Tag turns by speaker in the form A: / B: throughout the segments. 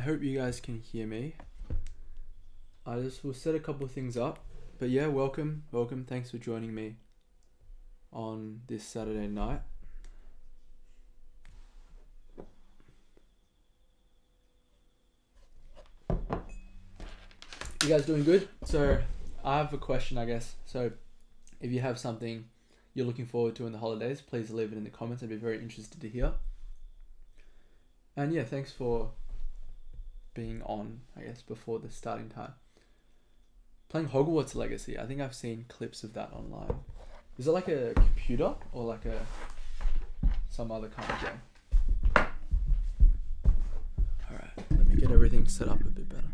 A: hope you guys can hear me. I just will set a couple things up. But yeah, welcome, welcome. Thanks for joining me on this Saturday night. You guys doing good? So, I have a question, I guess. So, if you have something you're looking forward to in the holidays, please leave it in the comments. I'd be very interested to hear. And yeah, thanks for being on, I guess, before the starting time. Playing Hogwarts Legacy. I think I've seen clips of that online. Is it like a computer or like a some other kind of game? Alright, let me get everything set up a bit better.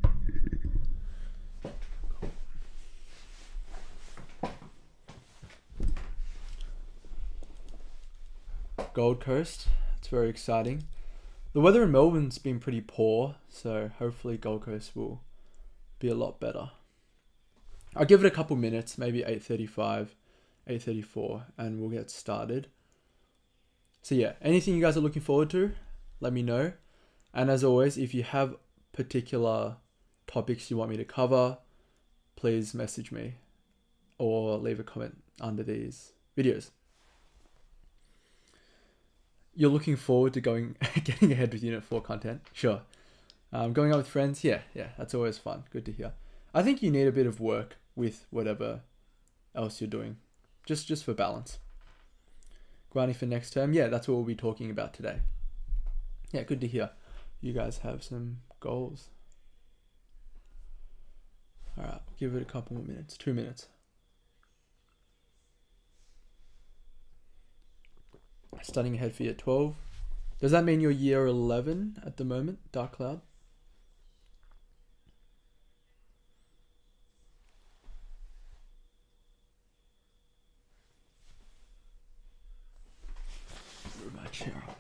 A: Gold Coast. It's very exciting. The weather in Melbourne's been pretty poor, so hopefully Gold Coast will be a lot better. I'll give it a couple minutes, maybe 8:35, 8:34 and we'll get started. So yeah, anything you guys are looking forward to, let me know. And as always, if you have particular topics you want me to cover, please message me or leave a comment under these videos you're looking forward to going getting ahead with Unit Four content. Sure. Um, going out with friends, yeah, yeah, that's always fun. Good to hear. I think you need a bit of work with whatever else you're doing, just just for balance. Grinding for next term, yeah, that's what we'll be talking about today. Yeah, good to hear. You guys have some goals. All right, give it a couple more minutes. Two minutes. Ahead for year 12. Does that mean you're year 11 at the moment, Dark Cloud? Move my chair up.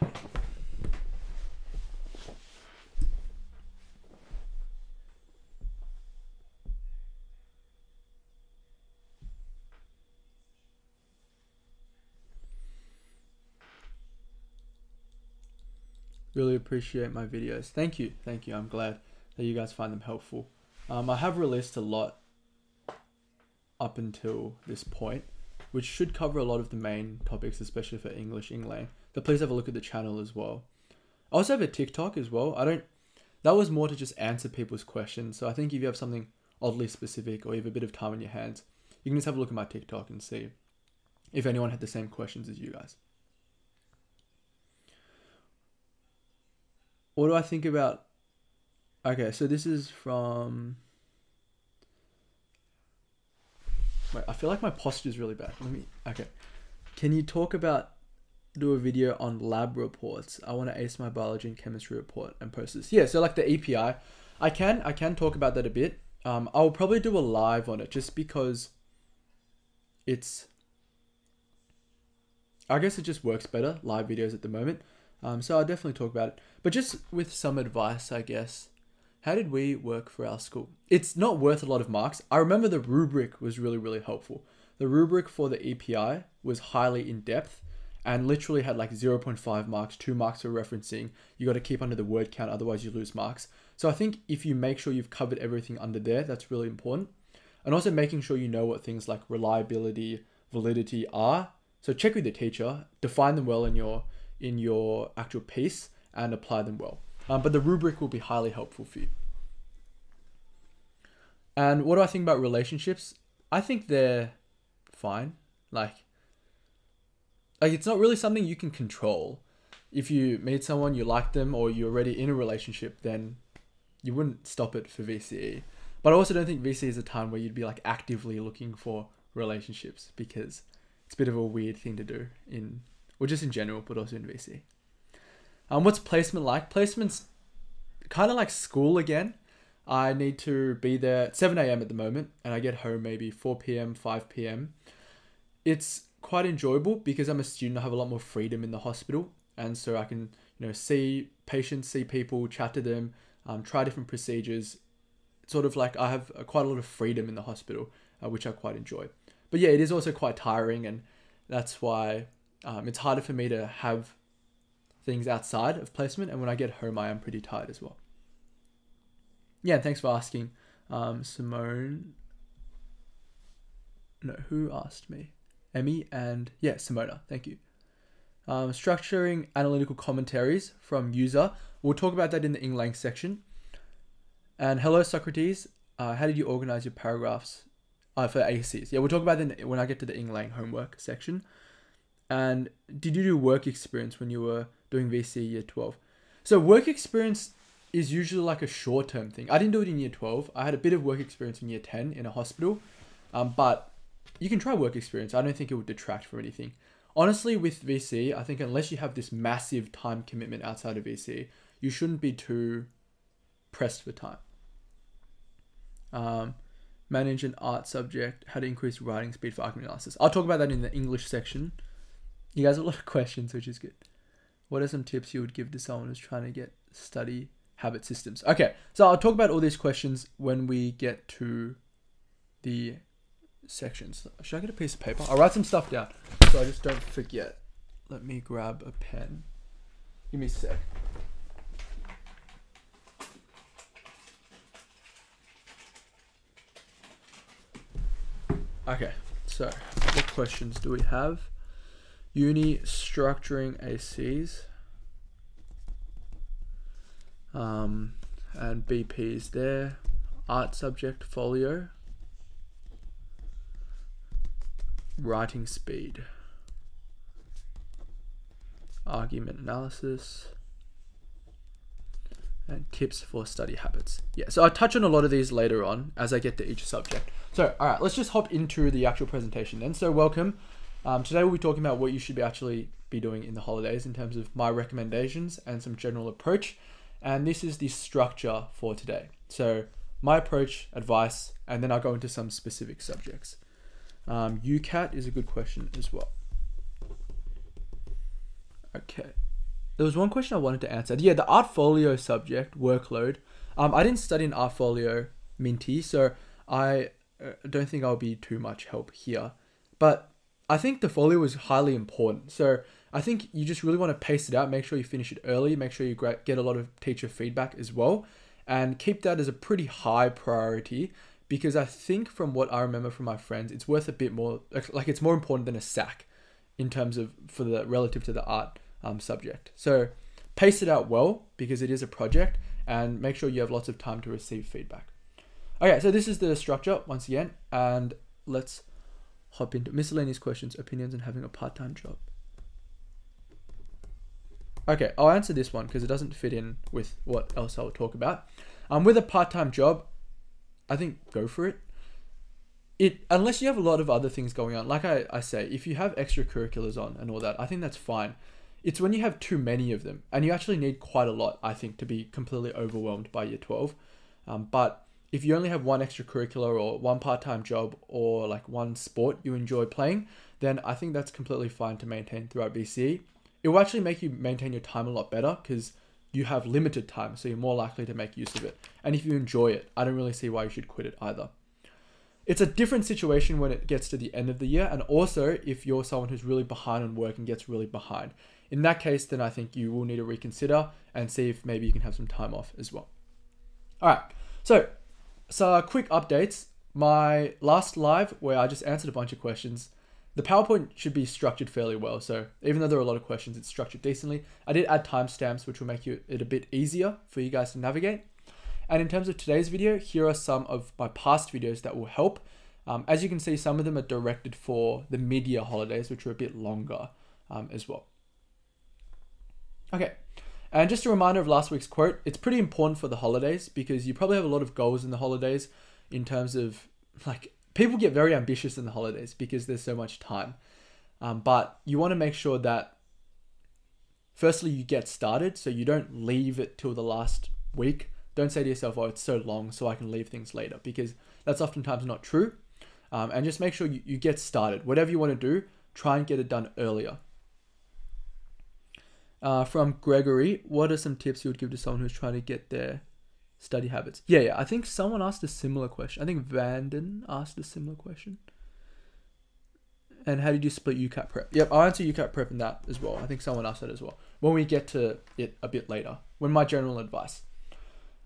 A: Really appreciate my videos. Thank you. Thank you. I'm glad that you guys find them helpful. Um, I have released a lot up until this point, which should cover a lot of the main topics, especially for English Eng Lang. But please have a look at the channel as well. I also have a TikTok as well. I don't. That was more to just answer people's questions. So I think if you have something oddly specific or you have a bit of time on your hands, you can just have a look at my TikTok and see if anyone had the same questions as you guys. What do I think about? Okay, so this is from. Wait, I feel like my posture is really bad. Let me. Okay, can you talk about do a video on lab reports? I want to ace my biology and chemistry report and post this. Yeah, so like the EPI, I can I can talk about that a bit. Um, I'll probably do a live on it just because it's. I guess it just works better live videos at the moment. Um, so I'll definitely talk about it. But just with some advice, I guess. How did we work for our school? It's not worth a lot of marks. I remember the rubric was really, really helpful. The rubric for the EPI was highly in depth and literally had like 0.5 marks, 2 marks for referencing. You got to keep under the word count, otherwise, you lose marks. So I think if you make sure you've covered everything under there, that's really important. And also making sure you know what things like reliability, validity are. So check with the teacher, define them well in your in your actual piece and apply them well. Um, but the rubric will be highly helpful for you. And what do I think about relationships? I think they're fine. Like, like it's not really something you can control. If you meet someone, you like them, or you're already in a relationship, then you wouldn't stop it for VCE. But I also don't think VCE is a time where you'd be like actively looking for relationships because it's a bit of a weird thing to do in or just in general, but also in VCE. Um, what's placement like? Placement's kind of like school again. I need to be there at 7 a.m. at the moment, and I get home maybe 4 p.m., 5 p.m. It's quite enjoyable because I'm a student. I have a lot more freedom in the hospital, and so I can, you know, see patients, see people, chat to them, um, try different procedures. It's sort of like I have quite a lot of freedom in the hospital, uh, which I quite enjoy. But yeah, it is also quite tiring, and that's why um, it's harder for me to have things outside of placement, and when I get home, I am pretty tired as well. yeah, thanks for asking, um, Simone. No, who asked me? Emmy and yeah, Simona. Thank you. Um, structuring analytical commentaries from user. We'll talk about that in the Eng Lang section. And hello, Socrates. Uh, how did you organize your paragraphs uh, for ACs? Yeah, we'll talk about that when I get to the Eng Lang homework section. And did you do work experience when you were doing VCE year 12? So work experience is usually like a short term thing. I didn't do it in year 12. I had a bit of work experience in year 10 in a hospital. Um, but you can try work experience. I don't think it would detract from anything. Honestly, with VCE, I think unless you have this massive time commitment outside of VCE, you shouldn't be too pressed for time. Um, manage an art subject, how to increase writing speed for argument analysis. I'll talk about that in the English section. You guys have a lot of questions, which is good. What are some tips you would give to someone who's trying to get study habit systems? Okay, so I'll talk about all these questions when we get to the sections. Should I get a piece of paper? I'll write some stuff down so I just don't forget. Let me grab a pen. Give me a sec. Okay, so what questions do we have? Uni structuring ACs. Um, and BPs there. Art subject folio. Writing speed. Argument analysis and tips for study habits. Yeah, so I'll touch on a lot of these later on as I get to each subject. So, all right, let's just hop into the actual presentation then. So, welcome. Um, today we'll be talking about what you should be actually be doing in the holidays in terms of my recommendations and some general approach. And this is the structure for today. So, my approach, advice, and then I'll go into some specific subjects. Um, UCAT is a good question as well. Okay there was one question I wanted to answer. Yeah, the Artfolio subject workload. Um, I didn't study an Artfolio Minty, so I uh, don't think I'll be too much help here. But I think the folio is highly important. So I think you just really want to pace it out. Make sure you finish it early. Make sure you get a lot of teacher feedback as well, and keep that as a pretty high priority. Because I think from what I remember from my friends, it's worth a bit more. Like it's more important than a SAC, in terms of for the relative to the art um, subject. So pace it out well because it is a project and make sure you have lots of time to receive feedback. Okay, so this is the structure once again, and let's hop into miscellaneous questions, opinions, and having a part-time job. Okay, I'll answer this one because it doesn't fit in with what else I'll talk about. Um, with a part-time job, I think go for it. It unless you have a lot of other things going on, like I, I say, if you have extracurriculars on and all that, I think that's fine. It's when you have too many of them, and you actually need quite a lot, I think, to be completely overwhelmed by year 12. Um, but if you only have one extracurricular or one part time job or like one sport you enjoy playing, then I think that's completely fine to maintain throughout VCE. It will actually make you maintain your time a lot better because you have limited time, so you're more likely to make use of it. And if you enjoy it, I don't really see why you should quit it either. It's a different situation when it gets to the end of the year, and also if you're someone who's really behind on work and gets really behind. In that case, then I think you will need to reconsider and see if maybe you can have some time off as well. All right, so so quick updates. My last live where I just answered a bunch of questions. The PowerPoint should be structured fairly well. So even though there are a lot of questions, it's structured decently. I did add timestamps, which will make you, it a bit easier for you guys to navigate. And in terms of today's video, here are some of my past videos that will help. Um, as you can see, some of them are directed for the mid-year holidays, which are a bit longer um, as well. Okay, and just a reminder of last week's quote it's pretty important for the holidays because you probably have a lot of goals in the holidays in terms of like people get very ambitious in the holidays because there's so much time. Um, but you want to make sure that firstly you get started so you don't leave it till the last week. Don't say to yourself, oh, it's so long, so I can leave things later because that's oftentimes not true. Um, and just make sure you, you get started. Whatever you want to do, try and get it done earlier. Uh, from Gregory, what are some tips you would give to someone who's trying to get their study habits? Yeah, yeah. I think someone asked a similar question. I think Vanden asked a similar question. And how did you split UCAT prep? Yep, I'll answer UCAT prep in that as well. I think someone asked that as well. When we get to it a bit later, when my general advice.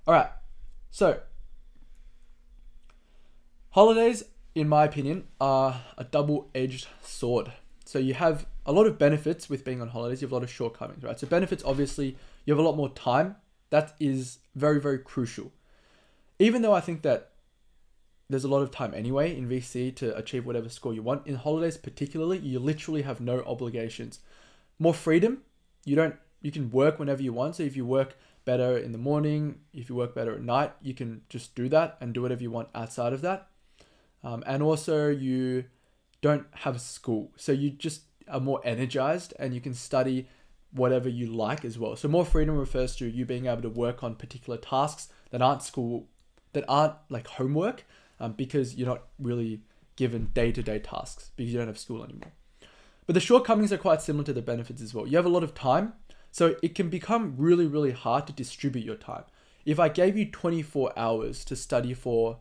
A: All right. So Holidays, in my opinion, are a double edged sword. So you have a lot of benefits with being on holidays, you have a lot of shortcomings, right? So, benefits obviously, you have a lot more time. That is very, very crucial. Even though I think that there's a lot of time anyway in VCE to achieve whatever score you want, in holidays particularly, you literally have no obligations. More freedom, you don't you can work whenever you want. So if you work better in the morning, if you work better at night, you can just do that and do whatever you want outside of that. Um, and also, you don't have school. So you just are more energized and you can study whatever you like as well. So, more freedom refers to you being able to work on particular tasks that aren't school, that aren't like homework, um, because you're not really given day to day tasks because you don't have school anymore. But the shortcomings are quite similar to the benefits as well. You have a lot of time, so it can become really, really hard to distribute your time. If I gave you 24 hours to study for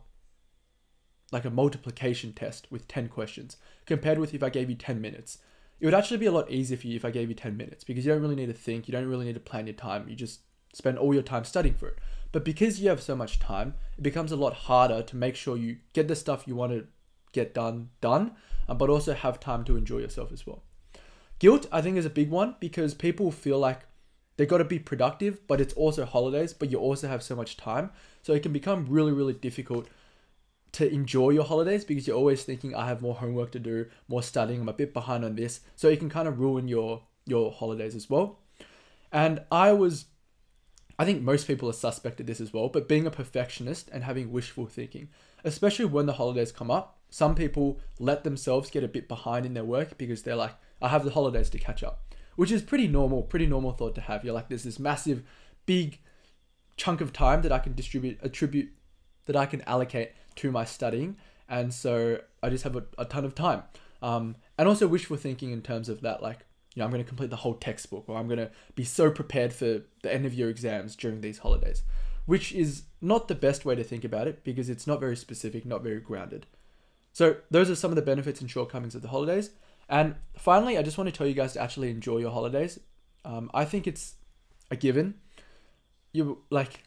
A: like a multiplication test with 10 questions compared with if I gave you 10 minutes. It would actually be a lot easier for you if I gave you 10 minutes because you don't really need to think, you don't really need to plan your time. You just spend all your time studying for it. But because you have so much time, it becomes a lot harder to make sure you get the stuff you want to get done done, uh, but also have time to enjoy yourself as well. Guilt, I think, is a big one because people feel like they've got to be productive, but it's also holidays, but you also have so much time. So it can become really, really difficult to enjoy your holidays because you're always thinking I have more homework to do, more studying, I'm a bit behind on this. So it can kind of ruin your your holidays as well. And I was I think most people are suspect this as well, but being a perfectionist and having wishful thinking, especially when the holidays come up, some people let themselves get a bit behind in their work because they're like, I have the holidays to catch up, which is pretty normal, pretty normal thought to have. You're like, there's this massive, big chunk of time that I can distribute, attribute, that I can allocate to my studying, and so I just have a, a ton of time. Um, and also wishful thinking in terms of that, like you know, I'm going to complete the whole textbook, or I'm going to be so prepared for the end of year exams during these holidays, which is not the best way to think about it because it's not very specific, not very grounded. So those are some of the benefits and shortcomings of the holidays. And finally, I just want to tell you guys to actually enjoy your holidays. Um, I think it's a given. You like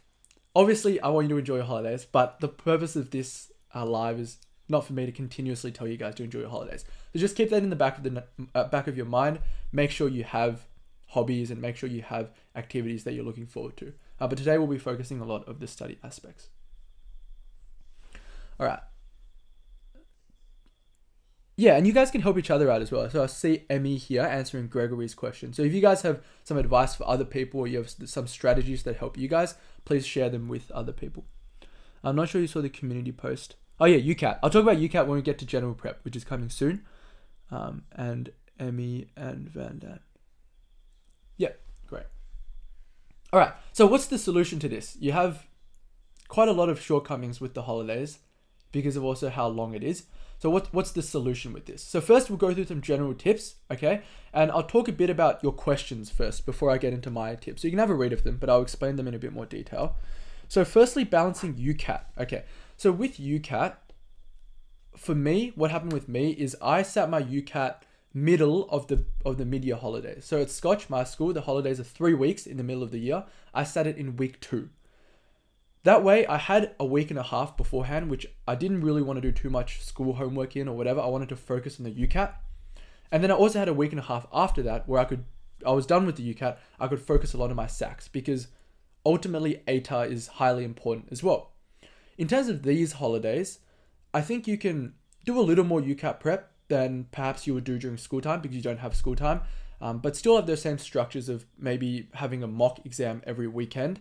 A: obviously I want you to enjoy your holidays, but the purpose of this uh, live is not for me to continuously tell you guys to enjoy your holidays. So just keep that in the back of the uh, back of your mind. Make sure you have hobbies and make sure you have activities that you're looking forward to. Uh, but today we'll be focusing a lot of the study aspects. All right yeah, and you guys can help each other out as well. So I see Emmy here answering Gregory's question. So if you guys have some advice for other people or you have some strategies that help you guys, please share them with other people. I'm not sure you saw the community post. Oh yeah, UCAT. I'll talk about UCAT when we get to general prep, which is coming soon. Um, and Emmy and Van Dan. Yeah, great. All right. So what's the solution to this? You have quite a lot of shortcomings with the holidays because of also how long it is. So what, what's the solution with this? So first we'll go through some general tips, okay? And I'll talk a bit about your questions first before I get into my tips. So you can have a read of them, but I'll explain them in a bit more detail. So firstly, balancing UCAT. Okay, so with UCAT, for me, what happened with me is I sat my UCAT middle of the of the mid-year holidays. So at Scotch, my school, the holidays are three weeks in the middle of the year. I sat it in week two. That way, I had a week and a half beforehand, which I didn't really want to do too much school homework in or whatever. I wanted to focus on the UCAT. And then I also had a week and a half after that where I could, I was done with the UCAT. I could focus a lot on my SACs because ultimately ATAR is highly important as well. In terms of these holidays, I think you can do a little more UCAT prep than perhaps you would do during school time because you don't have school time, um, but still have those same structures of maybe having a mock exam every weekend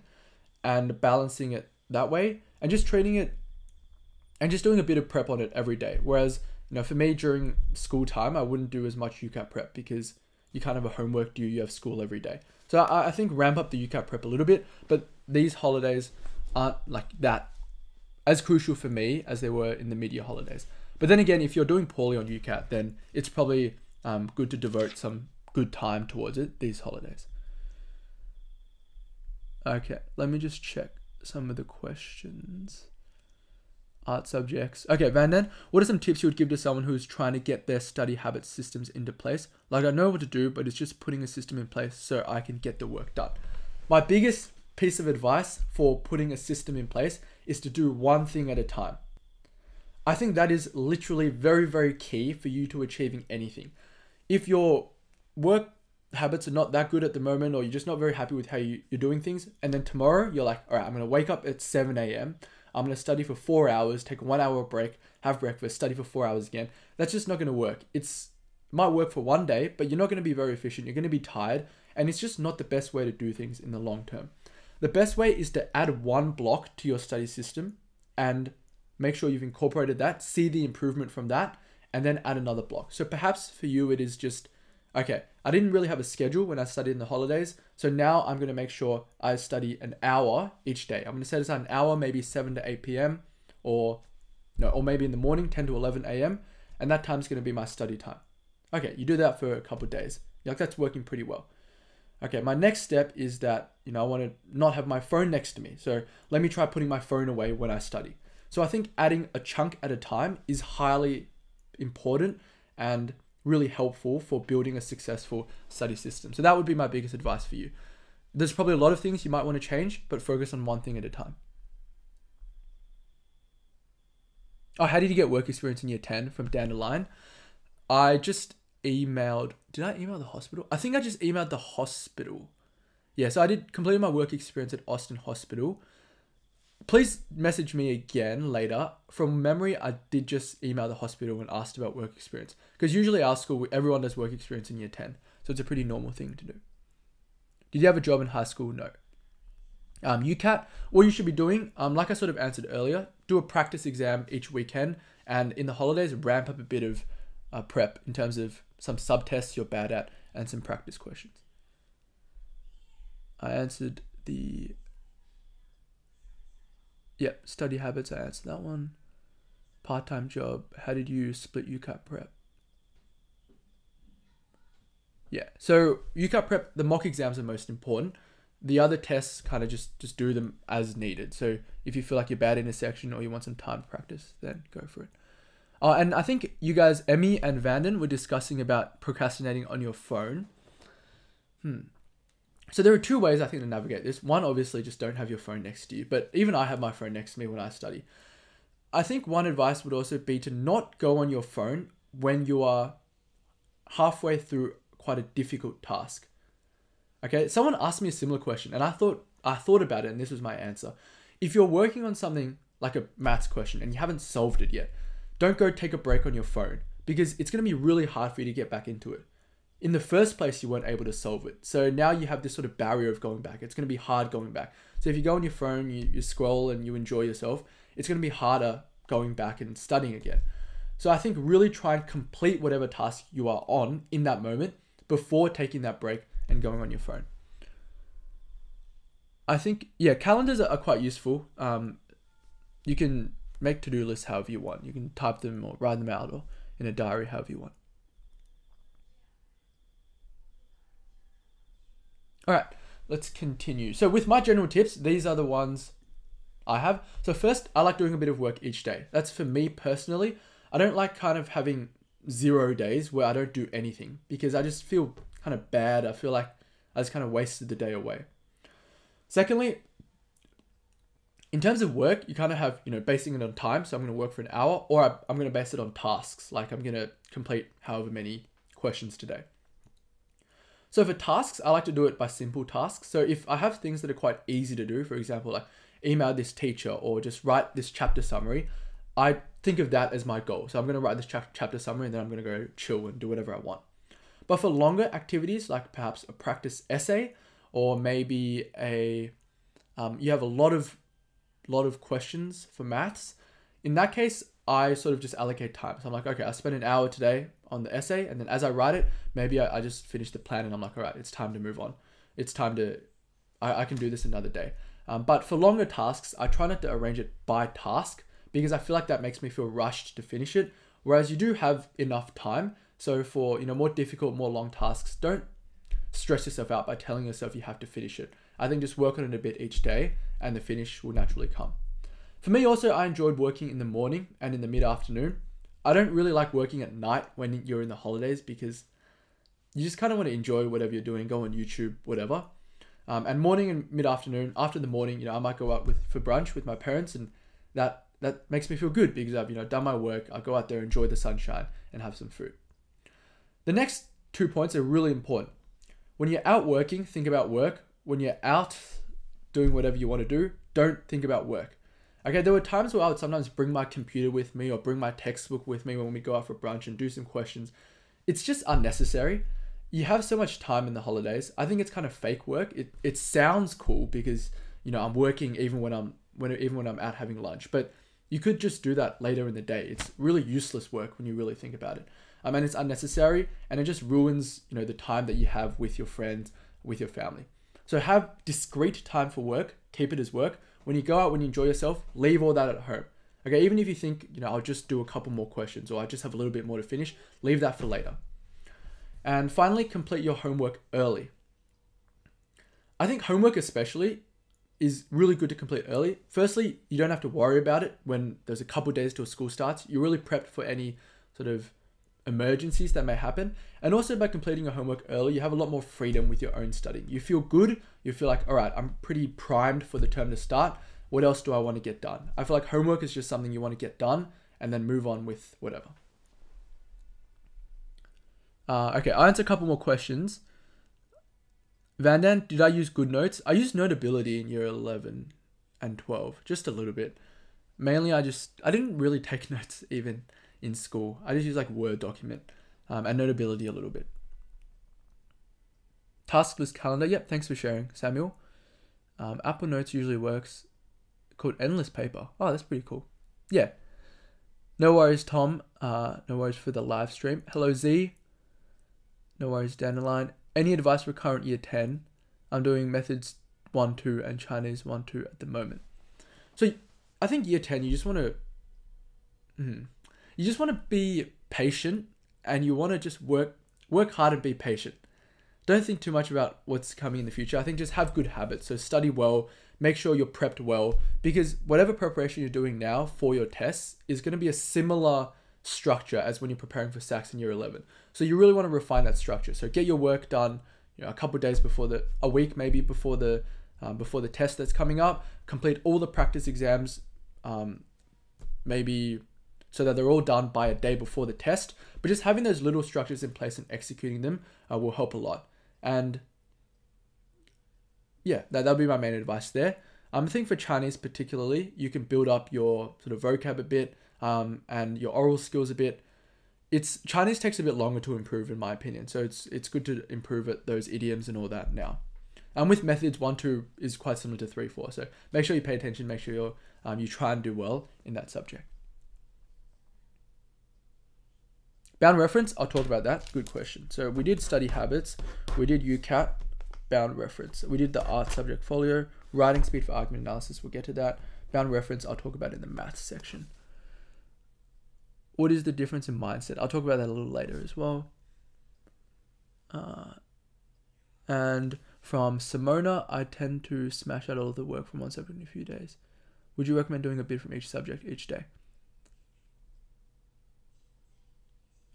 A: and balancing it that way and just treating it and just doing a bit of prep on it every day. Whereas, you know, for me during school time, I wouldn't do as much UCAT prep because you kind of have a homework due, you have school every day. So I, I think ramp up the UCAT prep a little bit, but these holidays aren't like that as crucial for me as they were in the mid-year holidays. But then again, if you're doing poorly on UCAT, then it's probably um, good to devote some good time towards it these holidays. Okay, let me just check some of the questions. Art subjects. Okay, Van Den, what are some tips you would give to someone who's trying to get their study habit systems into place? Like, I know what to do, but it's just putting a system in place so I can get the work done. My biggest piece of advice for putting a system in place is to do one thing at a time. I think that is literally very, very key for you to achieving anything. If your work habits are not that good at the moment, or you're just not very happy with how you, you're doing things, and then tomorrow you're like, all right, I'm going to wake up at 7 a.m., I'm going to study for four hours, take a one hour break, have breakfast, study for four hours again. That's just not going to work. It's might work for one day, but you're not going to be very efficient. You're going to be tired, and it's just not the best way to do things in the long term. The best way is to add one block to your study system and make sure you've incorporated that, see the improvement from that, and then add another block. So perhaps for you, it is just okay, I didn't really have a schedule when I studied in the holidays. So now I'm going to make sure I study an hour each day. I'm going to set aside an hour, maybe 7 to 8 p.m. or no, or maybe in the morning, 10 to 11 a.m. And that time is going to be my study time. Okay, you do that for a couple days. Like that's working pretty well. Okay, my next step is that, you know, I want to not have my phone next to me. So let me try putting my phone away when I study. So I think adding a chunk at a time is highly important and really helpful for building a successful study system. So that would be my biggest advice for you. There's probably a lot of things you might want to change, but focus on one thing at a time. Oh, how did you get work experience in year 10 from Dandelion? I just emailed, did I email the hospital? I think I just emailed the hospital. Yeah, so I did complete my work experience at Austin Hospital please message me again later. From memory, I did just email the hospital and asked about work experience because usually our school everyone does work experience in year ten, so it's a pretty normal thing to do. Did you have a job in high school? No. Um, UCAT, what you should be doing, um, like I sort of answered earlier, do a practice exam each weekend, and in the holidays, ramp up a bit of uh, prep in terms of some subtests you're bad at and some practice questions. I answered the Yep, study habits. I answered that one. Part time job. How did you split UCAT prep? Yeah, so UCAT prep, the mock exams are most important. The other tests kind of just just do them as needed. So if you feel like you're bad in a section or you want some time to practice, then go for it. Uh, and I think you guys, Emmy and Vanden, were discussing about procrastinating on your phone. Hmm. So there are two ways I think to navigate this. One, obviously, just don't have your phone next to you. But even I have my phone next to me when I study. I think one advice would also be to not go on your phone when you are halfway through quite a difficult task. Okay, someone asked me a similar question, and I thought I thought about it, and this was my answer. If you're working on something like a maths question and you haven't solved it yet, don't go take a break on your phone because it's going to be really hard for you to get back into it in the first place you weren't able to solve it. So now you have this sort of barrier of going back. It's going to be hard going back. So if you go on your phone, you, you scroll and you enjoy yourself, it's going to be harder going back and studying again. So I think really try and complete whatever task you are on in that moment before taking that break and going on your phone. I think yeah, calendars are, quite useful. Um, you can make to-do lists however you want. You can type them or write them out or in a diary however you want. All right, let's continue. So with my general tips, these are the ones I have. So first, I like doing a bit of work each day. That's for me personally. I don't like kind of having zero days where I don't do anything because I just feel kind of bad. I feel like I just kind of wasted the day away. Secondly, in terms of work, you kind of have, you know, basing it on time. So I'm going to work for an hour or I'm going to base it on tasks. Like I'm going to complete however many questions today. So for tasks, I like to do it by simple tasks. So if I have things that are quite easy to do, for example, like email this teacher or just write this chapter summary, I think of that as my goal. So I'm going to write this chapter summary and then I'm going to go chill and do whatever I want. But for longer activities, like perhaps a practice essay or maybe a, um, you have a lot of, lot of questions for maths. In that case, I sort of just allocate time. So I'm like, okay, I spent an hour today on the essay, and then as I write it, maybe I, I just finish the plan and I'm like, all right, it's time to move on. It's time to, I, I can do this another day. Um, but for longer tasks, I try not to arrange it by task because I feel like that makes me feel rushed to finish it. Whereas you do have enough time. So for you know more difficult, more long tasks, don't stress yourself out by telling yourself you have to finish it. I think just work on it a bit each day, and the finish will naturally come. For me, also, I enjoyed working in the morning and in the mid afternoon. I don't really like working at night when you're in the holidays because you just kind of want to enjoy whatever you're doing, go on YouTube, whatever. Um, and morning and mid afternoon, after the morning, you know, I might go out with for brunch with my parents, and that that makes me feel good because I've you know done my work. I go out there, enjoy the sunshine, and have some food. The next two points are really important. When you're out working, think about work. When you're out doing whatever you want to do, don't think about work. Okay, there were times where I would sometimes bring my computer with me or bring my textbook with me when we go out for brunch and do some questions. It's just unnecessary. You have so much time in the holidays. I think it's kind of fake work. It it sounds cool because you know I'm working even when I'm when even when I'm out having lunch, but you could just do that later in the day. It's really useless work when you really think about it. Um, and it's unnecessary and it just ruins you know the time that you have with your friends, with your family. So have discrete time for work. Keep it as work when you go out, when you enjoy yourself, leave all that at home. Okay, even if you think, you know, I'll just do a couple more questions or I just have a little bit more to finish, leave that for later. And finally, complete your homework early. I think homework, especially, is really good to complete early. Firstly, you don't have to worry about it when there's a couple days till school starts. You're really prepped for any sort of emergencies that may happen. And also by completing your homework early, you have a lot more freedom with your own studying. You feel good. You feel like, all right, I'm pretty primed for the term to start. What else do I want to get done? I feel like homework is just something you want to get done and then move on with whatever. Uh, okay, I'll answer a couple more questions. Vandan, did I use GoodNotes? I used Notability in year 11 and 12, just a little bit. Mainly, I just, I didn't really take notes even in school. I just use like Word document um, and Notability a little bit. Task list calendar. Yep, thanks for sharing, Samuel. Um, Apple Notes usually works called Endless Paper. Oh, that's pretty cool. Yeah. No worries, Tom. Uh, no worries for the live stream. Hello, Z. No worries, Dandelion. Any advice for current year 10? I'm doing methods 1, 2, and Chinese 1, 2 at the moment. So I think year 10, you just want to. Hmm, you just want to be patient and you want to just work work hard and be patient. Don't think too much about what's coming in the future. I think just have good habits. So study well, make sure you're prepped well because whatever preparation you're doing now for your tests is going to be a similar structure as when you're preparing for SACs in year 11. So you really want to refine that structure. So get your work done, you know, a couple days before the a week maybe before the um, before the test that's coming up. Complete all the practice exams, um, maybe so that they're all done by a day before the test. But just having those little structures in place and executing them uh, will help a lot. And yeah, that that'll be my main advice there. Um, I think for Chinese particularly, you can build up your sort of vocab a bit um, and your oral skills a bit. It's Chinese takes a bit longer to improve in my opinion, so it's it's good to improve those idioms and all that now. And with methods, one two is quite similar to three four, so make sure you pay attention, make sure you um, you try and do well in that subject. Bound reference, I'll talk about that. Good question. So we did study habits, we did UCAT, bound reference. We did the art subject folio, writing speed for argument analysis, we'll get to that. Bound reference, I'll talk about in the math section. What is the difference in mindset? I'll talk about that a little later as well. Uh, and from Simona, I tend to smash out all of the work from one subject in a few days. Would you recommend doing a bit from each subject each day?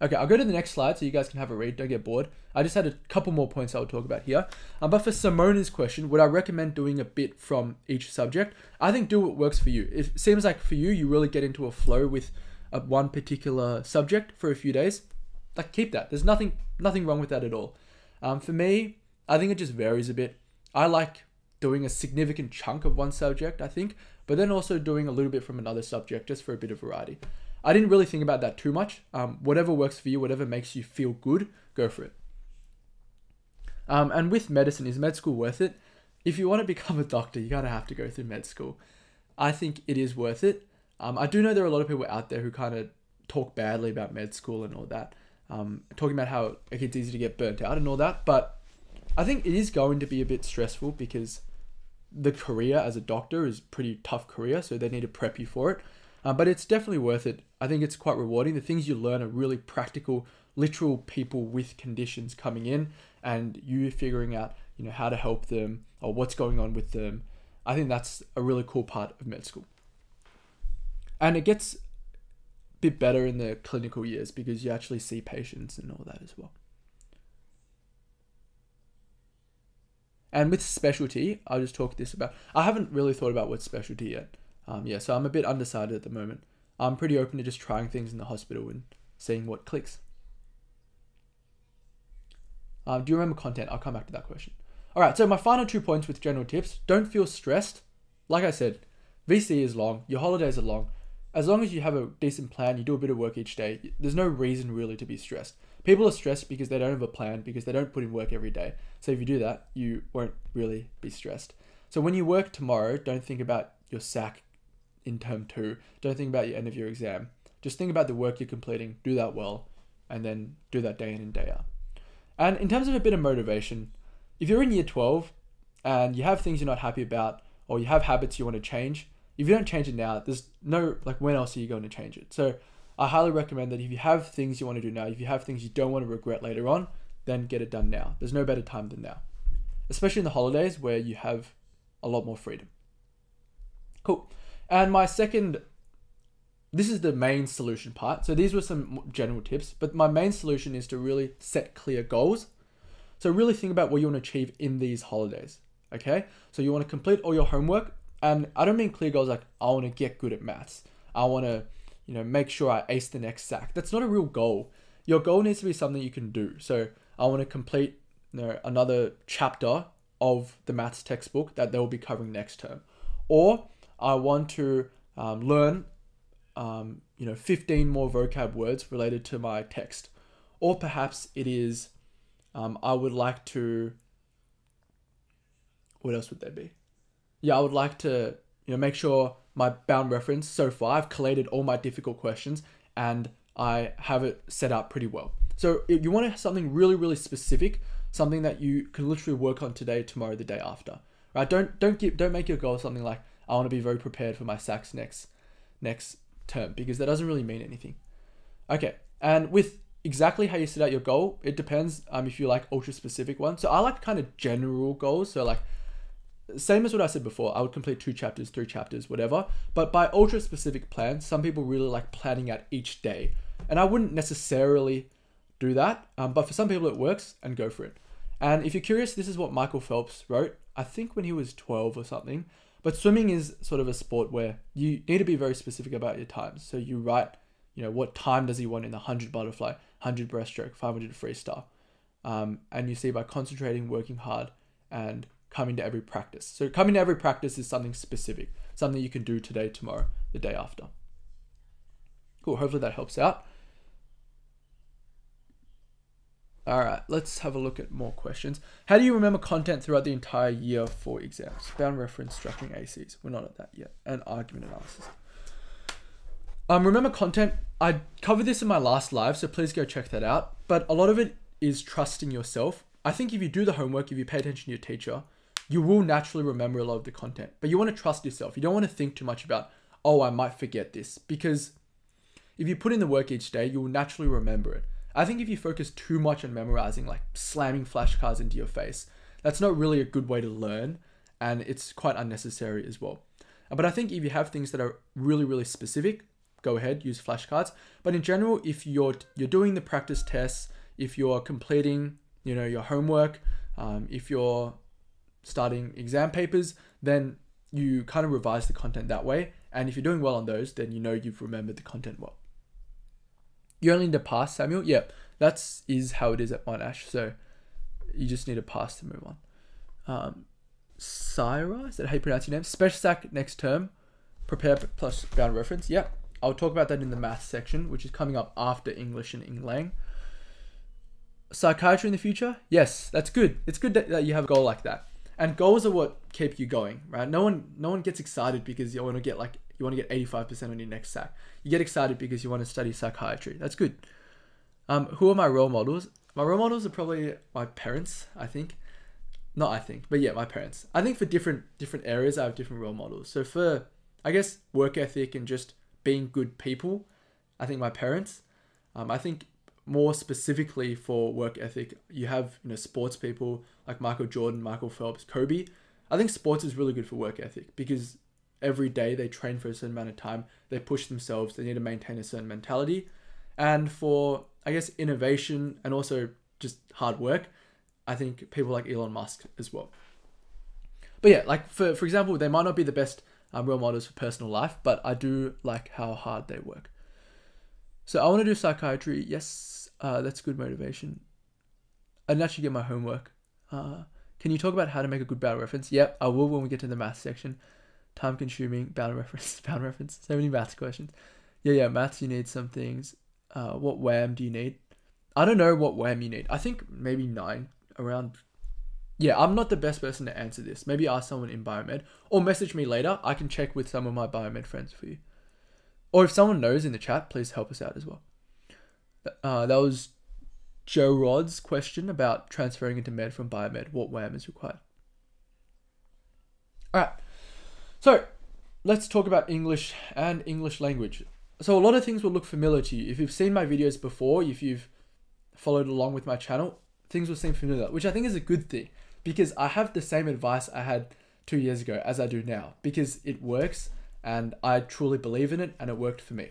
A: Okay, I'll go to the next slide so you guys can have a read. Don't get bored. I just had a couple more points I'll talk about here. Um, but for Simona's question, would I recommend doing a bit from each subject? I think do what works for you. It seems like for you, you really get into a flow with a, one particular subject for a few days. Like keep that. There's nothing nothing wrong with that at all. Um, for me, I think it just varies a bit. I like doing a significant chunk of one subject, I think, but then also doing a little bit from another subject just for a bit of variety. I didn't really think about that too much. Um, whatever works for you, whatever makes you feel good, go for it. Um, and with medicine, is med school worth it? If you want to become a doctor, you gotta have to go through med school. I think it is worth it. Um, I do know there are a lot of people out there who kind of talk badly about med school and all that, um, talking about how it's easy to get burnt out and all that. But I think it is going to be a bit stressful because the career as a doctor is pretty tough career, so they need to prep you for it. Uh, but it's definitely worth it. I think it's quite rewarding. The things you learn are really practical, literal people with conditions coming in, and you figuring out, you know, how to help them or what's going on with them. I think that's a really cool part of med school. And it gets a bit better in the clinical years because you actually see patients and all that as well. And with specialty, I'll just talk this about. I haven't really thought about what specialty yet. Um, yeah, so I'm a bit undecided at the moment. I'm pretty open to just trying things in the hospital and seeing what clicks. Um, do you remember content? I'll come back to that question. All right, so my final two points with general tips don't feel stressed. Like I said, VCE is long, your holidays are long. As long as you have a decent plan, you do a bit of work each day, there's no reason really to be stressed. People are stressed because they don't have a plan, because they don't put in work every day. So if you do that, you won't really be stressed. So when you work tomorrow, don't think about your SAC in term two. Don't think about your end of your exam. Just think about the work you're completing, do that well, and then do that day in and day out. And in terms of a bit of motivation, if you're in year 12 and you have things you're not happy about, or you have habits you want to change, if you don't change it now, there's no like when else are you going to change it? So I highly recommend that if you have things you want to do now, if you have things you don't want to regret later on, then get it done now. There's no better time than now, especially in the holidays where you have a lot more freedom. Cool. And my second, this is the main solution part. So these were some general tips, but my main solution is to really set clear goals. So really think about what you want to achieve in these holidays. Okay. So you want to complete all your homework. And I don't mean clear goals like I want to get good at maths. I want to, you know, make sure I ace the next SAC. That's not a real goal. Your goal needs to be something you can do. So I want to complete you know, another chapter of the maths textbook that they'll be covering next term. Or I want to um, learn, um, you know, 15 more vocab words related to my text. Or perhaps it is, um, I would like to, what else would there be? Yeah, I would like to, you know, make sure my bound reference so far, I've collated all my difficult questions and I have it set up pretty well. So if you want to have something really, really specific, something that you can literally work on today, tomorrow, the day after. Right? Don't don't give don't make your goal something like I want to be very prepared for my SACs next next term because that doesn't really mean anything. Okay, and with exactly how you set out your goal, it depends um, if you like ultra specific ones. So I like kind of general goals. So like same as what I said before, I would complete two chapters, three chapters, whatever. But by ultra specific plans, some people really like planning out each day. And I wouldn't necessarily do that. Um, but for some people, it works and go for it. And if you're curious, this is what Michael Phelps wrote, I think when he was 12 or something. But swimming is sort of a sport where you need to be very specific about your times. So you write, you know, what time does he want in the 100 butterfly, 100 breaststroke, 500 freestyle. Um, and you see by concentrating, working hard, and coming to every practice. So coming to every practice is something specific, something you can do today, tomorrow, the day after. Cool. Hopefully that helps out. All right, let's have a look at more questions. How do you remember content throughout the entire year for exams? Bound reference, structuring ACs. We're not at that yet. And argument analysis. Um, remember content. I covered this in my last live, so please go check that out. But a lot of it is trusting yourself. I think if you do the homework, if you pay attention to your teacher, you will naturally remember a lot of the content. But you want to trust yourself. You don't want to think too much about, oh, I might forget this. Because if you put in the work each day, you will naturally remember it. I think if you focus too much on memorizing, like slamming flashcards into your face, that's not really a good way to learn and it's quite unnecessary as well. But I think if you have things that are really, really specific, go ahead, use flashcards. But in general, if you're you're doing the practice tests, if you're completing, you know, your homework, um, if you're starting exam papers, then you kind of revise the content that way. And if you're doing well on those, then you know you've remembered the content well. You only need to pass, Samuel. Yep, that's is how it is at Monash. So you just need to pass to move on. Um, Syra, is that how you pronounce your name? Special SAC next term. Prepare plus bound reference. Yep. I'll talk about that in the math section, which is coming up after English and Eng Lang. Psychiatry in the future? Yes, that's good. It's good that, that you have a goal like that. And goals are what keep you going, right? No one no one gets excited because you want to get like you want to get 85% on your next SAC. You get excited because you want to study psychiatry. That's good. Um, who are my role models? My role models are probably my parents, I think. Not I think, but yeah, my parents. I think for different different areas I have different role models. So for I guess work ethic and just being good people, I think my parents. Um, I think more specifically for work ethic, you have you know sports people like Michael Jordan, Michael Phelps, Kobe. I think sports is really good for work ethic because every day they train for a certain amount of time they push themselves they need to maintain a certain mentality and for i guess innovation and also just hard work i think people like elon musk as well but yeah like for, for example they might not be the best um, role models for personal life, but I do like how hard they work. So I want to do psychiatry. Yes, uh, that's good motivation. I didn't actually get my homework. Uh, can you talk about how to make a good battle reference? Yep, I will when we get to the math section. Time consuming, battle reference, battle reference. So many maths questions. Yeah, yeah, maths, you need some things. Uh, what WAM do you need? I don't know what WAM you need. I think maybe nine, around. Yeah, I'm not the best person to answer this. Maybe ask someone in biomed or message me later. I can check with some of my biomed friends for you. Or if someone knows in the chat, please help us out as well. Uh, that was Joe Rod's question about transferring into med from biomed. What WAM is required? All right. So let's talk about English and English language. So a lot of things will look familiar to you. If you've seen my videos before, if you've followed along with my channel, things will seem familiar, which I think is a good thing because I have the same advice I had two years ago as I do now because it works and I truly believe in it and it worked for me.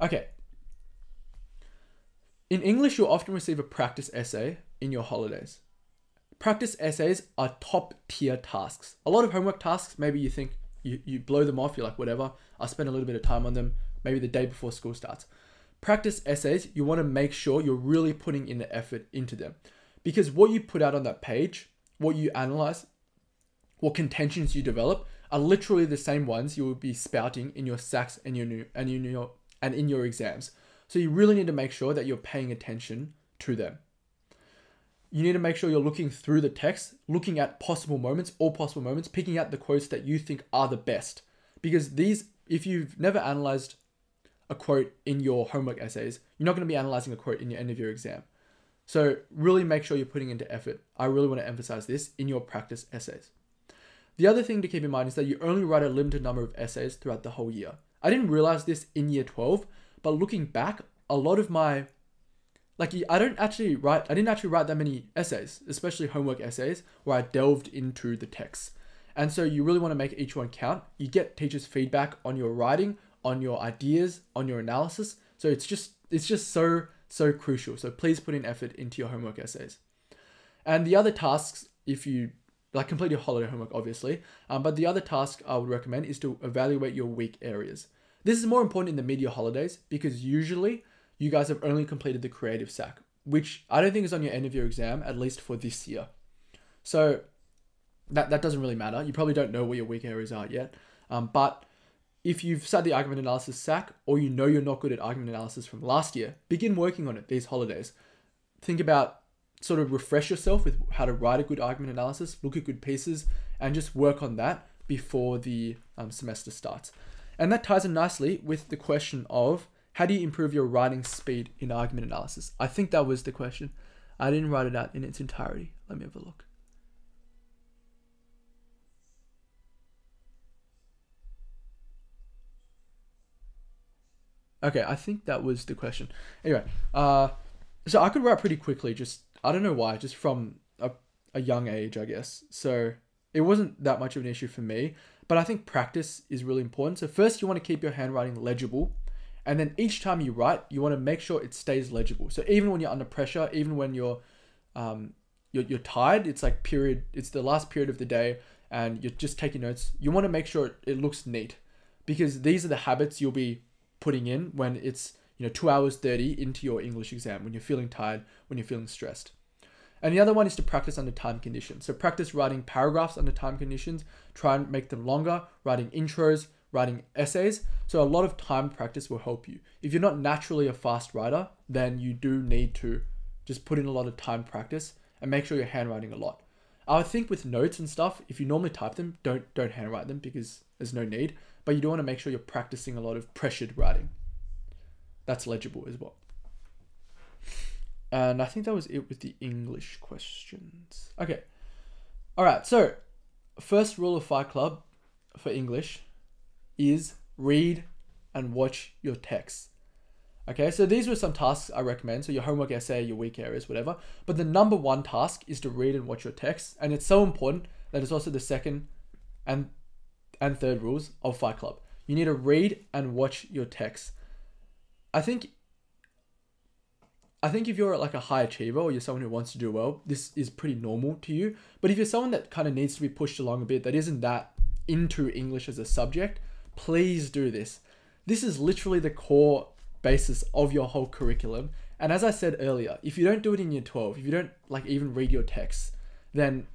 A: Okay. In English, you'll often receive a practice essay in your holidays. Practice essays are top tier tasks. A lot of homework tasks, maybe you think you, you blow them off, you're like, whatever, I'll spend a little bit of time on them, maybe the day before school starts. Practice essays, you want to make sure you're really putting in the effort into them. Because what you put out on that page, what you analyze, what contentions you develop are literally the same ones you will be spouting in your SACs and your new and in your and in your exams. So you really need to make sure that you're paying attention to them. You need to make sure you're looking through the text, looking at possible moments, all possible moments, picking out the quotes that you think are the best. Because these, if you've never analyzed a quote in your homework essays, you're not going to be analyzing a quote in your end of your exam. So really make sure you're putting into effort. I really want to emphasize this in your practice essays. The other thing to keep in mind is that you only write a limited number of essays throughout the whole year. I didn't realize this in year 12, but looking back, a lot of my like I don't actually write I didn't actually write that many essays, especially homework essays where I delved into the text. And so you really want to make each one count. You get teachers feedback on your writing, on your ideas, on your analysis. So it's just it's just so so crucial. So please put in effort into your homework essays. And the other tasks, if you like complete your holiday homework, obviously, um, but the other task I would recommend is to evaluate your weak areas. This is more important in the media holidays because usually you guys have only completed the creative SAC, which I don't think is on your end of your exam, at least for this year. So that, that doesn't really matter. You probably don't know where your weak areas are yet. Um, but if you've sat the argument analysis SAC or you know you're not good at argument analysis from last year, begin working on it these holidays. Think about sort of refresh yourself with how to write a good argument analysis, look at good pieces, and just work on that before the um, semester starts. And that ties in nicely with the question of how do you improve your writing speed in argument analysis? I think that was the question. I didn't write it out in its entirety. Let me have a look. Okay, I think that was the question. Anyway, uh, so I could write pretty quickly. Just I don't know why. Just from a, a young age, I guess. So it wasn't that much of an issue for me. But I think practice is really important. So first, you want to keep your handwriting legible, and then each time you write, you want to make sure it stays legible. So even when you're under pressure, even when you're um, you're, you're tired, it's like period. It's the last period of the day, and you're just taking notes. You want to make sure it, looks neat, because these are the habits you'll be putting in when it's you know 2 hours 30 into your English exam when you're feeling tired, when you're feeling stressed. And the other one is to practice under time conditions. So practice writing paragraphs under time conditions, try and make them longer, writing intros, writing essays. So a lot of time practice will help you. If you're not naturally a fast writer, then you do need to just put in a lot of time practice and make sure you're handwriting a lot. I think with notes and stuff, if you normally type them, don't don't handwrite them because there's no need but you do want to make sure you're practicing a lot of pressured writing. That's legible as well. And I think that was it with the English questions. Okay. All right. So, first rule of Fight Club for English is read and watch your texts. Okay, so these were some tasks I recommend. So your homework essay, your weak areas, whatever. But the number one task is to read and watch your text. And it's so important that it's also the second and and third rules of Fight Club. You need to read and watch your texts. I think I think if you're like a high achiever or you're someone who wants to do well, this is pretty normal to you. But if you're someone that kind of needs to be pushed along a bit, that isn't that into English as a subject, please do this. This is literally the core basis of your whole curriculum. And as I said earlier, if you don't do it in year 12, if you don't like even read your texts, then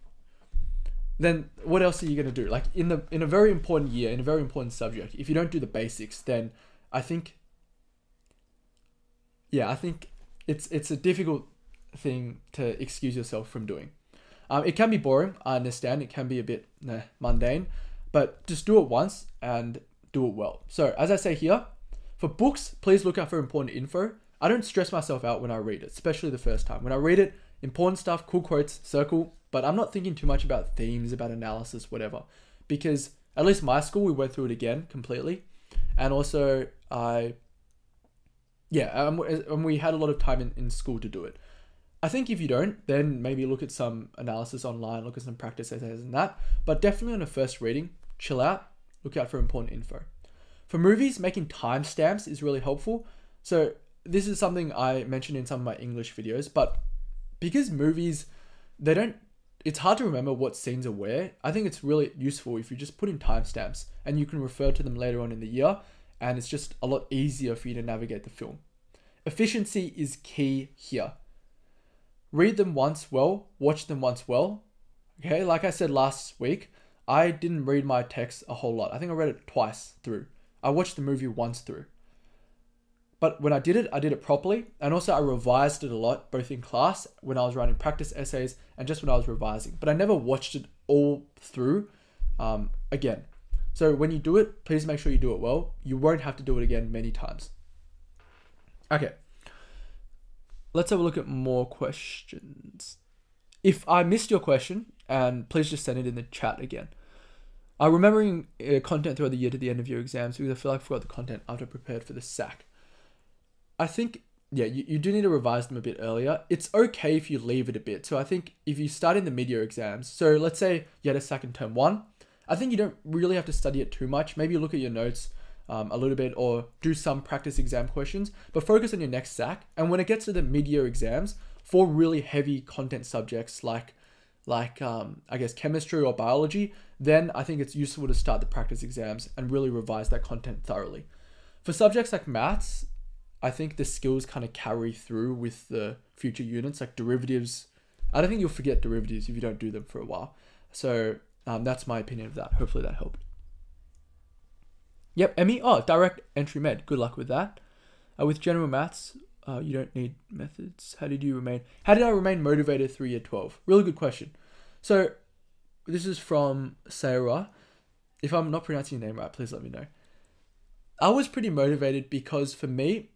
A: then what else are you going to do? Like in the in a very important year, in a very important subject, if you don't do the basics, then I think yeah, I think it's it's a difficult thing to excuse yourself from doing. Um, it can be boring. I understand. It can be a bit nah, mundane, but just do it once and do it well. So as I say here, for books, please look out for important info. I don't stress myself out when I read it, especially the first time. When I read it, important stuff, cool quotes, circle, but I'm not thinking too much about themes, about analysis, whatever. Because at least my school, we went through it again completely. And also, I, yeah, um, and we had a lot of time in, in school to do it. I think if you don't, then maybe look at some analysis online, look at some practice essays and that. But definitely on a first reading, chill out, look out for important info. For movies, making timestamps is really helpful. So this is something I mentioned in some of my English videos, but because movies, they don't it's hard to remember what scenes are where. I think it's really useful if you just put in timestamps and you can refer to them later on in the year, and it's just a lot easier for you to navigate the film. Efficiency is key here. Read them once well, watch them once well. Okay, like I said last week, I didn't read my text a whole lot. I think I read it twice through. I watched the movie once through. But when I did it, I did it properly. And also, I revised it a lot, both in class, when I was writing practice essays, and just when I was revising. But I never watched it all through um, again. So when you do it, please make sure you do it well. You won't have to do it again many times. Okay. Let's have a look at more questions. If I missed your question, and please just send it in the chat again. I'm remembering uh, content throughout the year to the end of your exams because I feel like I forgot the content after prepared for the SAC. I think yeah, you, you do need to revise them a bit earlier. It's okay if you leave it a bit. So I think if you start in the mid-year exams, so let's say you had a SAC in term one, I think you don't really have to study it too much. Maybe look at your notes um, a little bit or do some practice exam questions, but focus on your next SAC. And when it gets to the mid-year exams, for really heavy content subjects like like um, I guess chemistry or biology, then I think it's useful to start the practice exams and really revise that content thoroughly. For subjects like maths, I think the skills kind of carry through with the future units, like derivatives. I don't think you'll forget derivatives if you don't do them for a while. So um, that's my opinion of that. Hopefully that helped. Yep, Emmy. Oh, direct entry med. Good luck with that. Uh, with general maths, uh, you don't need methods. How did you remain? How did I remain motivated through year twelve? Really good question. So, this is from Sarah. If I'm not pronouncing your name right, please let me know. I was pretty motivated because for me,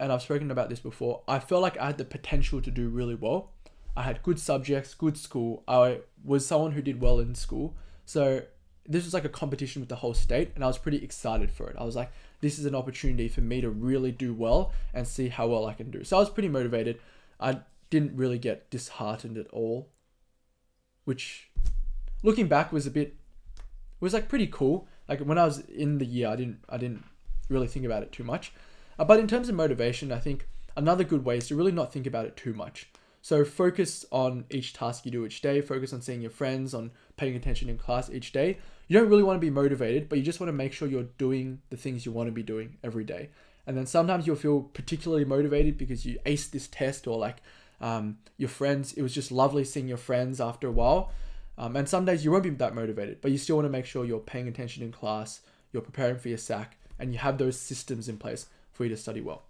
A: and I've spoken about this before, I felt like I had the potential to do really well. I had good subjects, good school. I was someone who did well in school. So this was like a competition with the whole state, and I was pretty excited for it. I was like, this is an opportunity for me to really do well and see how well I can do. So I was pretty motivated. I didn't really get disheartened at all, which looking back was a bit was like pretty cool. Like when I was in the year, I didn't I didn't really think about it too much. Uh, but in terms of motivation, I think another good way is to really not think about it too much. So focus on each task you do each day, focus on seeing your friends, on paying attention in class each day. You don't really want to be motivated, but you just want to make sure you're doing the things you want to be doing every day. And then sometimes you'll feel particularly motivated because you aced this test or like um, your friends, it was just lovely seeing your friends after a while. Um, and some days you won't be that motivated, but you still want to make sure you're paying attention in class, you're preparing for your SAC, and you have those systems in place for you to study well.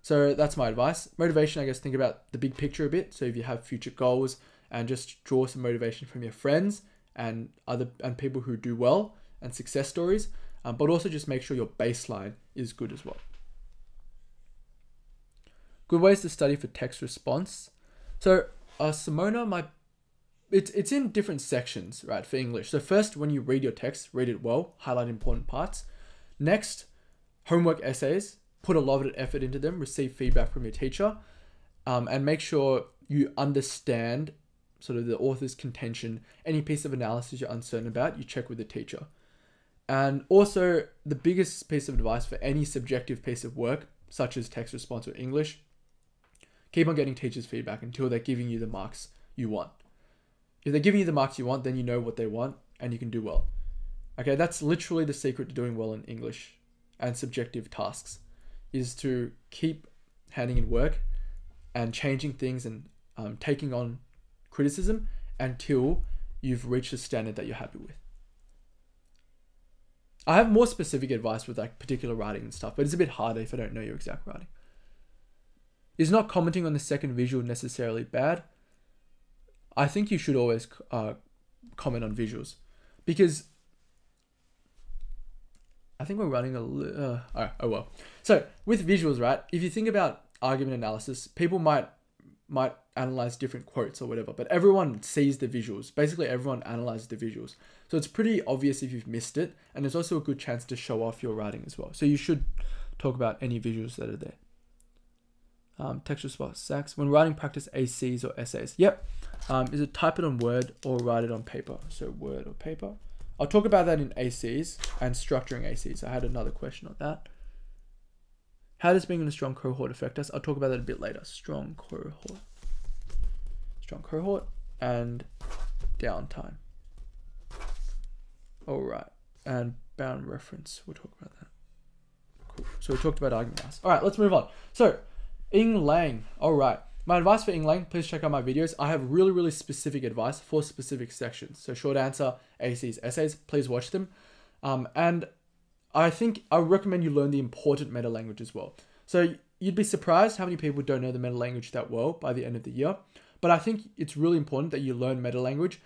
A: So that's my advice. Motivation, I guess, think about the big picture a bit. So if you have future goals and just draw some motivation from your friends and other and people who do well and success stories, um, but also just make sure your baseline is good as well. Good ways to study for text response. So uh, Simona, my it's it's in different sections, right, for English. So first, when you read your text, read it well, highlight important parts. Next, homework essays put a lot of effort into them, receive feedback from your teacher, um, and make sure you understand sort of the author's contention. Any piece of analysis you're uncertain about, you check with the teacher. And also, the biggest piece of advice for any subjective piece of work, such as text response or English, keep on getting teachers' feedback until they're giving you the marks you want. If they're giving you the marks you want, then you know what they want and you can do well. Okay, that's literally the secret to doing well in English and subjective tasks is to keep handing in work and changing things and um, taking on criticism until you've reached a standard that you're happy with. I have more specific advice with like particular writing and stuff, but it's a bit harder if I don't know your exact writing. Is not commenting on the second visual necessarily bad? I think you should always uh, comment on visuals because I think we're running a uh, oh well. So with visuals, right? If you think about argument analysis, people might might analyze different quotes or whatever, but everyone sees the visuals. Basically, everyone analyzes the visuals. So it's pretty obvious if you've missed it, and it's also a good chance to show off your writing as well. So you should talk about any visuals that are there. Um, textual spot sacks. When writing, practice ACs or essays. Yep. Um, is it type it on Word or write it on paper? So Word or paper. I'll talk about that in ACs and structuring ACs. I had another question on that. How does being in a strong cohort affect us? I'll talk about that a bit later. Strong cohort. Strong cohort and downtime. All right. And bound reference. We'll talk about that. Cool. So we talked about argument mass. All right, let's move on. So, Eng Lang. All right. My advice for Eng Lang, please check out my videos. I have really, really specific advice for specific sections. So short answer, ACs, essays, please watch them. Um, and I think I recommend you learn the important meta language as well. So you'd be surprised how many people don't know the meta language that well by the end of the year. But I think it's really important that you learn meta language.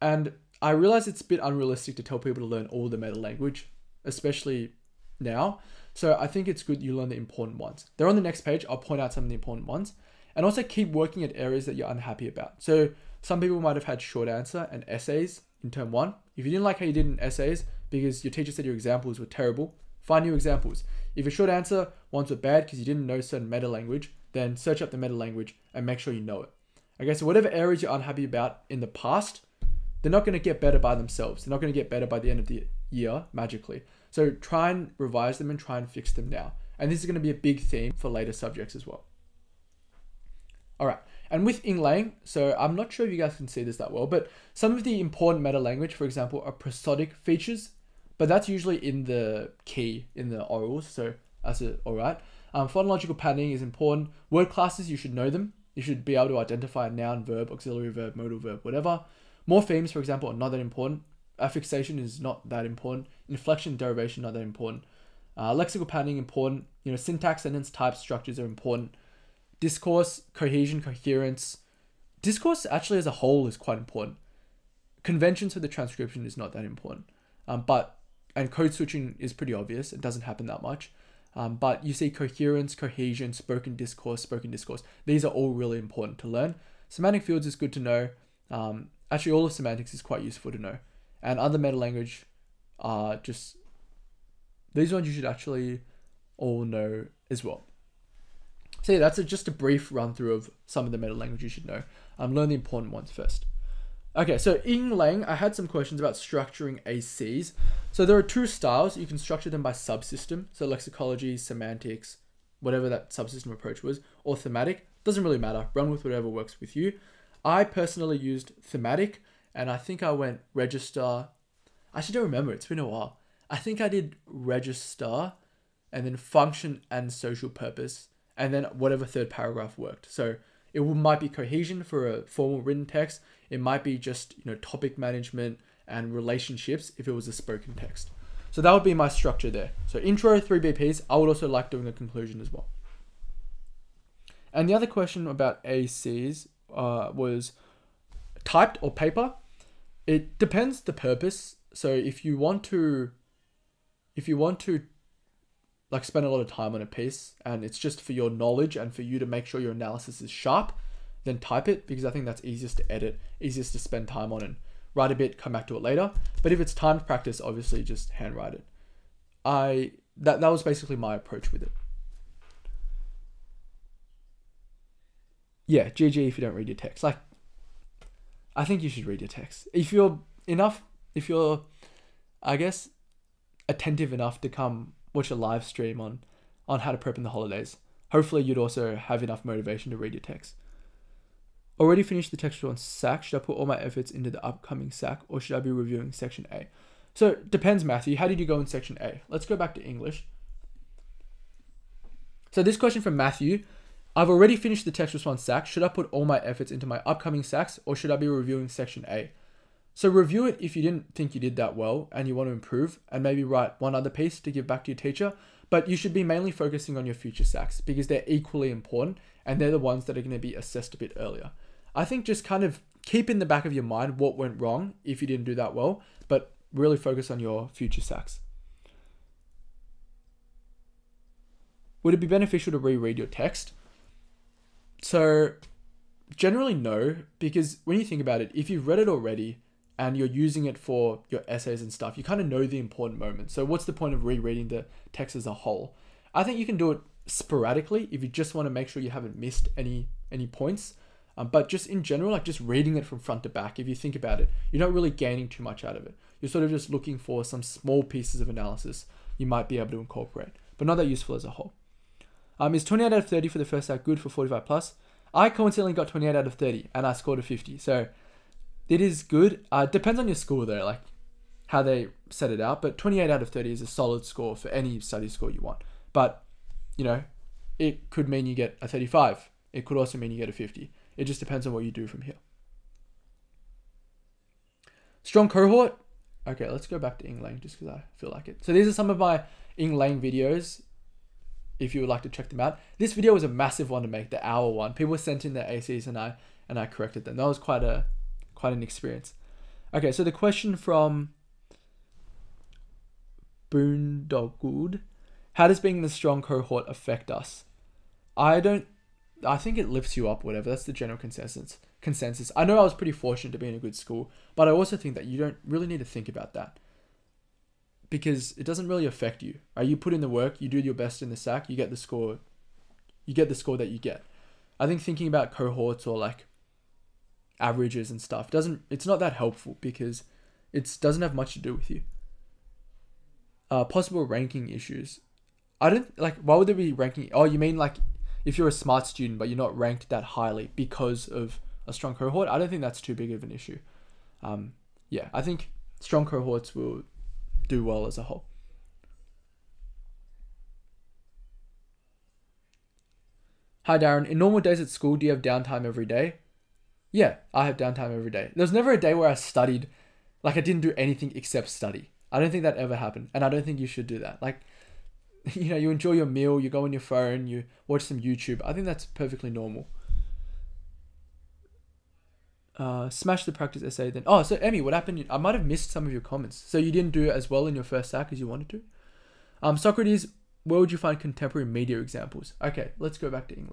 A: And I realize it's a bit unrealistic to tell people to learn all the meta language, especially now. So I think it's good you learn the important ones. They're on the next page. I'll point out some of the important ones. And also keep working at areas that you're unhappy about. So some people might have had short answer and essays in term one. If you didn't like how you did in essays because your teacher said your examples were terrible, find new examples. If your short answer ones were bad because you didn't know certain meta language, then search up the meta language and make sure you know it. Okay, so whatever areas you're unhappy about in the past, they're not going to get better by themselves. They're not going to get better by the end of the year magically. So try and revise them and try and fix them now. And this is going to be a big theme for later subjects as well. All right. And with Eng Lang, so I'm not sure if you guys can see this that well, but some of the important meta language, for example, are prosodic features, but that's usually in the key in the orals. So that's it. All right. Um, phonological patterning is important. Word classes, you should know them. You should be able to identify a noun, verb, auxiliary verb, modal verb, whatever. Morphemes, for example, are not that important. Affixation is not that important. Inflection, derivation, not that important. Uh, lexical patterning important. You know, syntax, sentence types, structures are important discourse, cohesion, coherence. Discourse actually as a whole is quite important. Conventions for the transcription is not that important. Um, but and code switching is pretty obvious. It doesn't happen that much. Um, but you see coherence, cohesion, spoken discourse, spoken discourse. These are all really important to learn. Semantic fields is good to know. Um, actually, all of semantics is quite useful to know. And other meta language are just these ones you should actually all know as well. So yeah, that's a, just a brief run through of some of the meta language you should know. Um, learn the important ones first. Okay, so Eng Lang, I had some questions about structuring ACs. So there are two styles. You can structure them by subsystem, so lexicology, semantics, whatever that subsystem approach was, or thematic. Doesn't really matter. Run with whatever works with you. I personally used thematic, and I think I went register. I actually don't remember. It's been a while. I think I did register, and then function and social purpose and then whatever third paragraph worked. So it might be cohesion for a formal written text. It might be just you know topic management and relationships if it was a spoken text. So that would be my structure there. So intro, three BPs. I would also like doing a conclusion as well. And the other question about ACs uh, was typed or paper. It depends the purpose. So if you want to, if you want to like spend a lot of time on a piece and it's just for your knowledge and for you to make sure your analysis is sharp, then type it because I think that's easiest to edit, easiest to spend time on and write a bit, come back to it later. But if it's timed practice, obviously just handwrite it. I that that was basically my approach with it. Yeah, GG if you don't read your text. Like I think you should read your text. If you're enough if you're I guess attentive enough to come watch a live stream on on how to prep in the holidays. Hopefully, you'd also have enough motivation to read your text. Already finished the textual on SAC. Should I put all my efforts into the upcoming SAC or should I be reviewing section A? So depends, Matthew. How did you go in section A? Let's go back to English. So this question from Matthew. I've already finished the text response SAC. Should I put all my efforts into my upcoming SACs or should I be reviewing section A? So review it if you didn't think you did that well and you want to improve and maybe write one other piece to give back to your teacher. But you should be mainly focusing on your future SACs because they're equally important and they're the ones that are going to be assessed a bit earlier. I think just kind of keep in the back of your mind what went wrong if you didn't do that well, but really focus on your future SACs. Would it be beneficial to reread your text? So, generally, no, because when you think about it, if you've read it already and you're using it for your essays and stuff, you kind of know the important moments. So, what's the point of rereading the text as a whole? I think you can do it sporadically if you just want to make sure you haven't missed any any points. Um, but just in general, like just reading it from front to back, if you think about it, you're not really gaining too much out of it. You're sort of just looking for some small pieces of analysis you might be able to incorporate, but not that useful as a whole. Um, is 28 out of 30 for the first act good for 45 plus? I coincidentally got 28 out of 30 and I scored a 50. So it is good. Uh, depends on your school though, like how they set it out. But 28 out of 30 is a solid score for any study score you want. But, you know, it could mean you get a 35. It could also mean you get a 50. It just depends on what you do from here. Strong cohort. Okay, let's go back to Eng Lang just because I feel like it. So these are some of my Eng Lang videos. If you would like to check them out, this video was a massive one to make, the hour one. People sent in their ACs and I and I corrected them. That was quite a quite an experience. Okay, so the question from Boondoggood, how does being the strong cohort affect us? I don't I think it lifts you up, whatever. That's the general consensus. Consensus. I know I was pretty fortunate to be in a good school, but I also think that you don't really need to think about that because it doesn't really affect you. Right? You put in the work, you do your best in the SAC, you get the score. You get the score that you get. I think thinking about cohorts or like averages and stuff doesn't. It's not that helpful because it doesn't have much to do with you. Uh, possible ranking issues. I don't like. Why would there be ranking? Oh, you mean like if you're a smart student but you're not ranked that highly because of a strong cohort, I don't think that's too big of an issue. Um, yeah, I think strong cohorts will do well as a whole. Hi Darren, in normal days at school, do you have downtime every day? Yeah, I have downtime every day. There's never a day where I studied, like I didn't do anything except study. I don't think that ever happened, and I don't think you should do that. Like, you know, you enjoy your meal, you go on your phone, you watch some YouTube. I think that's perfectly normal. Uh, smash the practice essay then. Oh, so Emmy, what happened? I might have missed some of your comments. So you didn't do as well in your first SAC as you wanted to. Um, Socrates, where would you find contemporary media examples? Okay, let's go back to Eng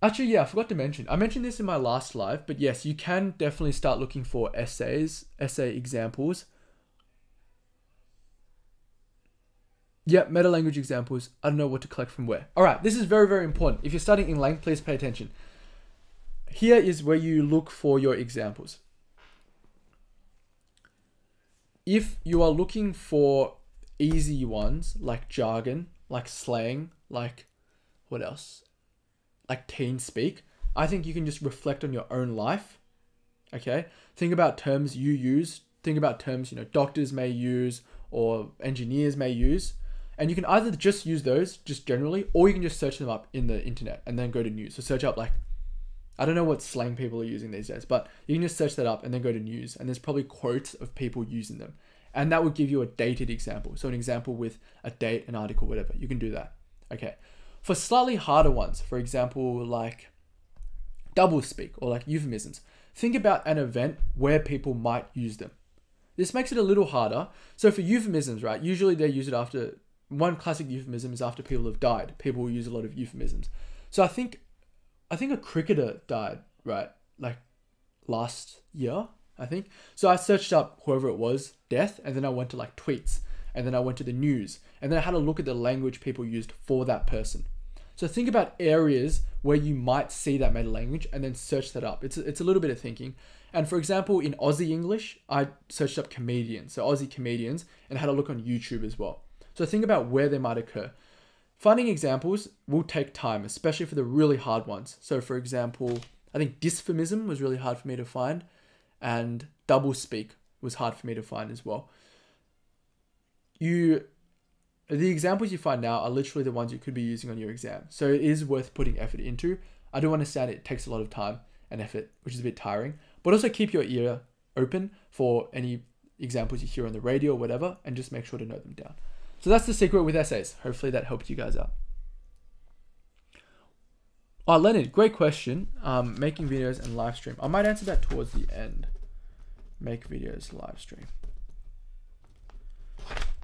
A: Actually, yeah, I forgot to mention. I mentioned this in my last live, but yes, you can definitely start looking for essays, essay examples Yep, meta language examples. I don't know what to collect from where. All right, this is very, very important. If you're studying Eng Lang, please pay attention. Here is where you look for your examples. If you are looking for easy ones like jargon, like slang, like what else? Like teen speak, I think you can just reflect on your own life. Okay? Think about terms you use. Think about terms, you know, doctors may use or engineers may use and you can either just use those just generally, or you can just search them up in the internet and then go to news. So search up like, I don't know what slang people are using these days, but you can just search that up and then go to news, and there's probably quotes of people using them, and that would give you a dated example. So an example with a date, an article, whatever. You can do that. Okay. For slightly harder ones, for example, like double speak or like euphemisms, think about an event where people might use them. This makes it a little harder. So for euphemisms, right, usually they use it after one classic euphemism is after people have died. People use a lot of euphemisms. So I think I think a cricketer died, right? Like last year, I think. So I searched up whoever it was, death, and then I went to like tweets, and then I went to the news, and then I had a look at the language people used for that person. So think about areas where you might see that meta language and then search that up. It's a, it's a little bit of thinking. And for example, in Aussie English, I searched up comedians, so Aussie comedians, and had a look on YouTube as well. So think about where they might occur. Finding examples will take time, especially for the really hard ones. So for example, I think dysphemism was really hard for me to find and double speak was hard for me to find as well. You the examples you find now are literally the ones you could be using on your exam. So it is worth putting effort into. I do understand it takes a lot of time and effort, which is a bit tiring, but also keep your ear open for any examples you hear on the radio or whatever, and just make sure to note them down. So that's the secret with essays. Hopefully that helped you guys out. Oh, Leonard, great question. Um, making videos and live stream. I might answer that towards the end. Make videos live stream.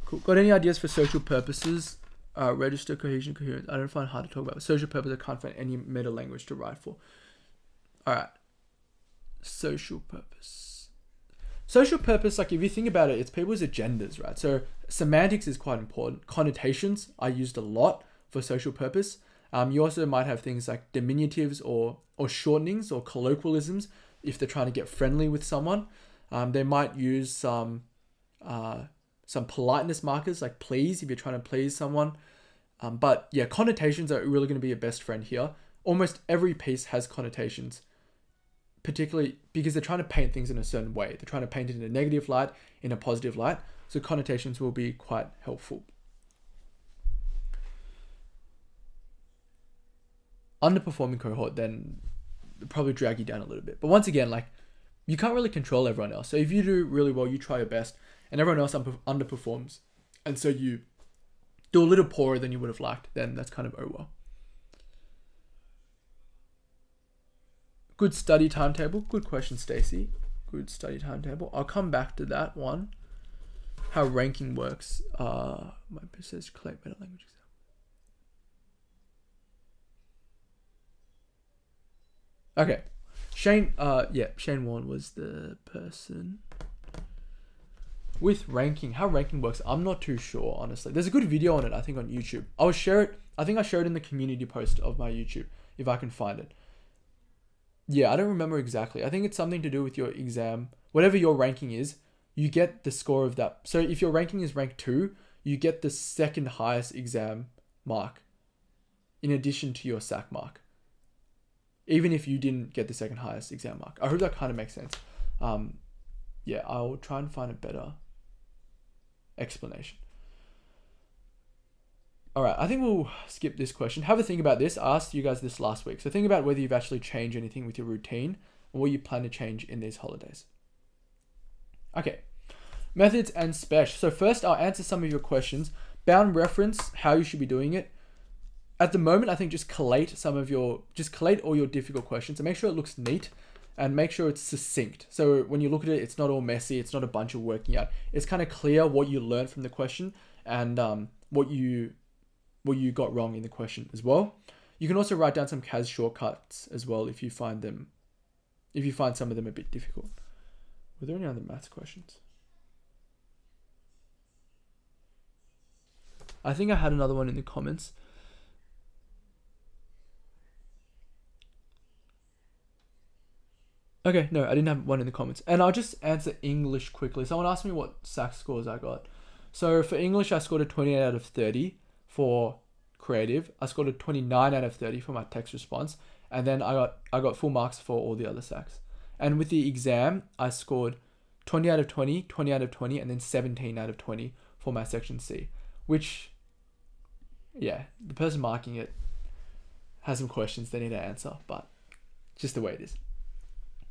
A: Cool. Got any ideas for social purposes? Uh, register, cohesion, coherence. I don't find hard to talk about. Social purpose, I can't find any meta language to write for. All right. Social purpose. Social purpose, like if you think about it, it's people's agendas, right? So semantics is quite important. Connotations are used a lot for social purpose. Um, you also might have things like diminutives or or shortenings or colloquialisms if they're trying to get friendly with someone. Um, they might use some uh, some politeness markers like please if you're trying to please someone. Um, but yeah, connotations are really going to be your best friend here. Almost every piece has connotations, particularly because they're trying to paint things in a certain way. They're trying to paint it in a negative light, in a positive light. So connotations will be quite helpful. Underperforming cohort then probably drag you down a little bit. But once again, like you can't really control everyone else. So if you do really well, you try your best, and everyone else underperforms, and so you do a little poorer than you would have liked, then that's kind of oh well. Good study timetable. Good question, Stacy. Good study timetable. I'll come back to that one. How ranking works. Uh, my says collect meta language exam. Okay. Shane, uh, yeah, Shane Warne was the person. With ranking, how ranking works, I'm not too sure, honestly. There's a good video on it, I think, on YouTube. I'll share it. I think I share it in the community post of my YouTube, if I can find it. Yeah, I don't remember exactly. I think it's something to do with your exam. Whatever your ranking is, you get the score of that. So if your ranking is rank 2, you get the second highest exam mark in addition to your SAC mark even if you didn't get the second highest exam mark. I hope that kind of makes sense. Um, yeah, I'll try and find a better explanation. All right, I think we'll skip this question. Have a think about this. I asked you guys this last week. So think about whether you've actually changed anything with your routine and what you plan to change in these holidays. Okay, methods and special. So first, I'll answer some of your questions. Bound reference, how you should be doing it at the moment, I think just collate some of your, just collate all your difficult questions and make sure it looks neat and make sure it's succinct. So when you look at it, it's not all messy. It's not a bunch of working out. It's kind of clear what you learned from the question and um, what you what you got wrong in the question as well. You can also write down some CAS shortcuts as well if you find them, if you find some of them a bit difficult. Were there any other maths questions? I think I had another one in the comments. Okay, no, I didn't have one in the comments. And I'll just answer English quickly. Someone asked me what SAC scores I got. So for English, I scored a 28 out of 30 for creative. I scored a 29 out of 30 for my text response. And then I got I got full marks for all the other SACs. And with the exam, I scored 20 out of 20, 20 out of 20, and then 17 out of 20 for my section C. Which, yeah, the person marking it has some questions they need to answer, but just the way it is.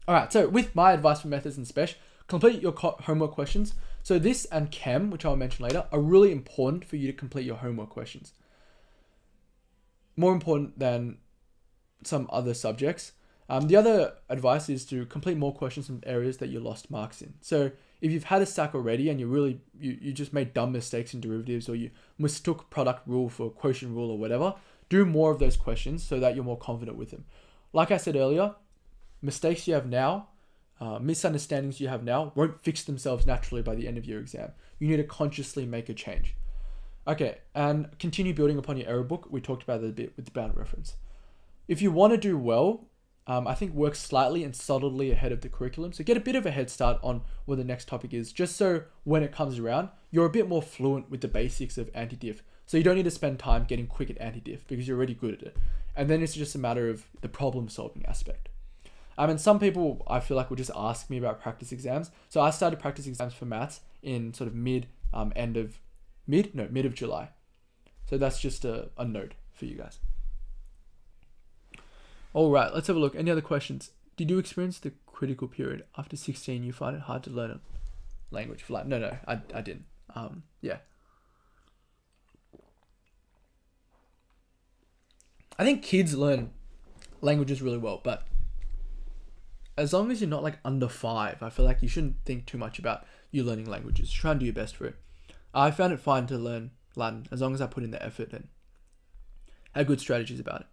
A: All right, so with my advice for methods and special, complete your homework questions. So this and chem, which I'll mention later, are really important for you to complete your homework questions. More important than some other subjects. Um, the other advice is to complete more questions from areas that you lost marks in. So if you've had a SAC already and you really you, you just made dumb mistakes in derivatives or you mistook product rule for quotient rule or whatever, do more of those questions so that you're more confident with them. Like I said earlier, mistakes you have now, uh, misunderstandings you have now, won't fix themselves naturally by the end of your exam. You need to consciously make a change. Okay, and continue building upon your error book. We talked about that a bit with the bound reference. If you want to do well, um, I think work slightly and subtly ahead of the curriculum. So get a bit of a head start on what the next topic is, just so when it comes around, you're a bit more fluent with the basics of anti-diff. So you don't need to spend time getting quick at anti-diff because you're already good at it. And then it's just a matter of the problem solving aspect. I mean, some people I feel like will just ask me about practice exams. So I started practice exams for maths in sort of mid, um, end of mid, no, mid of July. So that's just a, a note for you guys. All right, let's have a look. Any other questions? Did you experience the critical period after 16? You find it hard to learn a language flat? No, no, I, I didn't. Um, yeah. I think kids learn languages really well, but as long as you're not like under five, I feel like you shouldn't think too much about you learning languages. Try and do your best for it. I found it fine to learn Latin as long as I put in the effort and had good strategies about it.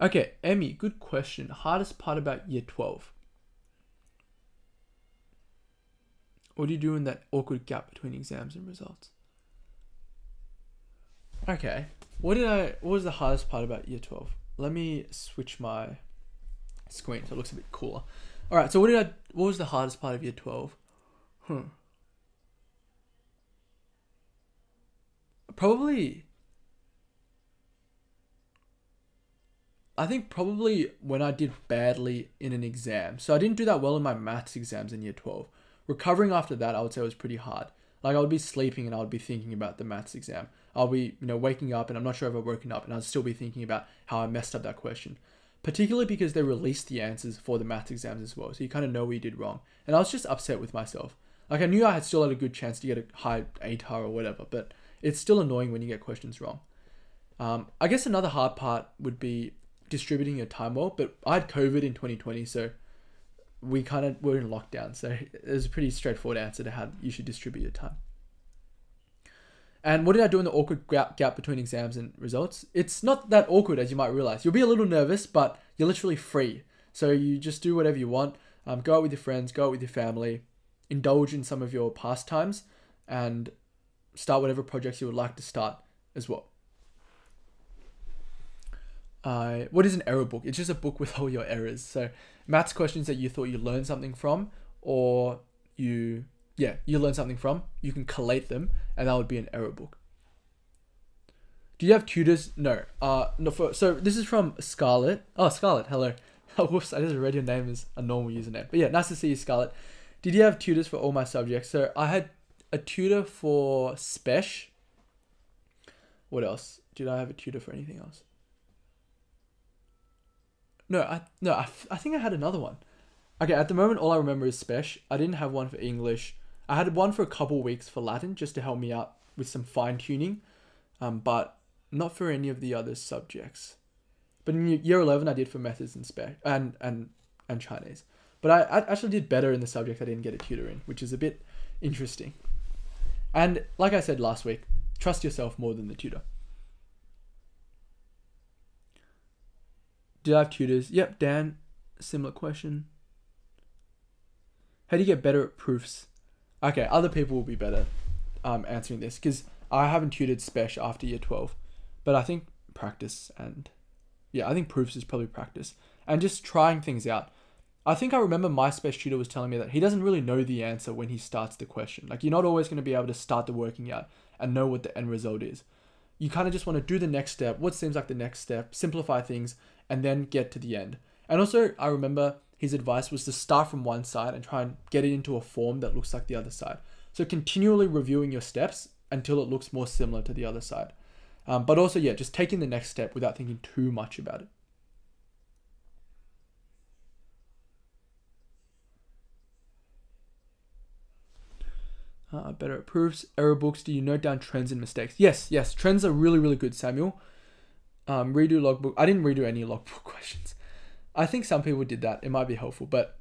A: Okay, Emmy, good question. Hardest part about year 12? What do you do in that awkward gap between exams and results? Okay, what did I? What was the hardest part about year 12? Let me switch my screen so it looks a bit cooler. All right, so what did I? What was the hardest part of year 12? Hmm. Probably I think probably when I did badly in an exam. So I didn't do that well in my maths exams in year 12. Recovering after that, I would say was pretty hard. Like I would be sleeping and I would be thinking about the maths exam. I'll be, you know, waking up and I'm not sure if I've woken up and I'd still be thinking about how I messed up that question. Particularly because they released the answers for the maths exams as well. So you kind of know what you did wrong. And I was just upset with myself. Like I knew I had still had a good chance to get a high ATAR or whatever, but it's still annoying when you get questions wrong. Um, I guess another hard part would be distributing your time well. But I had COVID in 2020, so we kind of were in lockdown. So it was a pretty straightforward answer to how you should distribute your time. And what did I do in the awkward gap, between exams and results? It's not that awkward as you might realize. You'll be a little nervous, but you're literally free. So you just do whatever you want. Um, go out with your friends, go out with your family, indulge in some of your pastimes, and start whatever projects you would like to start as well uh, what is an error book? It's just a book with all your errors. So maths questions that you thought you learned something from, or you yeah you learn something from, you can collate them, and that would be an error book. Do you have tutors? No. Uh, no. For, so this is from Scarlett. Oh, Scarlett. Hello. Oh, whoops. I just read your name as a normal username. But yeah, nice to see you, Scarlett. Did you have tutors for all my subjects? So I had a tutor for Spesh. What else? Did I have a tutor for anything else? No, I no, I, I think I had another one. Okay, at the moment, all I remember is Spesh. I didn't have one for English. I had one for a couple weeks for Latin just to help me out with some fine tuning, um, but not for any of the other subjects. But in year eleven, I did for methods and Spesh and and and Chinese. But I, I actually did better in the subject I didn't get a tutor in, which is a bit interesting. And like I said last week, trust yourself more than the tutor. Do I have tutors? Yep, Dan. Similar question. How do you get better at proofs? Okay, other people will be better um, answering this because I haven't tutored Spesh after year 12. But I think practice and yeah, I think proofs is probably practice and just trying things out. I think I remember my Spesh tutor was telling me that he doesn't really know the answer when he starts the question. Like you're not always going to be able to start the working out and know what the end result is. You kind of just want to do the next step, what seems like the next step, simplify things, and then get to the end. And also, I remember his advice was to start from one side and try and get it into a form that looks like the other side. So continually reviewing your steps until it looks more similar to the other side. Um, but also, yeah, just taking the next step without thinking too much about it. Uh, better at proofs, error books. Do you note down trends and mistakes? Yes, yes. Trends are really, really good, Samuel um, redo logbook. I didn't redo any logbook questions. I think some people did that. It might be helpful, but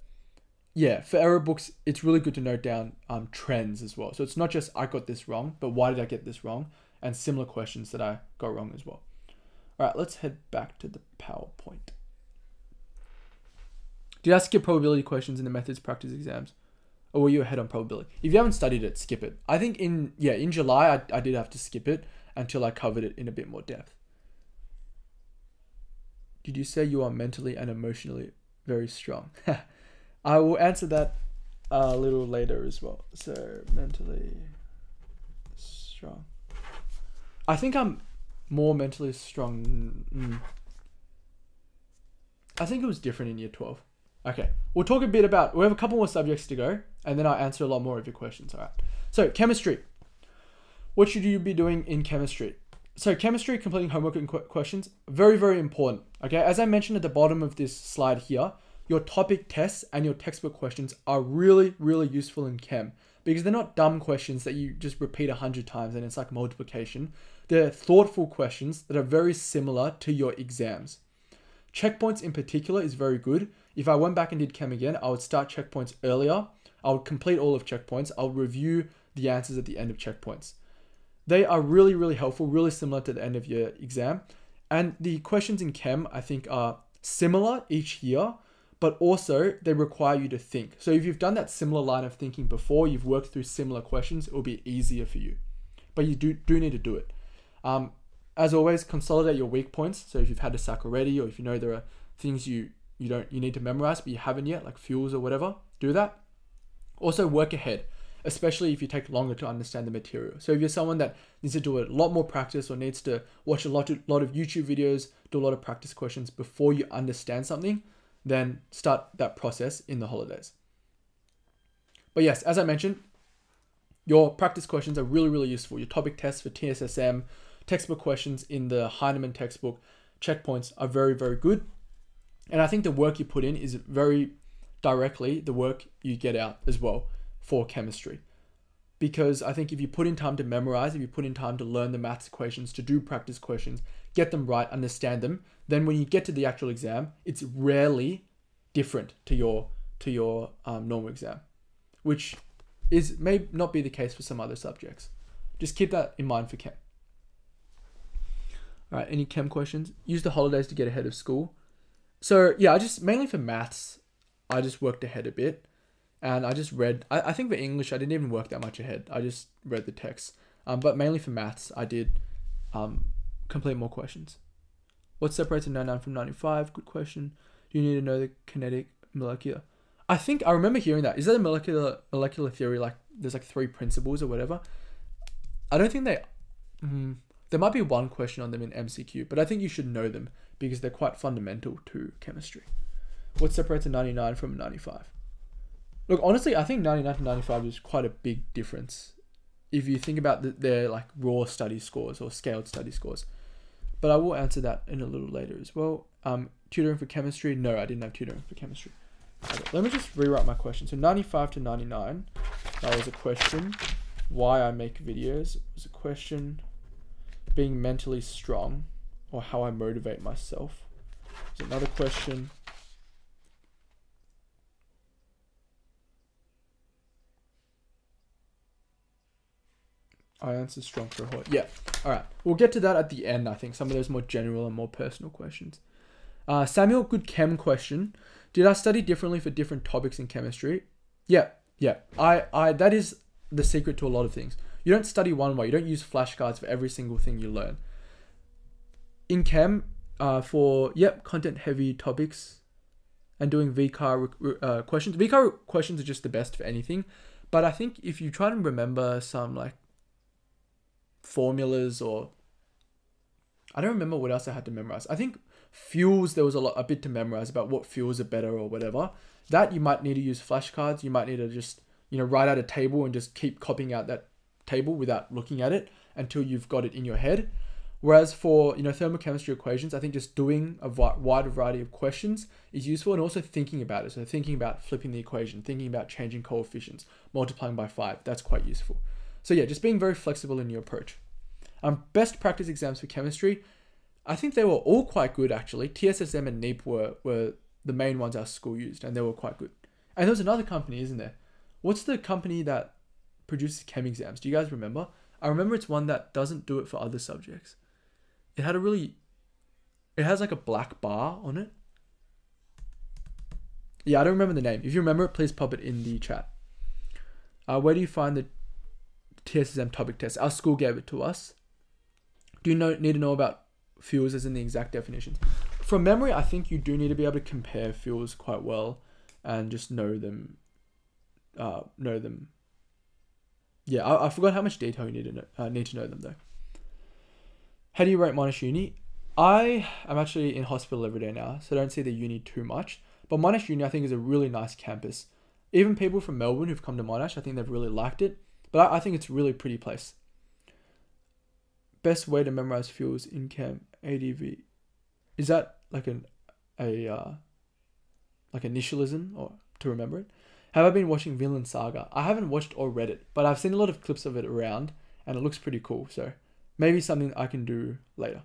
A: yeah, for error books, it's really good to note down um, trends as well. So it's not just I got this wrong, but why did I get this wrong? And similar questions that I got wrong as well. All right, let's head back to the PowerPoint. Did I skip probability questions in the methods practice exams? Or were you ahead on probability? If you haven't studied it, skip it. I think in, yeah, in July, I, I did have to skip it until I covered it in a bit more depth. Did you say you are mentally and emotionally very strong? I will answer that a little later as well. So, mentally strong. I think I'm more mentally strong. Mm. I think it was different in year 12. Okay, we'll talk a bit about. We have a couple more subjects to go, and then I'll answer a lot more of your questions. All right. So chemistry. What should you be doing in chemistry? So chemistry, completing homework and qu- questions, very very important. Okay, as I mentioned at the bottom of this slide here, your topic tests and your textbook questions are really really useful in chem because they're not dumb questions that you just repeat a hundred times and it's like multiplication. They're thoughtful questions that are very similar to your exams. Checkpoints in particular is very good. If I went back and did chem again, I would start checkpoints earlier. I would complete all of checkpoints. I'll review the answers at the end of checkpoints. They are really, really helpful, really similar to the end of your exam. And the questions in chem, I think, are similar each year, but also they require you to think. So if you've done that similar line of thinking before, you've worked through similar questions, it will be easier for you. But you do, do need to do it. Um, as always, consolidate your weak points. So if you've had a SAC already, or if you know there are things you you don't you need to memorize but you haven't yet, like fuels or whatever, do that. Also work ahead, especially if you take longer to understand the material. So if you're someone that needs to do a lot more practice or needs to watch a lot of, lot of YouTube videos, do a lot of practice questions before you understand something, then start that process in the holidays. But yes, as I mentioned, your practice questions are really, really useful. Your topic tests for TSSM, textbook questions in the Heinemann textbook, checkpoints are very, very good. And I think the work you put in is very directly the work you get out as well for chemistry. Because I think if you put in time to memorize, if you put in time to learn the maths equations, to do practice questions, get them right, understand them, then when you get to the actual exam, it's rarely different to your to your um, normal exam, which is may not be the case for some other subjects. Just keep that in mind for chem. All right, any chem questions? Use the holidays to get ahead of school. So yeah, I just mainly for maths, I just worked ahead a bit, and I just read. I, I think for English, I didn't even work that much ahead. I just read the text. Um, but mainly for maths, I did um, complete more questions. What separates a 99 from 95? Good question. Do you need to know the kinetic molecular? I think I remember hearing that. Is that a molecular molecular theory? Like there's like three principles or whatever. I don't think they. Mm, there might be one question on them in MCQ, but I think you should know them because they're quite fundamental to chemistry. What separates a 99 from a 95? Look, honestly, I think 99 to 95 is quite a big difference if you think about the, their like raw study scores or scaled study scores. But I will answer that in a little later as well. Um, tutoring for chemistry? No, I didn't have tutoring for chemistry. Okay, let me just rewrite my question. So 95 to 99, that was a question. Why I make videos was a question. Being mentally strong or how I motivate myself. There's another question. I answer strong cohort. Yeah. All right. We'll get to that at the end. I think some of those more general and more personal questions. Uh, Samuel, good chem question. Did I study differently for different topics in chemistry? Yeah. Yeah. I. I. That is the secret to a lot of things. You don't study one way. You don't use flashcards for every single thing you learn in chem uh, for yep content heavy topics and doing VCAA uh, questions. VCAA questions are just the best for anything, but I think if you try to remember some like formulas or I don't remember what else I had to memorize. I think fuels there was a lot a bit to memorize about what fuels are better or whatever. That you might need to use flashcards. You might need to just you know write out a table and just keep copying out that table without looking at it until you've got it in your head. Whereas for you know thermochemistry equations, I think just doing a wide variety of questions is useful, and also thinking about it. So thinking about flipping the equation, thinking about changing coefficients, multiplying by five, that's quite useful. So yeah, just being very flexible in your approach. Um, best practice exams for chemistry, I think they were all quite good actually. TSSM and NEAP were were the main ones our school used, and they were quite good. And there's another company, isn't there? What's the company that produces chem exams? Do you guys remember? I remember it's one that doesn't do it for other subjects. It had a really, it has like a black bar on it. Yeah, I don't remember the name. If you remember it, please pop it in the chat. Uh, where do you find the TSSM topic test? Our school gave it to us. Do you know, need to know about fuels as in the exact definitions? From memory, I think you do need to be able to compare fuels quite well and just know them. Uh, know them. Yeah, I, I forgot how much detail you need to know, uh, need to know them though. How do you rate Monash Uni? I am actually in hospital every day now, so I don't see the uni too much. But Monash Uni, I think, is a really nice campus. Even people from Melbourne who've come to Monash, I think they've really liked it. But I, I think it's a really pretty place. Best way to memorize fuels in chem ADV. Is that like an a uh, like initialism or to remember it? Have I been watching Vinland Saga? I haven't watched or read it, but I've seen a lot of clips of it around, and it looks pretty cool. So maybe something I can do later.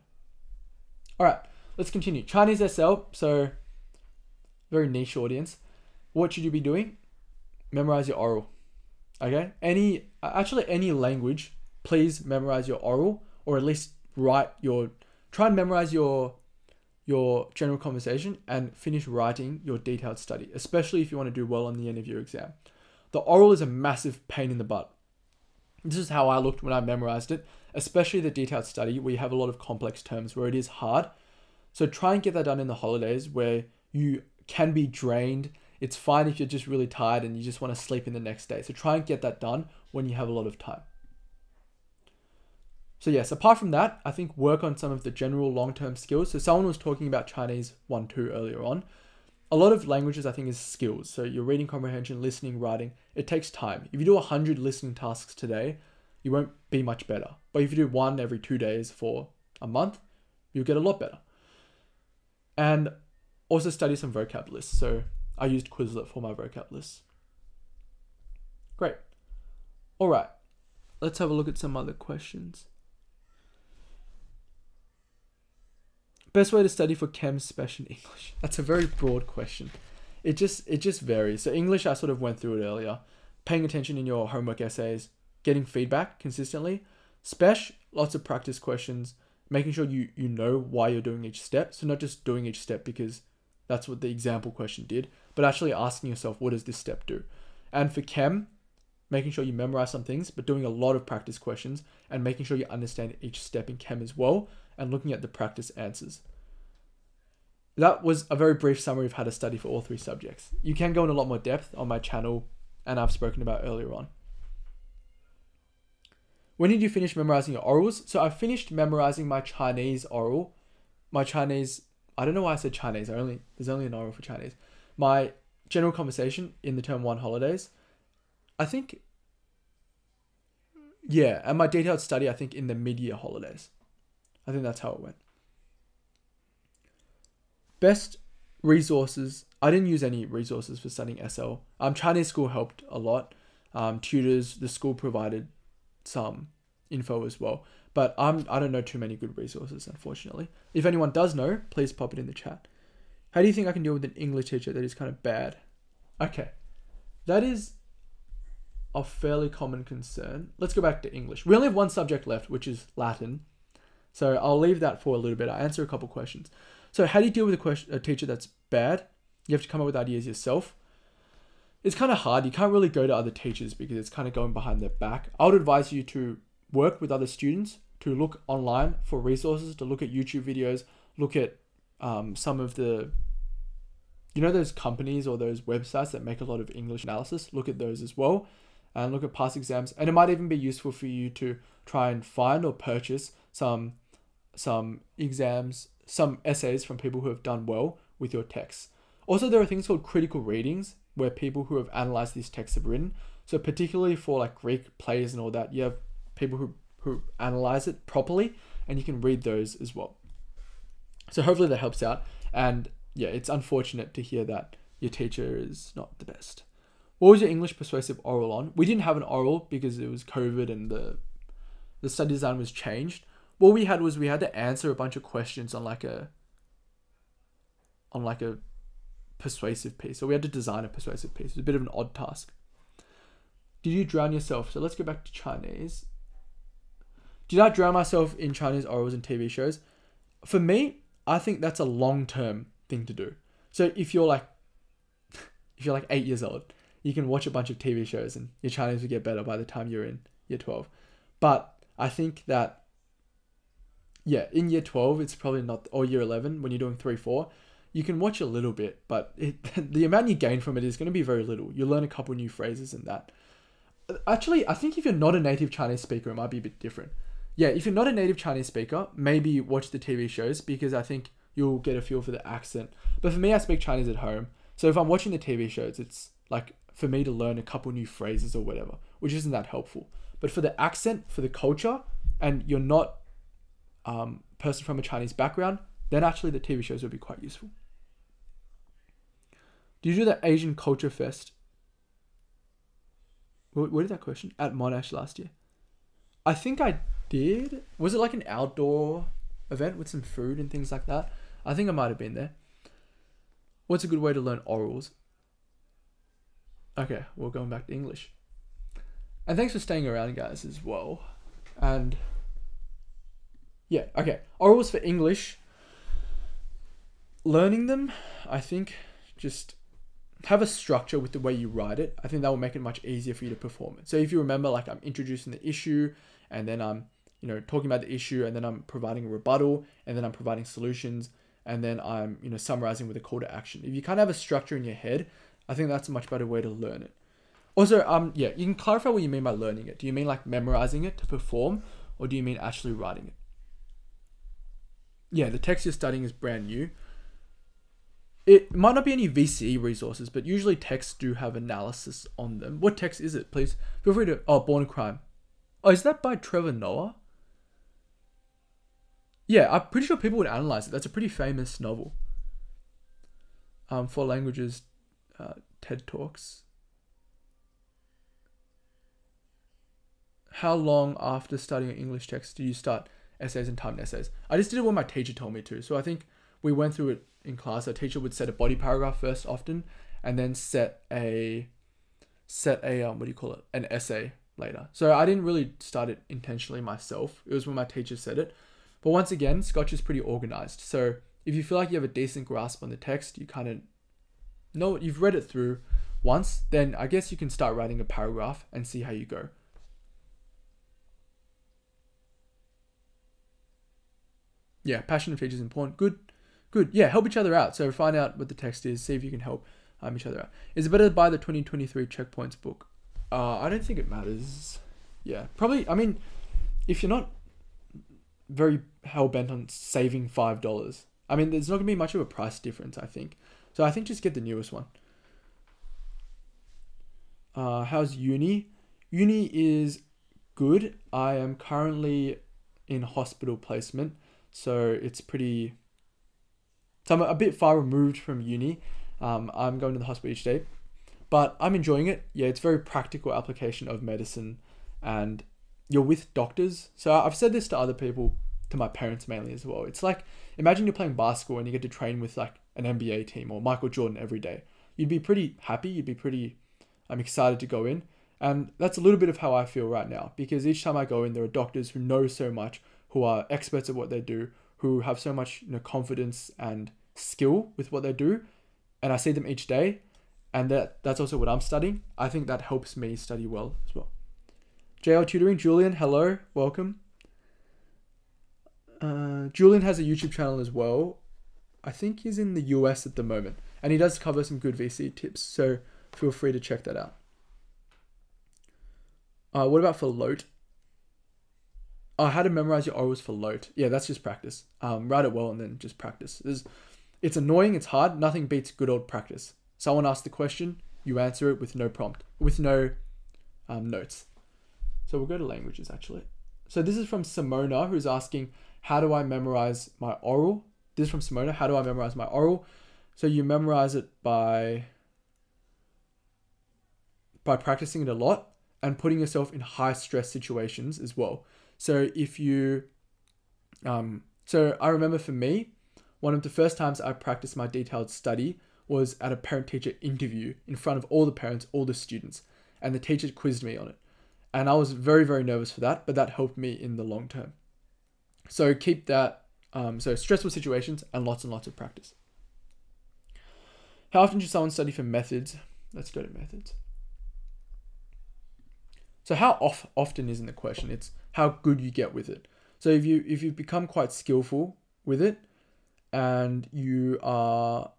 A: All right, let's continue. Chinese SL. So very niche audience. What should you be doing? Memorize your oral. Okay. Any actually any language, please memorize your oral or at least write your. Try and memorize your your general conversation and finish writing your detailed study, especially if you want to do well on the end of your exam. The oral is a massive pain in the butt. This is how I looked when I memorized it, especially the detailed study where you have a lot of complex terms where it is hard. So try and get that done in the holidays where you can be drained. It's fine if you're just really tired and you just want to sleep in the next day. So try and get that done when you have a lot of time. So yes, apart from that, I think work on some of the general long-term skills. So someone was talking about Chinese 1-2 earlier on. A lot of languages I think is skills. So your reading comprehension, listening, writing, it takes time. If you do 100 listening tasks today, you won't be much better. But if you do one every 2 days for a month, you'll get a lot better. And also study some vocab lists. So I used Quizlet for my vocab list. Great. All right. Let's have a look at some other questions. Best way to study for chem special English. That's a very broad question. It just it just varies. So English I sort of went through it earlier. Paying attention in your homework essays, getting feedback consistently. Spec, lots of practice questions, making sure you you know why you're doing each step. So not just doing each step because that's what the example question did, but actually asking yourself what does this step do? And for chem, making sure you memorize some things, but doing a lot of practice questions and making sure you understand each step in chem as well and looking at the practice answers. That was a very brief summary of how to study for all three subjects. You can go in a lot more depth on my channel, and I've spoken about earlier on. When did you finish memorizing your orals? So I finished memorizing my Chinese oral, my Chinese. I don't know why I said Chinese. I only there's only an oral for Chinese. My general conversation in the term one holidays. I think. Yeah, and my detailed study I think in the mid-year holidays. I think that's how it went. Best resources. I didn't use any resources for studying SL. Um, Chinese school helped a lot. Um, tutors, the school provided some info as well. But I'm, I don't know too many good resources, unfortunately. If anyone does know, please pop it in the chat. How do you think I can deal with an English teacher that is kind of bad? Okay, that is a fairly common concern. Let's go back to English. We only have one subject left, which is Latin. So I'll leave that for a little bit. I'll answer a couple questions. So how do you deal with a, question, a teacher that's bad? You have to come up with ideas yourself. It's kind of hard. You can't really go to other teachers because it's kind of going behind their back. I would advise you to work with other students, to look online for resources, to look at YouTube videos, look at um, some of the, you know, those companies or those websites that make a lot of English analysis. Look at those as well and look at past exams. And it might even be useful for you to try and find or purchase some some exams, some essays from people who have done well with your texts. Also, there are things called critical readings where people who have analyzed these texts have written. So, particularly for like Greek plays and all that, you have people who, who analyze it properly and you can read those as well. So, hopefully, that helps out. And yeah, it's unfortunate to hear that your teacher is not the best. What was your English persuasive oral on? We didn't have an oral because it was COVID and the the study design was changed what we had was we had to answer a bunch of questions on like a on like a persuasive piece. So we had to design a persuasive piece. It was a bit of an odd task. Did you drown yourself? So let's go back to Chinese. Did I drown myself in Chinese orals and TV shows? For me, I think that's a long term thing to do. So if you're like if you're like eight years old, you can watch a bunch of TV shows and your Chinese will get better by the time you're in year 12. But I think that yeah, in year 12, it's probably not, or year 11, when you're doing 3 4, you can watch a little bit, but it, the amount you gain from it is going to be very little. You learn a couple new phrases and that. Actually, I think if you're not a native Chinese speaker, it might be a bit different. Yeah, if you're not a native Chinese speaker, maybe watch the TV shows because I think you'll get a feel for the accent. But for me, I speak Chinese at home, So if I'm watching the TV shows, it's like for me to learn a couple new phrases or whatever, which isn't that helpful. But for the accent, for the culture, and you're not um, person from a Chinese background, then actually the TV shows would be quite useful. Do you do the Asian Culture Fest? Where, did that question? At Monash last year. I think I did. Was it like an outdoor event with some food and things like that? I think I might have been there. What's a good way to learn orals? Okay, we're going back to English. And thanks for staying around, guys, as well. And yeah, okay. Orals for English. Learning them, I think, just have a structure with the way you write it. I think that will make it much easier for you to perform it. So if you remember, like I'm introducing the issue, and then I'm, you know, talking about the issue, and then I'm providing a rebuttal, and then I'm providing solutions, and then I'm, you know, summarizing with a call to action. If you kind of have a structure in your head, I think that's a much better way to learn it. Also, um, yeah, you can clarify what you mean by learning it. Do you mean like memorizing it to perform, or do you mean actually writing it? Yeah, the text you're studying is brand new. It might not be any VCE resources, but usually texts do have analysis on them. What text is it? Please feel free to. Oh, Born a Crime. Oh, is that by Trevor Noah? Yeah, I'm pretty sure people would analyze it. That's a pretty famous novel. Um, four languages, uh, TED Talks. How long after studying English text do you start essays and timed essays? I just did it when my teacher told me to. So I think we went through it in class. Our teacher would set a body paragraph first often, and then set a set a um what do you call it an essay later. So I didn't really start it intentionally myself. It was when my teacher said it. But once again, Scotch is pretty organized. So if you feel like you have a decent grasp on the text, you kind of know you've read it through once, then I guess you can start writing a paragraph and see how you go. Yeah, passion and features important. Good, good. Yeah, help each other out. So find out what the text is, see if you can help um, each other out. Is it better to buy the 2023 checkpoints book? Uh, I don't think it matters. Yeah, probably. I mean, if you're not very hell bent on saving five dollars, I mean, there's not gonna be much of a price difference. I think. So I think just get the newest one. Uh, how's uni? Uni is good. I am currently in hospital placement, so it's pretty. So I'm a bit far removed from uni. Um, I'm going to the hospital each day, but I'm enjoying it. Yeah, it's very practical application of medicine, and you're with doctors. So I've said this to other people, to my parents mainly as well. It's like imagine you're playing basketball and you get to train with like an NBA team or Michael Jordan every day. You'd be pretty happy. You'd be pretty I'm excited to go in. And that's a little bit of how I feel right now because each time I go in, there are doctors who know so much, who are experts at what they do, who have so much you know, confidence and skill with what they do. And I see them each day. And that, that's also what I'm studying. I think that helps me study well as well. JL Tutoring, Julian, hello, welcome. Uh, Julian has a YouTube channel as well. I think he's in the US at the moment, and he does cover some good VC tips. So feel free to check that out. Uh, what about for LOTE? Oh, how to memorize your orals for LOTE. Yeah, that's just practice. Um, write it well and then just practice. There's, it's annoying, it's hard. Nothing beats good old practice. Someone asks the question, you answer it with no prompt, with no um, notes. So we'll go to languages actually. So this is from Simona, who's asking, how do I memorize my oral? This is from Simona. How do I memorize my oral? So you memorize it by by practicing it a lot and putting yourself in high stress situations as well. So if you, um, so I remember for me, one of the first times I practiced my detailed study was at a parent teacher interview in front of all the parents, all the students, and the teacher quizzed me on it. And I was very, very nervous for that, but that helped me in the long term. So keep that, um, so stressful situations and lots and lots of practice. How often should someone study for methods? Let's go to methods. So how off, often isn't the question, it's how good you get with it. So if you if you become quite skillful with it and you are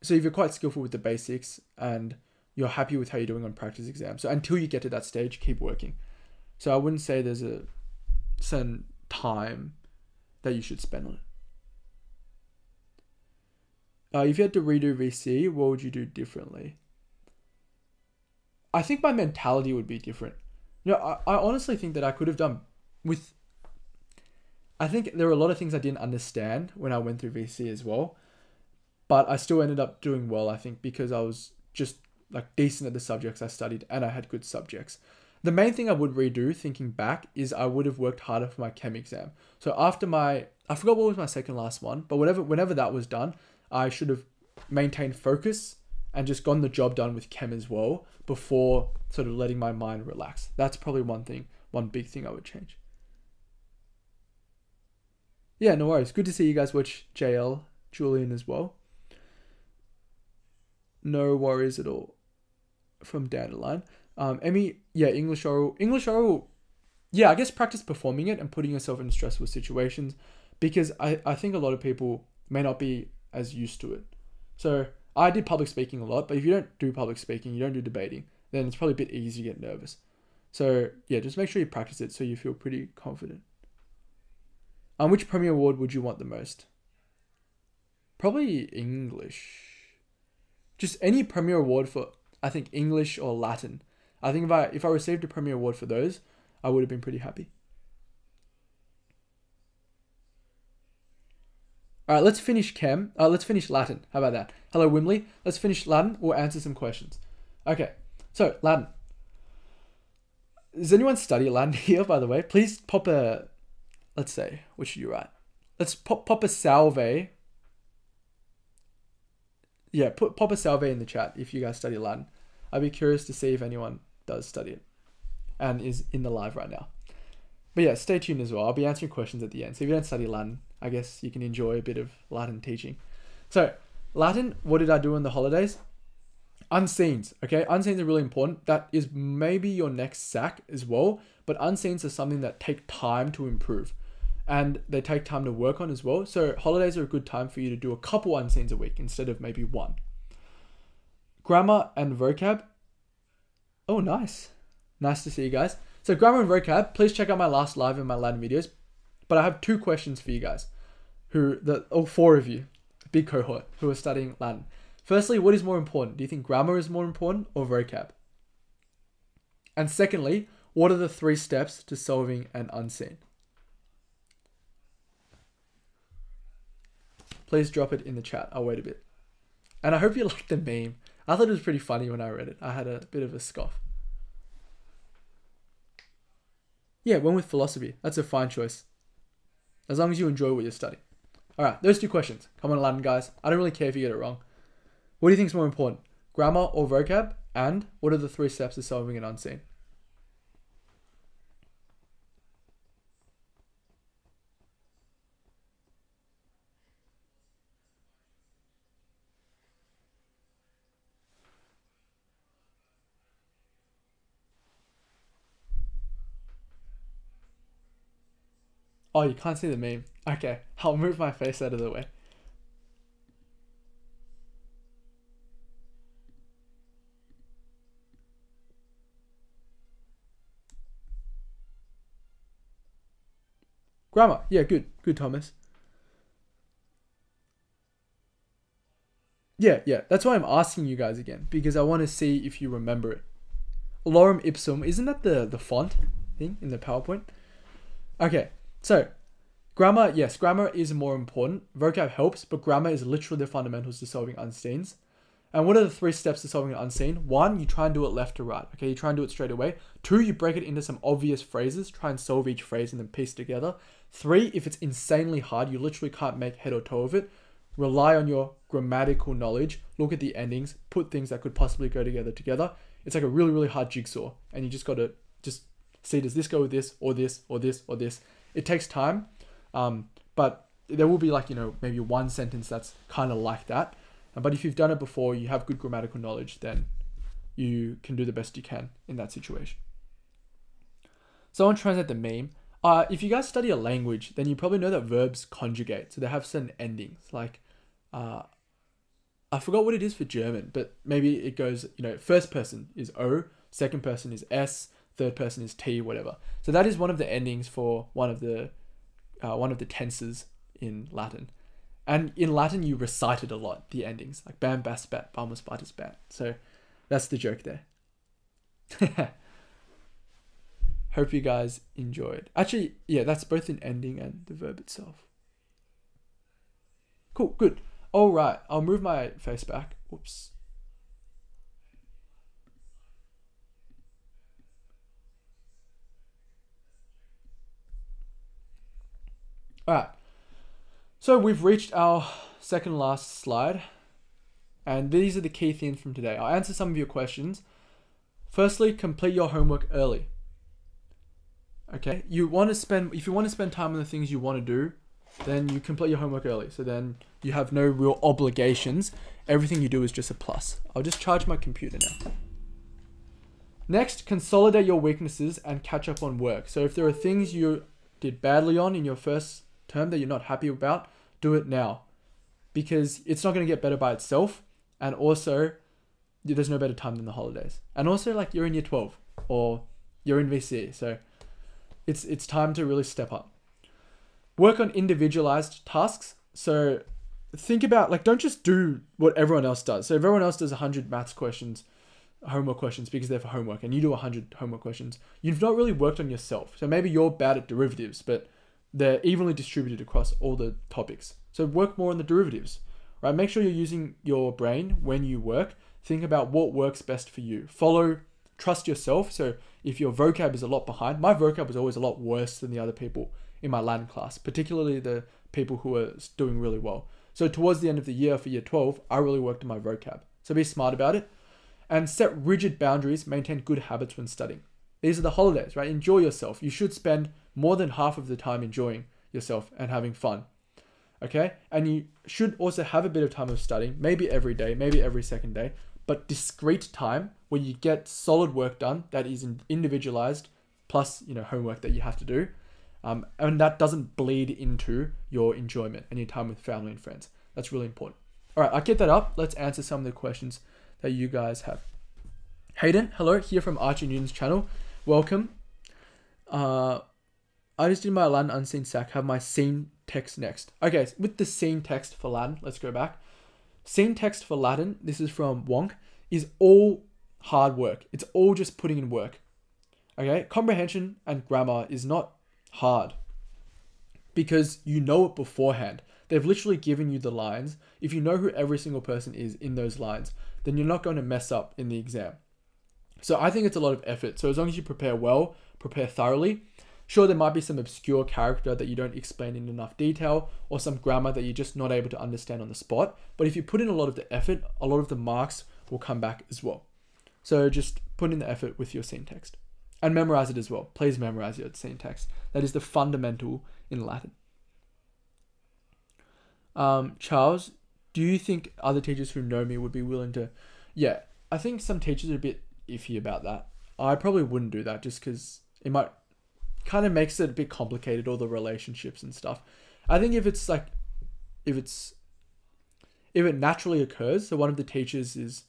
A: so if you're quite skillful with the basics and you're happy with how you're doing on practice exams. So until you get to that stage, keep working. So I wouldn't say there's a certain time that you should spend on it. Uh, if you had to redo VC, what would you do differently? I think my mentality would be different. You know, I, I honestly think that I could have done with. I think there were a lot of things I didn't understand when I went through VC as well, but I still ended up doing well. I think because I was just like decent at the subjects I studied and I had good subjects. The main thing I would redo, thinking back, is I would have worked harder for my chem exam. So after my, I forgot what was my second last one, but whatever, whenever that was done, I should have maintained focus and just gotten the job done with chem as well before sort of letting my mind relax. That's probably one thing, one big thing I would change. Yeah, no worries. Good to see you guys watch JL, Julian as well. No worries at all from Dandelion. Um, Emmy, yeah, English oral. English oral, yeah, I guess practice performing it and putting yourself in stressful situations because I, I think a lot of people may not be as used to it. So I did public speaking a lot, but if you don't do public speaking, you don't do debating, then it's probably a bit easy to get nervous. So yeah, just make sure you practice it so you feel pretty confident. Um, which Premier Award would you want the most? Probably English. Just any Premier Award for I think English or Latin. I think if I if I received a Premier Award for those, I would have been pretty happy. All right, let's finish chem. Uh, let's finish Latin. How about that? Hello, Wimley. Let's finish Latin. We'll answer some questions. Okay, so Latin. Does anyone study Latin here, by the way? Please pop a, let's say, what should you write? Let's pop, pop a salve. Yeah, put pop a salve in the chat if you guys study Latin. I'd be curious to see if anyone does study it and is in the live right now. But yeah, stay tuned as well. I'll be answering questions at the end. So if you don't study Latin, I guess you can enjoy a bit of Latin teaching. So, Latin, what did I do in the holidays? Unseens, okay? Unseens are really important. That is maybe your next SAC as well, but unseens are something that take time to improve and they take time to work on as well. So, holidays are a good time for you to do a couple unseens a week instead of maybe one. Grammar and vocab. Oh, nice. Nice to see you guys. So, grammar and vocab, please check out my last live and my Latin videos. But I have two questions for you guys who the all four of you, big cohort, who are studying Latin. Firstly, what is more important? Do you think grammar is more important or vocab? And secondly, what are the three steps to solving an unseen? Please drop it in the chat. I'll wait a bit. And I hope you liked the meme. I thought it was pretty funny when I read it. I had a bit of a scoff. Yeah, went with philosophy. That's a fine choice. As long as you enjoy what you're studying. All right, those two questions. Come on, Latin guys. I don't really care if you get it wrong. What do you think is more important, grammar or vocab? And what are the three steps to solving an unseen? Oh, you can't see the meme. Okay, I'll move my face out of the way. Grammar. Yeah, good. Good, Thomas. Yeah, yeah. That's why I'm asking you guys again, because I want to see if you remember it. Lorem ipsum, isn't that the, the font thing in the PowerPoint? Okay, so, grammar, yes, grammar is more important. Vocab helps, but grammar is literally the fundamentals to solving unseens. And what are the three steps to solving an unseen? One, you try and do it left to right. Okay, you try and do it straight away. Two, you break it into some obvious phrases, try and solve each phrase and then piece together. Three, if it's insanely hard, you literally can't make head or toe of it. Rely on your grammatical knowledge, look at the endings, put things that could possibly go together together. It's like a really, really hard jigsaw, and you just got to just see does this go with this, or this, or this, or this, it takes time, um, but there will be like you know maybe one sentence that's kind of like that. But if you've done it before, you have good grammatical knowledge, then you can do the best you can in that situation. So I want to translate the meme. Uh, if you guys study a language, then you probably know that verbs conjugate. So they have certain endings. Like, uh, I forgot what it is for German, but maybe it goes, you know, first person is O, second person is S, third person is T, whatever. So that is one of the endings for one of the uh, one of the tenses in Latin. And in Latin, you recited a lot the endings, like bam, bas, bat, bamus, batis, bat. So that's the joke there. Hope you guys enjoyed. Actually, yeah, that's both an ending and the verb itself. Cool, good. All right, I'll move my face back. Whoops. All right. So we've reached our second last slide. And these are the key themes from today. I'll answer some of your questions. Firstly, complete your homework early. Okay, you want to spend if you want to spend time on the things you want to do, then you complete your homework early. So then you have no real obligations. Everything you do is just a plus. I'll just charge my computer now. Next, consolidate your weaknesses and catch up on work. So if there are things you did badly on in your first term that you're not happy about, do it now. Because it's not going to get better by itself. And also, there's no better time than the holidays. And also, like, you're in year 12 or you're in VC. So it's, it's time to really step up. Work on individualized tasks. So think about, like, don't just do what everyone else does. So if everyone else does 100 maths questions, homework questions because they're for homework and you do 100 homework questions, you've not really worked on yourself. So maybe you're bad at derivatives, but they're evenly distributed across all the topics. So work more on the derivatives, right? Make sure you're using your brain when you work. Think about what works best for you. Follow, trust yourself. So if your vocab is a lot behind, my vocab was always a lot worse than the other people in my Latin class, particularly the people who were doing really well. So towards the end of the year for year 12, I really worked on my vocab. So be smart about it and set rigid boundaries, maintain good habits when studying. These are the holidays, right? Enjoy yourself. You should spend more than half of the time enjoying yourself and having fun. Okay? And you should also have a bit of time of studying, maybe every day, maybe every second day, but discrete time where you get solid work done that is individualized, plus, you know, homework that you have to do. Um, and that doesn't bleed into your enjoyment and your time with family and friends. That's really important. All right, I'll get that up. Let's answer some of the questions that you guys have. Hayden, hello, here from Archie Newton's channel. Welcome. Uh, I just did my Latin unseen SAC, have my seen text next. Okay, so with the seen text for Latin, let's go back. Seen text for Latin, this is from Wonk, is all hard work. It's all just putting in work. Okay, comprehension and grammar is not hard because you know it beforehand. They've literally given you the lines. If you know who every single person is in those lines, then you're not going to mess up in the exam. So I think it's a lot of effort. So as long as you prepare well, prepare thoroughly, Sure, there might be some obscure character that you don't explain in enough detail, or some grammar that you're just not able to understand on the spot. But if you put in a lot of the effort, a lot of the marks will come back as well. So just put in the effort with your seen text. And memorize it as well. Please memorize your seen text. That is the fundamental in Latin. Um, Charles, do you think other teachers who know me would be willing to? Yeah, I think some teachers are a bit iffy about that. I probably wouldn't do that just because it might kind of makes it a bit complicated, all the relationships and stuff. I think if it's like, if it's, if it naturally occurs, so one of the teachers is,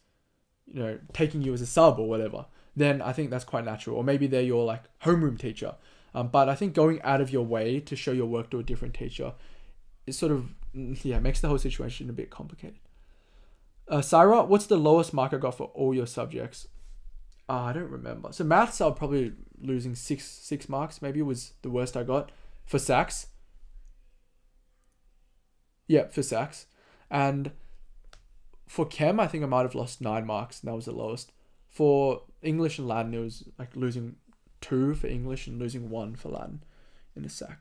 A: you know, taking you as a sub or whatever, then I think that's quite natural. Or maybe they're your like homeroom teacher. Um, but I think going out of your way to show your work to a different teacher is sort of, yeah, makes the whole situation a bit complicated. Uh, Syra, what's the lowest mark I got for all your subjects? Uh, I don't remember. So maths, I'll probably losing six six marks. Maybe it was the worst I got for SACS. Yeah, for SACS, and for Chem, I think I might have lost nine marks, and that was the lowest. For English and Latin, it was like losing two for English and losing one for Latin in the SAC.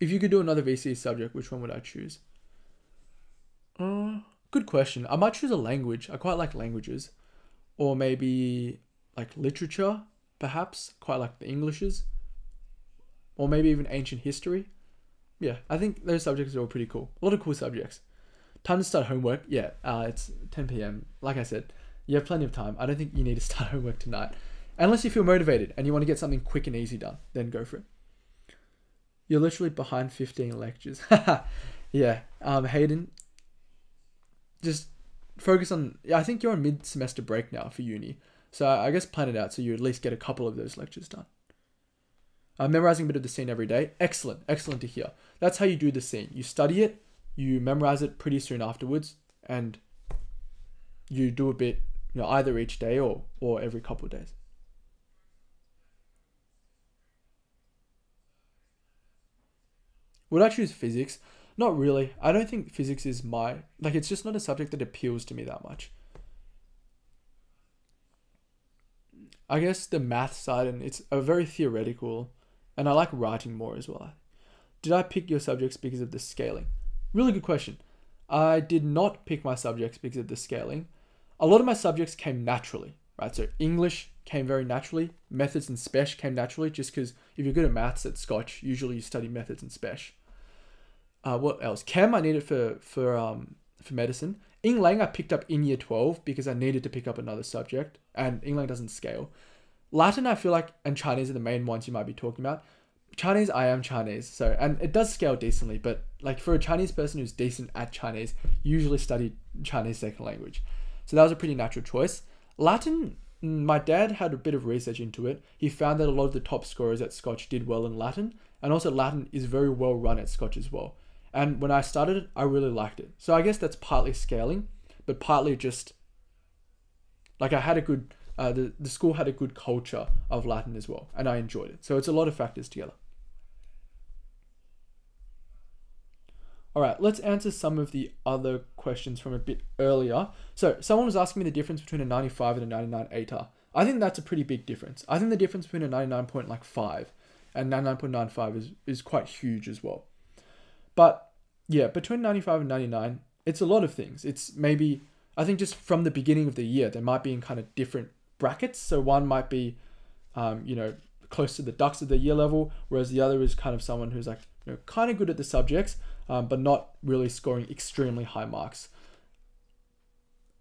A: If you could do another VC subject, which one would I choose? Uh, good question. I might choose a language. I quite like languages or maybe like literature, perhaps, quite like the Englishes, or maybe even ancient history. Yeah, I think those subjects are all pretty cool. A lot of cool subjects. Time to start homework. Yeah, uh, it's 10 p.m. Like I said, you have plenty of time. I don't think you need to start homework tonight. Unless you feel motivated and you want to get something quick and easy done, then go for it. You're literally behind 15 lectures. yeah, um, Hayden, just focus on. I think you're on mid semester break now for uni, so I guess plan it out so you at least get a couple of those lectures done. Uh, memorizing a bit of the scene every day. Excellent, excellent to hear. that's how you do the scene. You study it, you memorize it pretty soon afterwards, and you do a bit, you know, either each day or or every couple of days. Would I choose physics? Not really. I don't think physics is my like it's just not a subject that appeals to me that much. I guess the math side and it's a very theoretical and I like writing more as well. Did I pick your subjects because of the scaling? Really good question. I did not pick my subjects because of the scaling. A lot of my subjects came naturally, right? So English came very naturally. Methods and Spesh came naturally just because if you're good at maths at Scotch, usually you study methods and Spesh. Uh, what else? Chem I needed for for um for medicine. Eng Lang I picked up in year 12 because I needed to pick up another subject and Eng Lang doesn't scale. Latin I feel like and Chinese are the main ones you might be talking about. Chinese I am Chinese, so and it does scale decently, but like for a Chinese person who's decent at Chinese, usually study Chinese second language. So that was a pretty natural choice. Latin mm, my dad had a bit of research into it. He found that a lot of the top scorers at Scotch did well in Latin, and also Latin is very well run at Scotch as well. And when I started it, I really liked it. So I guess that's partly scaling, but partly just like I had a good, uh, the, the school had a good culture of Latin as well, and I enjoyed it. So it's a lot of factors together. All right, let's answer some of the other questions from a bit earlier. So someone was asking me the difference between a 95 and a 99 ATAR. I think that's a pretty big difference. I think the difference between a 99.5 and 99.95 is, is quite huge as well. But yeah, between 95 and 99, it's a lot of things. It's maybe, I think just from the beginning of the year, they might be in kind of different brackets. So one might be, um, you know, close to the dux of the year level, whereas the other is kind of someone who's like, you know, kind of good at the subjects, um, but not really scoring extremely high marks.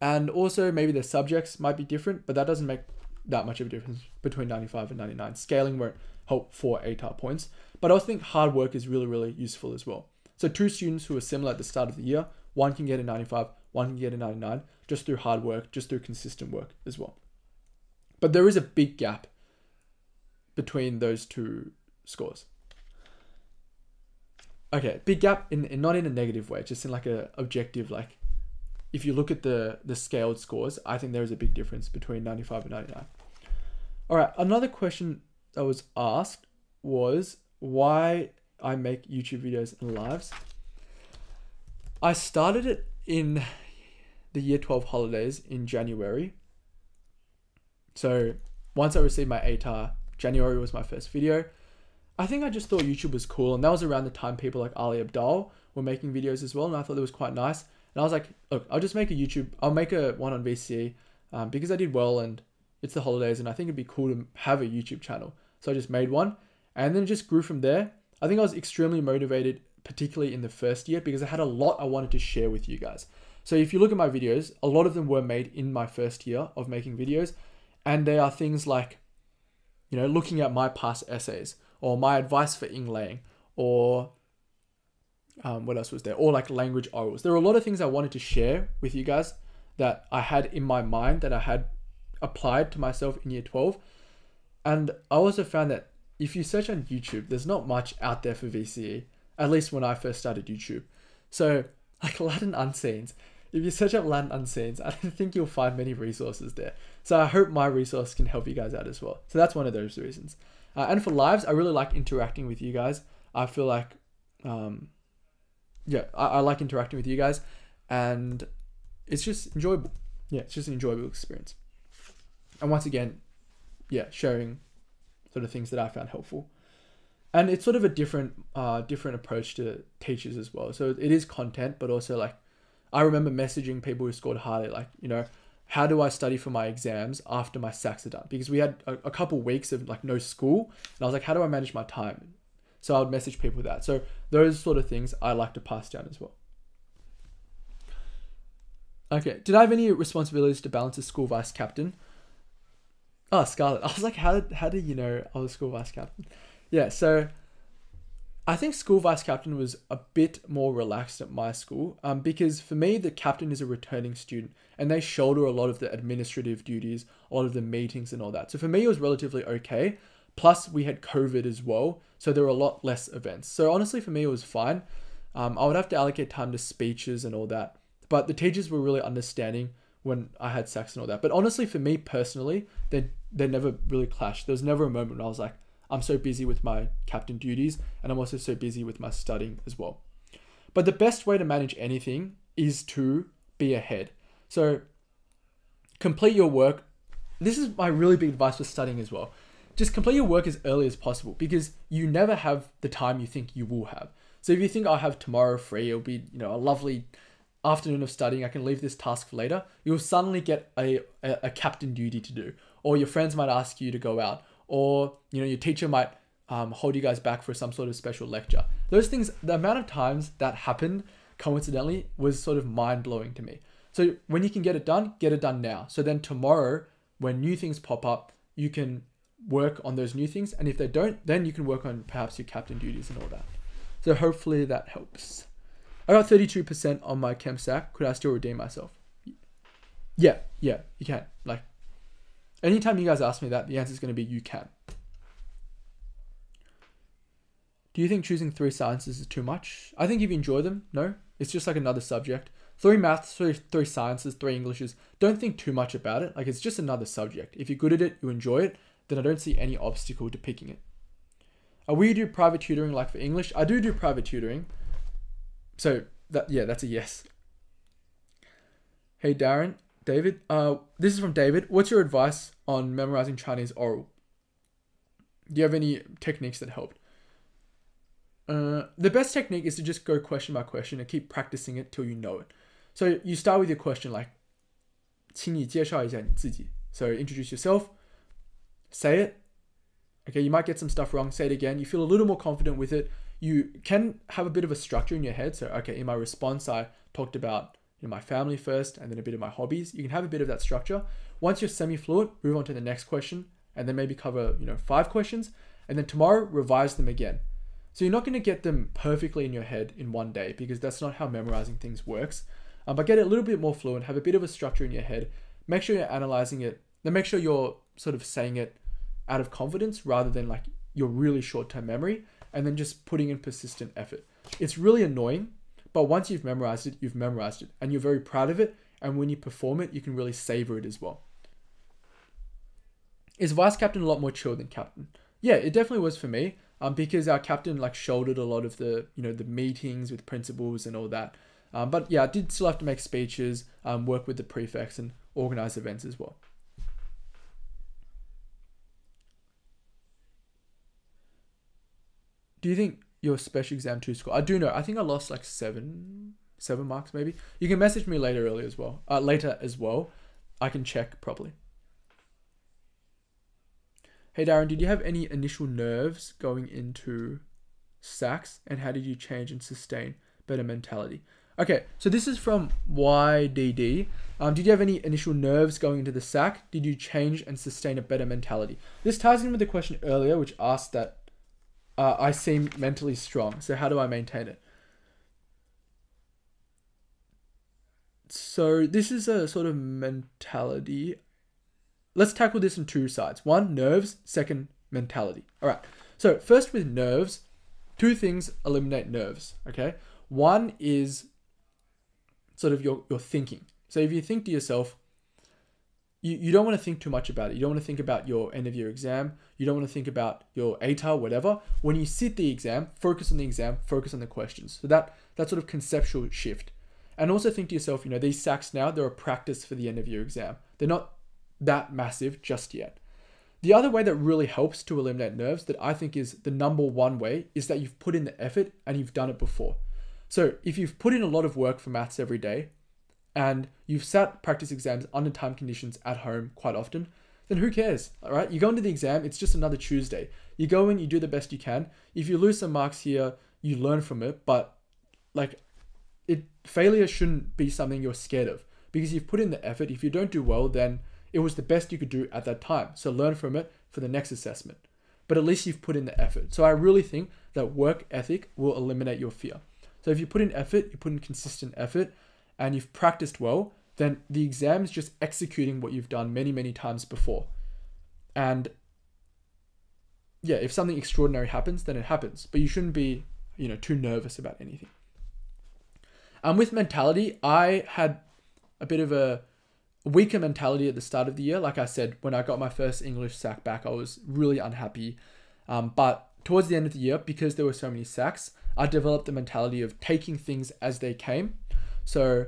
A: And also maybe the subjects might be different, but that doesn't make that much of a difference between 95 and 99. Scaling won't help for ATAR points, but I also think hard work is really, really useful as well. So two students who are similar at the start of the year, one can get a 95, one can get a 99, just through hard work, just through consistent work as well. But there is a big gap between those two scores. Okay, big gap in, in not in a negative way, just in like a objective like if you look at the the scaled scores, I think there is a big difference between 95 and 99. All right, another question that was asked was why I make YouTube videos and lives. I started it in the year 12 holidays in January. So once I received my ATAR, January was my first video. I think I just thought YouTube was cool, and that was around the time people like Ali Abdaal were making videos as well, and I thought it was quite nice. And I was like, look, I'll just make a YouTube, I'll make a one on VCE um, because I did well and it's the holidays, and I think it'd be cool to have a YouTube channel. So I just made one, and then it just grew from there. I think I was extremely motivated, particularly in the first year, because I had a lot I wanted to share with you guys. So if you look at my videos, a lot of them were made in my first year of making videos, and they are things like, you know, looking at my past essays, or my advice for Eng Lang, or um, what else was there? Or like language orals. There were a lot of things I wanted to share with you guys that I had in my mind that I had applied to myself in year 12. And I also found that if you search on YouTube, there's not much out there for VCE, at least when I first started YouTube. So, like Latin Unseens, if you search up Latin Unseens, I don't think you'll find many resources there. So, I hope my resource can help you guys out as well. So, that's one of those reasons. Uh, and for lives, I really like interacting with you guys. I feel like, um, yeah, I, I like interacting with you guys, and it's just enjoyable. Yeah, it's just an enjoyable experience. And once again, yeah, sharing sort of things that I found helpful. And it's sort of a different uh, different approach to teachers as well. So it is content, but also like I remember messaging people who scored highly, like, you know, how do I study for my exams after my SACs are done? Because we had a, a couple weeks of like no school, and I was like, how do I manage my time? So I would message people that. So those sort of things I like to pass down as well. Okay, did I have any responsibilities to balance as school vice captain? Oh, Scarlett. I was like, how did, how did you know I was school vice captain? Yeah, so I think school vice captain was a bit more relaxed at my school um, because for me, the captain is a returning student and they shoulder a lot of the administrative duties, a lot of the meetings and all that. So for me, it was relatively okay. Plus, we had COVID as well, so there were a lot less events. So honestly, for me, it was fine. Um, I would have to allocate time to speeches and all that, but the teachers were really understanding when I had SACs and all that. But honestly, for me personally, they they never really clashed. There was never a moment when I was like, I'm so busy with my captain duties, and I'm also so busy with my studying as well. But the best way to manage anything is to be ahead. So complete your work. This is my really big advice for studying as well. Just complete your work as early as possible because you never have the time you think you will have. So if you think I'll have tomorrow free, it'll be, you know, a lovely afternoon of studying, I can leave this task for later, you'll suddenly get a, a, a captain duty to do. Or your friends might ask you to go out. Or, you know, your teacher might um, hold you guys back for some sort of special lecture. Those things, the amount of times that happened coincidentally was sort of mind blowing to me. So when you can get it done, get it done now. So then tomorrow, when new things pop up, you can work on those new things. And if they don't, then you can work on perhaps your captain duties and all that. So hopefully that helps. I got 32% on my chem SAC. Could I still redeem myself? Yeah, yeah, you can. Like, anytime you guys ask me that, the answer is going to be you can. Do you think choosing three sciences is too much? I think if you enjoy them, no. It's just like another subject. Three maths, three, three sciences, three Englishes. Don't think too much about it. Like it's just another subject. If you're good at it, you enjoy it, then I don't see any obstacle to picking it. Uh, will you do private tutoring like for English? I do do private tutoring So that yeah, that's a yes. Hey Darren, David. Uh, this is from David. What's your advice on memorizing Chinese oral? Do you have any techniques that helped? Uh, the best technique is to just go question by question and keep practicing it till you know it. So you start with your question like, 请你介绍一下你自己. So introduce yourself, say it. Okay, you might get some stuff wrong. Say it again. You feel a little more confident with it. You can have a bit of a structure in your head. So okay, in my response, I talked about you know, my family first, and then a bit of my hobbies. You can have a bit of that structure. Once you're semi-fluent, move on to the next question, and then maybe cover you know five questions, and then tomorrow revise them again. So you're not going to get them perfectly in your head in one day because that's not how memorizing things works. Um, but get it a little bit more fluent, have a bit of a structure in your head. Make sure you're analyzing it. Then make sure you're sort of saying it out of confidence rather than like your really short-term memory and then just putting in persistent effort. It's really annoying, but once you've memorized it, you've memorized it and you're very proud of it. And when you perform it, you can really savor it as well. Is vice captain a lot more chill than captain? Yeah, it definitely was for me um, because our captain like shouldered a lot of the you know the meetings with principals and all that. Um, but yeah, I did still have to make speeches, um, work with the prefects, and organize events as well. Do you think your Spesh exam two score? I do know. I think I lost like seven, seven marks maybe. You can message me later early as well. Uh, later as well. I can check properly. Hey Darren, did you have any initial nerves going into SACs and how did you change and sustain better mentality? Okay, so this is from YDD. Um, did you have any initial nerves going into the SAC? Did you change and sustain a better mentality? This ties in with the question earlier, which asked that uh, I seem mentally strong. So how do I maintain it? So this is a sort of mentality let's tackle this in two sides. One, nerves. Second, mentality. All right. So first with nerves, two things eliminate nerves. Okay. One is sort of your, your thinking. So if you think to yourself, you, you don't want to think too much about it. You don't want to think about your end of year exam. You don't want to think about your ATAR, whatever. When you sit the exam, focus on the exam, focus on the questions. So that that sort of conceptual shift. And also think to yourself, you know, these SACs now, they're a practice for the end of year exam. They're not that massive just yet. The other way that really helps to eliminate nerves, that I think is the number one way, is that you've put in the effort and you've done it before. So if you've put in a lot of work for maths every day and you've sat practice exams under time conditions at home quite often, then who cares? All right, you go into the exam, it's just another Tuesday. You go in, you do the best you can. If you lose some marks here, you learn from it, but like it failure shouldn't be something you're scared of because you've put in the effort. If you don't do well, then it was the best you could do at that time. So learn from it for the next assessment. But at least you've put in the effort. So I really think that work ethic will eliminate your fear. So if you put in effort, you put in consistent effort, and you've practiced well, then the exam is just executing what you've done many, many times before. And yeah, if something extraordinary happens, then it happens. But you shouldn't be, you know, too nervous about anything. And with mentality, I had a bit of a weaker mentality at the start of the year. Like I said, when I got my first English SAC back, I was really unhappy. Um, but towards the end of the year, because there were so many SACs, I developed the mentality of taking things as they came. So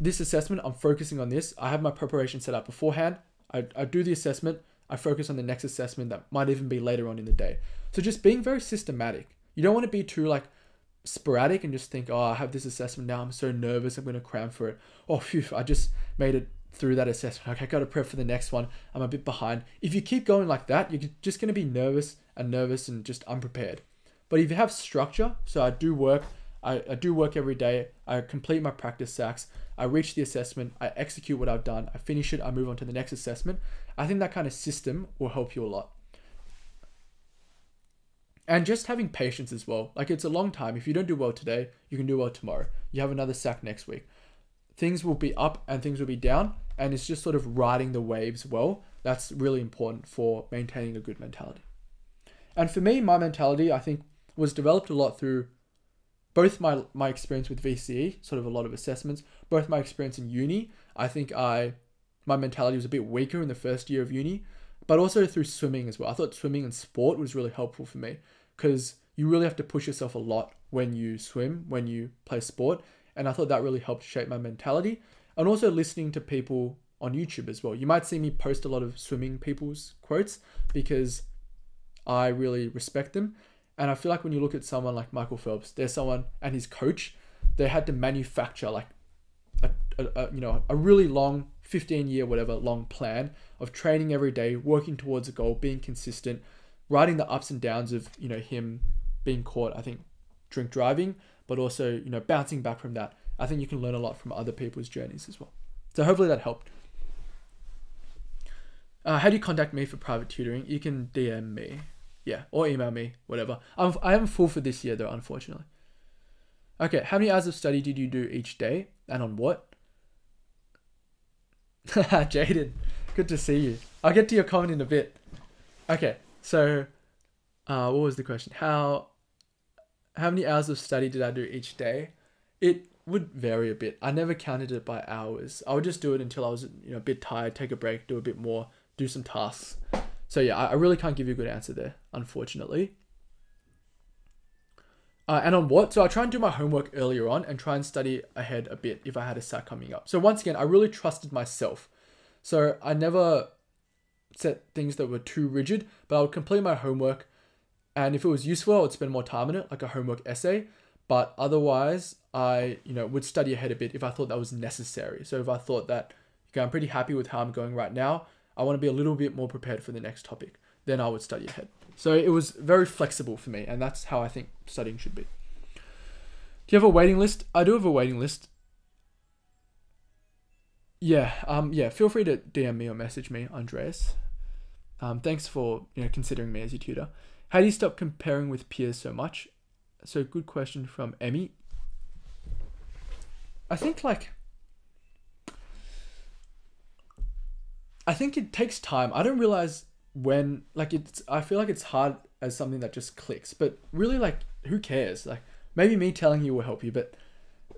A: this assessment, I'm focusing on this. I have my preparation set up beforehand. I, I do the assessment. I focus on the next assessment that might even be later on in the day. So just being very systematic. You don't want to be too like sporadic and just think, oh, I have this assessment now. I'm so nervous. I'm going to cram for it. Oh, phew, I just made it through that assessment. Okay, I got to prep for the next one. I'm a bit behind. If you keep going like that, you're just going to be nervous and nervous and just unprepared. But if you have structure, so I do work, I, I do work every day. I complete my practice SACs. I reach the assessment. I execute what I've done. I finish it. I move on to the next assessment. I think that kind of system will help you a lot. And just having patience as well. Like it's a long time. If you don't do well today, you can do well tomorrow. You have another SAC next week. Things will be up and things will be down. And it's just sort of riding the waves well. That's really important for maintaining a good mentality. And for me, my mentality, I think, was developed a lot through both my my experience with VCE, sort of a lot of assessments, both my experience in uni. I think I my mentality was a bit weaker in the first year of uni, but also through swimming as well. I thought swimming and sport was really helpful for me because you really have to push yourself a lot when you swim, when you play sport, and I thought that really helped shape my mentality. And also listening to people on YouTube as well. You might see me post a lot of swimming people's quotes because I really respect them and I feel like when you look at someone like Michael Phelps, there's someone and his coach, they had to manufacture like a, a, a you know a really long 15 year whatever long plan of training every day, working towards a goal, being consistent, riding the ups and downs of you know him being caught. I think drink driving, but also you know bouncing back from that. I think you can learn a lot from other people's journeys as well. So hopefully that helped. Uh, how do you contact me for private tutoring? You can DM me. Yeah, or email me, whatever. I'm, I am full for this year though, unfortunately. Okay, how many hours of study did you do each day and on what? Jaden, good to see you. I'll get to your comment in a bit. Okay, so uh, what was the question? How how many hours of study did I do each day? It would vary a bit. I never counted it by hours. I would just do it until I was you know a bit tired, take a break, do a bit more, do some tasks. So yeah, I, really can't give you a good answer there, unfortunately. Uh, and on what? So I try and do my homework earlier on and try and study ahead a bit if I had a SAC coming up. So once again, I really trusted myself. So I never set things that were too rigid, but I would complete my homework. And if it was useful, I would spend more time on it, like a homework essay. But otherwise, I, you know, would study ahead a bit if I thought that was necessary. So if I thought that, okay, I'm pretty happy with how I'm going right now, I want to be a little bit more prepared for the next topic, then I would study ahead. So it was very flexible for me, and that's how I think studying should be. Do you have a waiting list? I do have a waiting list. Yeah, um, yeah. Feel free to DM me or message me, Andreas. Um, thanks for you know considering me as your tutor. How do you stop comparing with peers so much? So good question from Emmy. I think like I think it takes time. I don't realize when like it's I feel like it's hard as something that just clicks, but really like who cares? Like maybe me telling you will help you, but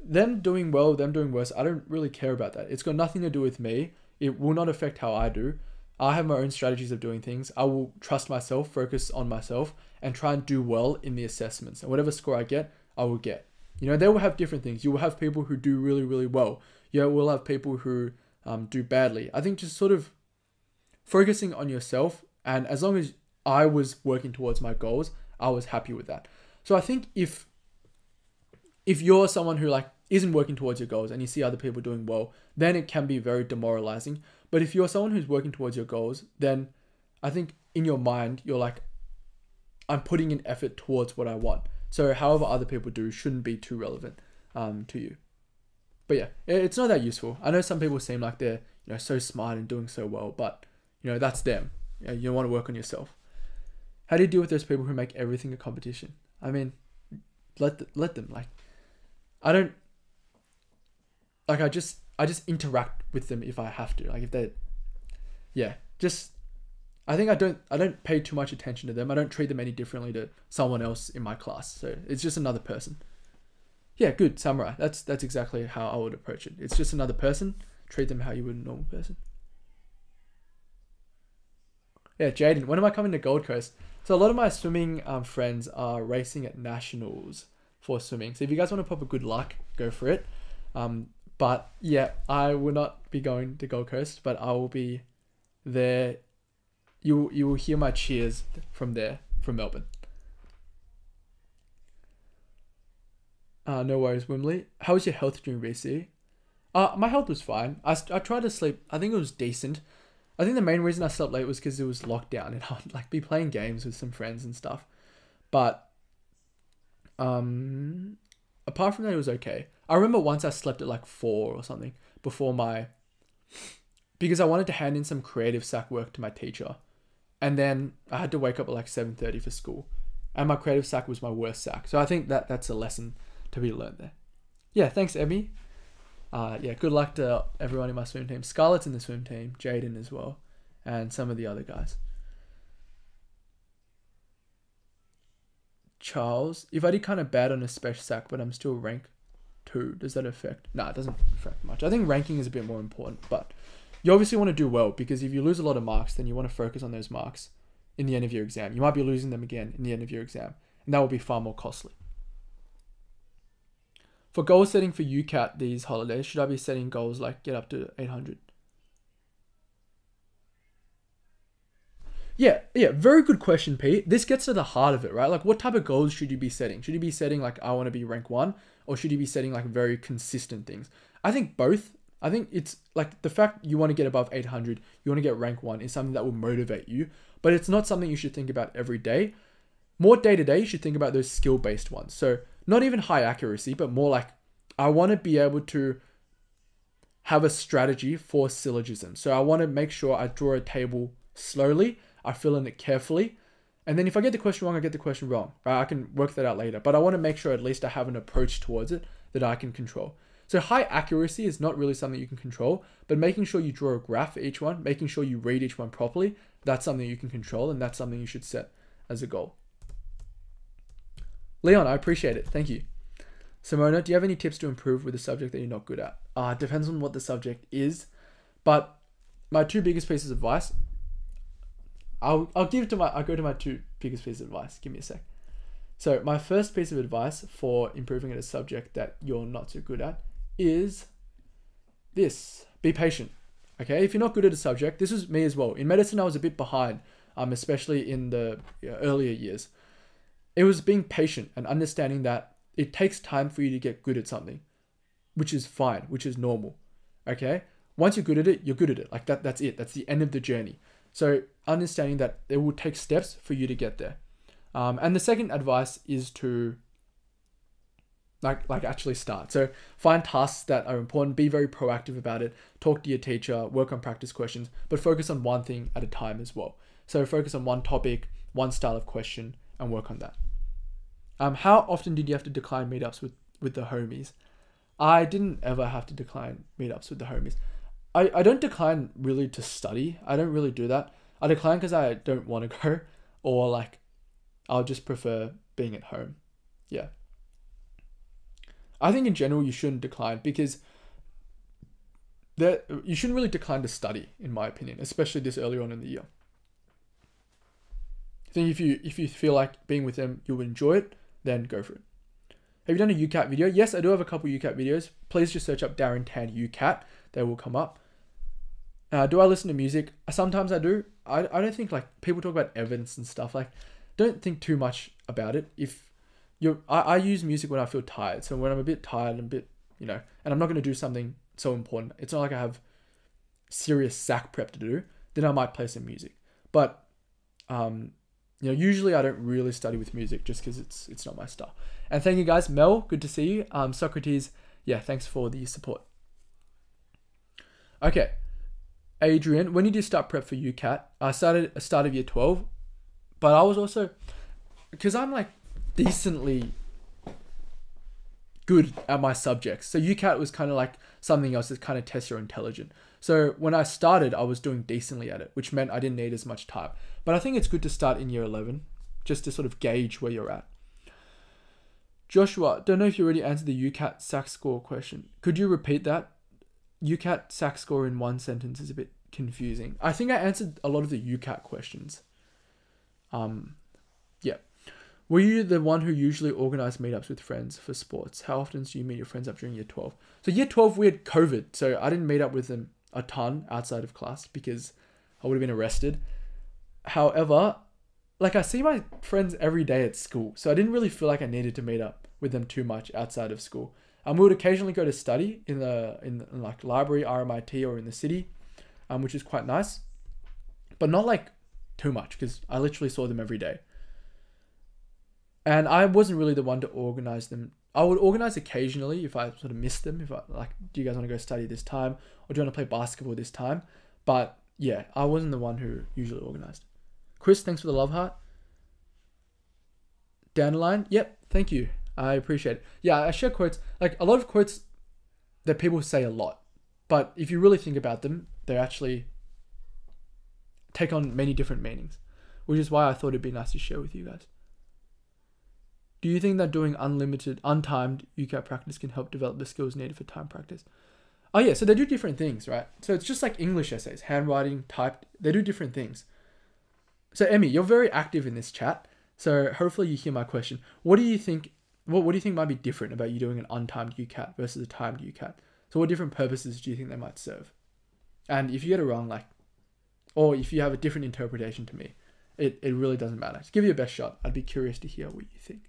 A: them doing well, them doing worse, I don't really care about that. It's got nothing to do with me. It will not affect how I do. I have my own strategies of doing things. I will trust myself, focus on myself, and try and do well in the assessments. And whatever score I get, I will get. You know, they will have different things. You will have people who do really, really well. You will have people who um, do badly. I think just sort of focusing on yourself. And as long as I was working towards my goals, I was happy with that. So I think if if you're someone who like isn't working towards your goals and you see other people doing well, then it can be very demoralizing. But if you're someone who's working towards your goals, then I think in your mind you're like I'm putting in effort towards what I want. So however other people do shouldn't be too relevant um, to you. But yeah, it's not that useful. I know some people seem like they're you know so smart and doing so well, but you know, that's them. You, know, you want to work on yourself. How do you deal with those people who make everything a competition? I mean, let the, let them like. I don't. Like I just I just interact with them if I have to. Like if they, yeah, just I think I don't I don't pay too much attention to them. I don't treat them any differently to someone else in my class. So it's just another person. Yeah, good samurai. That's that's exactly how I would approach it. It's just another person. Treat them how you would a normal person. Yeah, Jaden. When am I coming to Gold Coast? So a lot of my swimming um, friends are racing at nationals for swimming. So if you guys want to pop a good luck, go for it. Um, but yeah, I will not be going to Gold Coast, but I will be there. You you will hear my cheers from there, from Melbourne. Uh, no worries, Wimley. How was your health during VCE? Uh, my health was fine. I, I tried to sleep. I think it was decent. I think the main reason I slept late was because it was lockdown and I'd like be playing games with some friends and stuff. But um, apart from that, it was okay. I remember once I slept at like four or something before my because I wanted to hand in some creative SAC work to my teacher, and then I had to wake up at like seven thirty for school, and my creative SAC was my worst SAC. So I think that that's a lesson to be learned there. Yeah, thanks, Emmy. Uh, yeah, good luck to everyone in my swim team. Scarlett's in the swim team, Jaden as well, and some of the other guys. Charles, if I did kind of bad on a Spesh SAC, but I'm still rank two, does that affect? No, nah, it doesn't affect much. I think ranking is a bit more important, but you obviously want to do well because if you lose a lot of marks, then you want to focus on those marks in the end of your exam. You might be losing them again in the end of your exam, and that will be far more costly. For goal setting for UCAT these holidays, should I be setting goals like get up to 800? Yeah, yeah, very good question, Pete. This gets to the heart of it, right? Like, what type of goals should you be setting? Should you be setting, like, I want to be rank one, or should you be setting, like, very consistent things? I think both. I think it's like the fact you want to get above 800, you want to get rank one is something that will motivate you, but it's not something you should think about every day. More day to day, you should think about those skill based ones. So, not even high accuracy, but more like I want to be able to have a strategy for syllogism. So, I want to make sure I draw a table slowly I fill in it carefully. And then if I get the question wrong, I get the question wrong. Right? I can work that out later. But I want to make sure at least I have an approach towards it that I can control. So high accuracy is not really something you can control, but making sure you draw a graph for each one, making sure you read each one properly, that's something you can control and that's something you should set as a goal. Leon, I appreciate it. Thank you. Simona, do you have any tips to improve with a subject that you're not good at? Uh, depends on what the subject is. But my two biggest pieces of advice I'll I'll give to my I'll go to my two biggest pieces of advice. Give me a sec. So my first piece of advice for improving at a subject that you're not so good at is this: be patient. Okay, if you're not good at a subject, this is me as well. In medicine, I was a bit behind, um, especially in the earlier years. It was being patient and understanding that it takes time for you to get good at something, which is fine, which is normal. Okay, once you're good at it, you're good at it. Like that, that's it. That's the end of the journey. So understanding that it will take steps for you to get there. Um, and the second advice is to like like actually start. So find tasks that are important, be very proactive about it, talk to your teacher, work on practice questions, but focus on one thing at a time as well. So focus on one topic, one style of question, and work on that. Um, how often did you have to decline meetups with with the homies? I didn't ever have to decline meetups with the homies. I, I don't decline really to study. I don't really do that. I decline because I don't want to go, or like, I'll just prefer being at home. Yeah. I think in general you shouldn't decline because you shouldn't really decline to study, in my opinion, especially this early on in the year. I think if you if you feel like being with them, you'll enjoy it, then go for it. Have you done a UCAT video? Yes, I do have a couple UCAT videos. Please just search up Darren Tan UCAT. They will come up. Uh, do I listen to music? Sometimes I do. I, I don't think like people talk about evidence and stuff. Like, don't think too much about it. If you're, I, I use music when I feel tired. So when I'm a bit tired and a bit, you know, and I'm not going to do something so important. It's not like I have serious SAC prep to do. Then I might play some music. But, um, you know, usually I don't really study with music just because it's it's not my style. And thank you guys, Mel. Good to see you. Um, Socrates. Yeah, thanks for the support. Okay, Adrian, when did you start prep for UCAT? I started start of year 12, but I was also because I'm like decently good at my subjects. So UCAT was kind of like something else that kind of tests your intelligence. So when I started, I was doing decently at it, which meant I didn't need as much time. But I think it's good to start in year 11 just to sort of gauge where you're at. Joshua, don't know if you already answered the UCAT SAC score question. Could you repeat that? UCAT SAC score in one sentence is a bit confusing. I think I answered a lot of the UCAT questions. Um. Were you the one who usually organized meetups with friends for sports? How often do you meet your friends up during year 12? So year 12, we had COVID, so I didn't meet up with them a ton outside of class because I would have been arrested. However, like I see my friends every day at school, so I didn't really feel like I needed to meet up with them too much outside of school. Um, we would occasionally go to study in the in, in like library, RMIT, or in the city, um, which is quite nice, but not like too much because I literally saw them every day. And I wasn't really the one to organize them. I would organize occasionally if I sort of missed them. If I like, do you guys want to go study this time, or do you want to play basketball this time? But yeah, I wasn't the one who usually organized. Chris, thanks for the love heart. Dandelion, yep, thank you. I appreciate it. Yeah, I share quotes. Like a lot of quotes that people say a lot, but if you really think about them, they actually take on many different meanings, which is why I thought it'd be nice to share with you guys. Do you think that doing unlimited, untimed UCAT practice can help develop the skills needed for time practice? Oh yeah, so they do different things, right? So it's just like English essays, handwriting, typed. They do different things. So Emmy, you're very active in this chat. So hopefully you hear my question. What do you think? What What do you think might be different about you doing an untimed UCAT versus a timed UCAT? So what different purposes do you think they might serve? And if you get it wrong, like, or if you have a different interpretation to me, it, it really doesn't matter. Just give you your best shot. I'd be curious to hear what you think.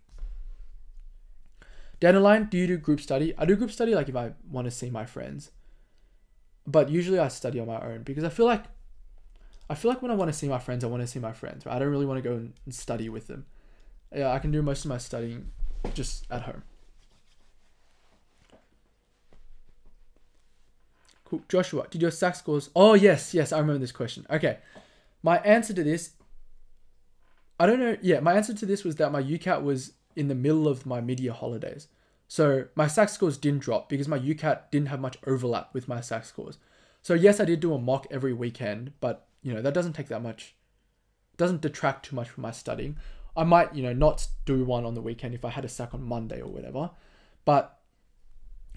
A: Dandelion, do you do group study? I do group study like if I want to see my friends. But usually I study on my own because I feel like I feel like when I want to see my friends, I want to see my friends. Right? I don't really want to go and study with them. Yeah, I can do most of my studying just at home. Cool. Joshua, did your SAC scores? Oh yes, yes, I remember this question. Okay, my answer to this, I don't know. Yeah, my answer to this was that my UCAT was in the middle of my mid-year holidays. So my SAC scores didn't drop because my UCAT didn't have much overlap with my SAC scores. So yes, I did do a mock every weekend, but you know, that doesn't take that much, doesn't detract too much from my studying. I might, you know, not do one on the weekend if I had a SAC on Monday or whatever. But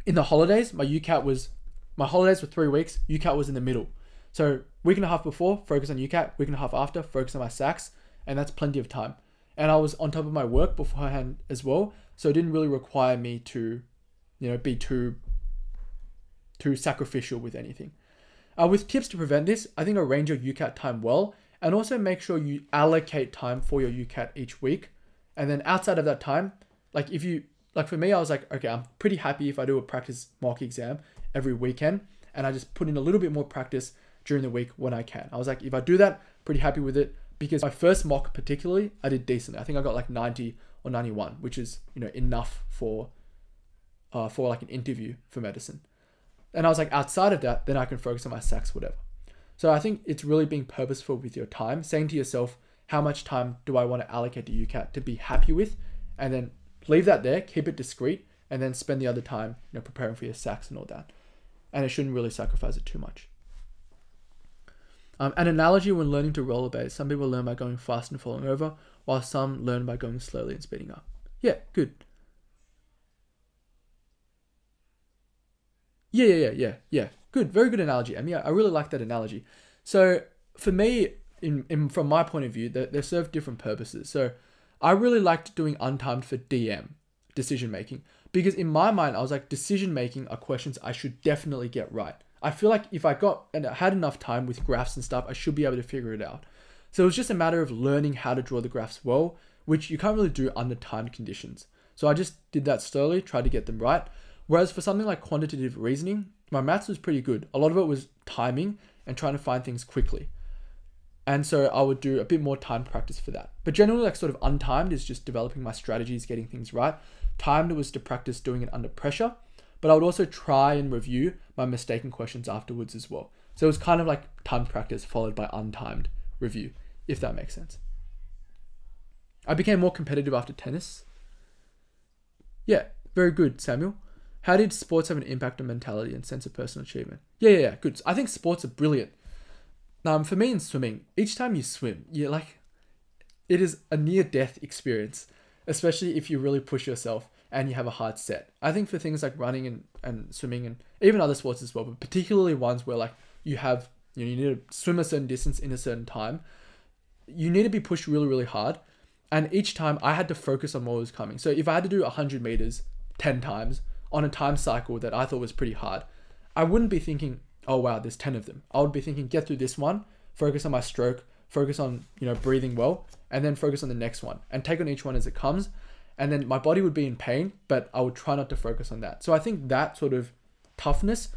A: in the holidays, my UCAT was, my holidays were three weeks, UCAT was in the middle. So week and a half before, focus on UCAT, week and a half after, focus on my SACs, and that's plenty of time and I was on top of my work beforehand as well. So it didn't really require me to, you know, be too too sacrificial with anything. Uh, with tips to prevent this, I think arrange your UCAT time well and also make sure you allocate time for your UCAT each week. And then outside of that time, like if you like for me, I was like, okay, I'm pretty happy if I do a practice mock exam every weekend and I just put in a little bit more practice during the week when I can. I was like, if I do that, pretty happy with it because my first mock particularly I did decently. I think I got like 90 or 91, which is you know enough for uh, for like an interview for medicine. And I was like outside of that, then I can focus on my SACs, whatever. So I think it's really being purposeful with your time, saying to yourself, how much time do I want to allocate to UCAT to be happy with, and then leave that there, keep it discreet, and then spend the other time you know preparing for your SACs and all that. And it shouldn't really sacrifice it too much. Um, an analogy when learning to rollerblade, some people learn by going fast and falling over, while some learn by going slowly and speeding up. Yeah, good. Yeah, yeah, yeah, yeah, yeah. Good, very good analogy. I mean, I really like that analogy. So for me, in, in from my point of view, they, they serve different purposes. So I really liked doing untimed for DM, decision making, because in my mind, I was like, decision making are questions I should definitely get right. I feel like if I got and I had enough time with graphs and stuff, I should be able to figure it out. So it was just a matter of learning how to draw the graphs well, which you can't really do under timed conditions. So I just did that slowly, tried to get them right. Whereas for something like quantitative reasoning, my maths was pretty good. A lot of it was timing and trying to find things quickly. And so I would do a bit more time practice for that. But generally, like sort of untimed is just developing my strategies, getting things right. Timed was to practice doing it under pressure but I would also try and review my mistaken questions afterwards as well. So it was kind of like timed practice followed by untimed review, if that makes sense. I became more competitive after tennis. Yeah, very good, Samuel. How did sports have an impact on mentality and sense of personal achievement? Yeah, yeah, yeah, good. I think sports are brilliant. Um, for me in swimming, each time you swim, you're like, it is a near death experience, especially if you really push yourself and you have a hard set. I think for things like running and, and swimming and even other sports as well, but particularly ones where like you have, you know, you need to swim a certain distance in a certain time, you need to be pushed really, really hard. And each time I had to focus on what was coming. So if I had to do 100 meters 10 times on a time cycle that I thought was pretty hard, I wouldn't be thinking, oh wow, there's 10 of them. I would be thinking, get through this one, focus on my stroke, focus on, you know, breathing well, and then focus on the next one and take on each one as it comes. And then my body would be in pain, but I would try not to focus on that. So I think that sort of toughness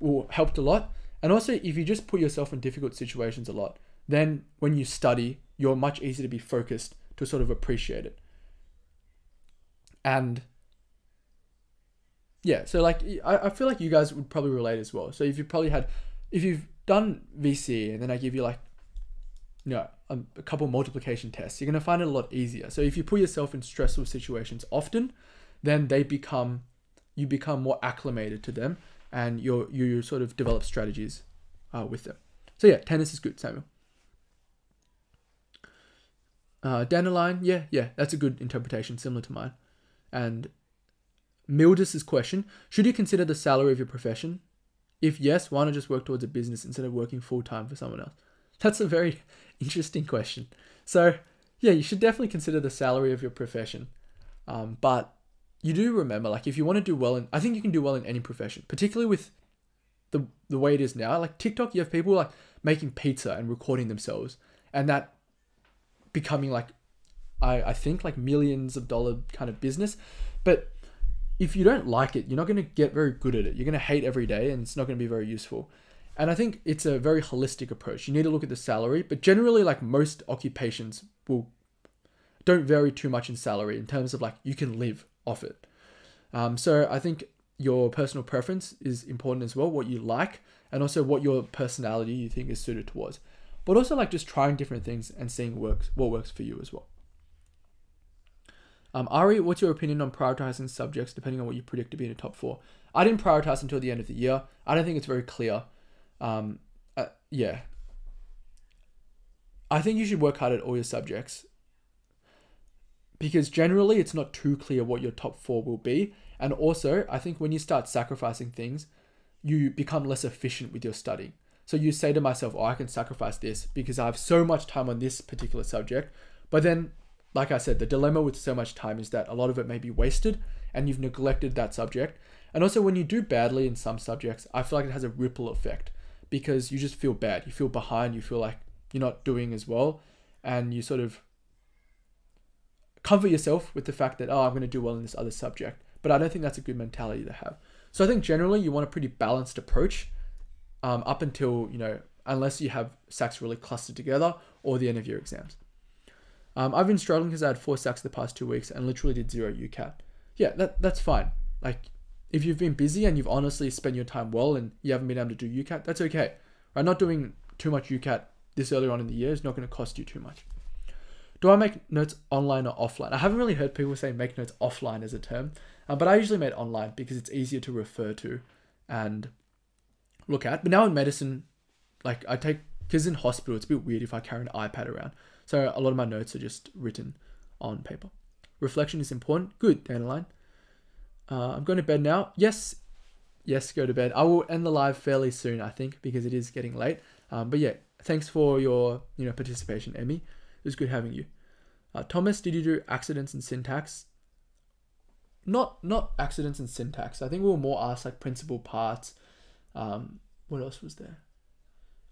A: will helped a lot. And also, if you just put yourself in difficult situations a lot, then when you study, you're much easier to be focused to sort of appreciate it. And yeah, so like I, I feel like you guys would probably relate as well. So if you probably had, if you've done VCE and then I give you like, you know, a, a couple multiplication tests, you're gonna find it a lot easier. So if you put yourself in stressful situations often, then they become, you become more acclimated to them, and you you sort of develop strategies uh, with them. So yeah, tennis is good, Samuel. Uh, dandelion, yeah, yeah, that's a good interpretation, similar to mine. And Mildus's question Should you consider the salary of your profession? If yes, why not just work towards a business instead of working full time for someone else? That's a very interesting question. So, yeah, you should definitely consider the salary of your profession. Um, but you do remember, like, if you want to do well in, I think you can do well in any profession, particularly with the the way it is now. Like TikTok, you have people like making pizza and recording themselves, and that becoming like, I I think like millions of dollar kind of business. But if you don't like it, you're not going to get very good at it. You're going to hate every day and it's not going to be very useful. And I think it's a very holistic approach. You need to look at the salary, but generally like most occupations will don't vary too much in salary in terms of like you can live off it. Um, so I think your personal preference is important as well, what you like, and also what your personality you think is suited towards. But also like just trying different things and seeing works what works for you as well. Um, Ari, what's your opinion on prioritizing subjects depending on what you predict to be in the top four? I didn't prioritize until the end of the year. I don't think it's very clear. Um, uh, yeah. I think you should work hard at all your subjects because generally it's not too clear what your top four will be. And also, I think when you start sacrificing things, you become less efficient with your studying. So you say to myself, oh, I can sacrifice this because I have so much time on this particular subject. But then like I said, the dilemma with so much time is that a lot of it may be wasted and you've neglected that subject. And also, when you do badly in some subjects, I feel like it has a ripple effect because you just feel bad. You feel behind. You feel like you're not doing as well. And you sort of comfort yourself with the fact that, oh, I'm going to do well in this other subject. But I don't think that's a good mentality to have. So I think generally you want a pretty balanced approach um, up until, you know, unless you have SACs really clustered together or the end of your exams. Um, I've been struggling because I had four SACs the past two weeks and literally did zero UCAT. Yeah, that that's fine. Like, if you've been busy and you've honestly spent your time well and you haven't been able to do UCAT, that's okay. Right? Not doing too much UCAT this early on in the year is not going to cost you too much. Do I make notes online or offline? I haven't really heard people say make notes offline as a term, um, but I usually make online because it's easier to refer to and look at. But now in medicine, like I take, because in hospital, it's a bit weird if I carry an iPad around. So a lot of my notes are just written on paper. Reflection is important. Good, Dandelion. Uh, I'm going to bed now. Yes, yes, go to bed. I will end the live fairly soon, I think, because it is getting late. Um, but yeah, thanks for your you know participation, Emmy. It was good having you. Uh, Thomas, did you do accidence and syntax? Not not accidence and syntax. I think we were more asked like principal parts. Um, what else was there?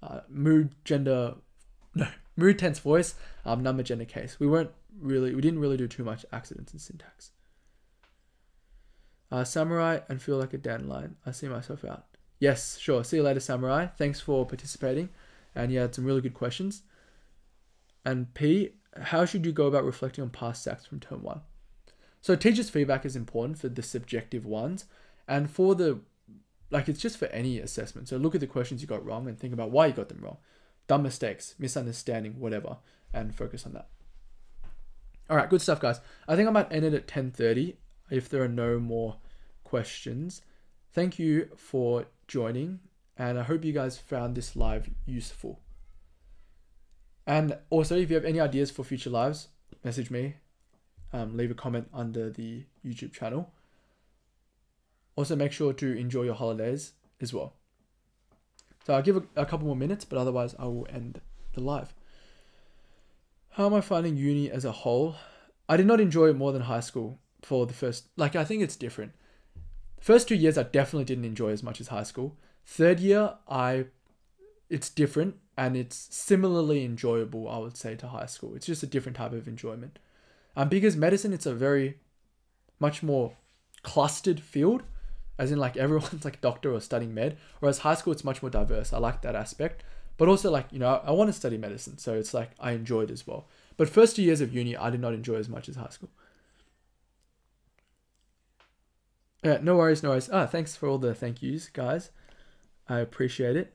A: Uh, mood, gender, no, mood tense voice, um, number gender case. We weren't really, we didn't really do too much accidence and syntax. Uh, samurai and feel like a dandelion. I see myself out. Yes, sure. See you later, samurai. Thanks for participating, and you had some really good questions. And P, how should you go about reflecting on past SACs from term one? So teachers' feedback is important for the subjective ones, and for the like it's just for any assessment. So look at the questions you got wrong and think about why you got them wrong dumb mistakes, misunderstanding, whatever, and focus on that. All right, good stuff, guys. I think I might end it at 10:30. If there are no more questions. Thank you for joining, and I hope you guys found this live useful. And also, if you have any ideas for future lives, message me. Um, leave a comment under the YouTube channel. Also, make sure to enjoy your holidays as well. So I'll give a, a couple more minutes, but otherwise, I will end the live. How am I finding uni as a whole? I did not enjoy it more than high school for the first, like, I think it's different. First two years, I definitely didn't enjoy as much as high school. Third year, I, it's different and it's similarly enjoyable, I would say, to high school. It's just a different type of enjoyment. Um, because medicine, it's a very much more clustered field, as in like everyone's like doctor or studying med. Whereas high school, it's much more diverse. I like that aspect, but also like you know, I want to study medicine, so it's like I enjoy it as well. But first two years of uni, I did not enjoy as much as high school. Yeah, no worries, no worries. Ah, thanks for all the thank yous, guys. I appreciate it.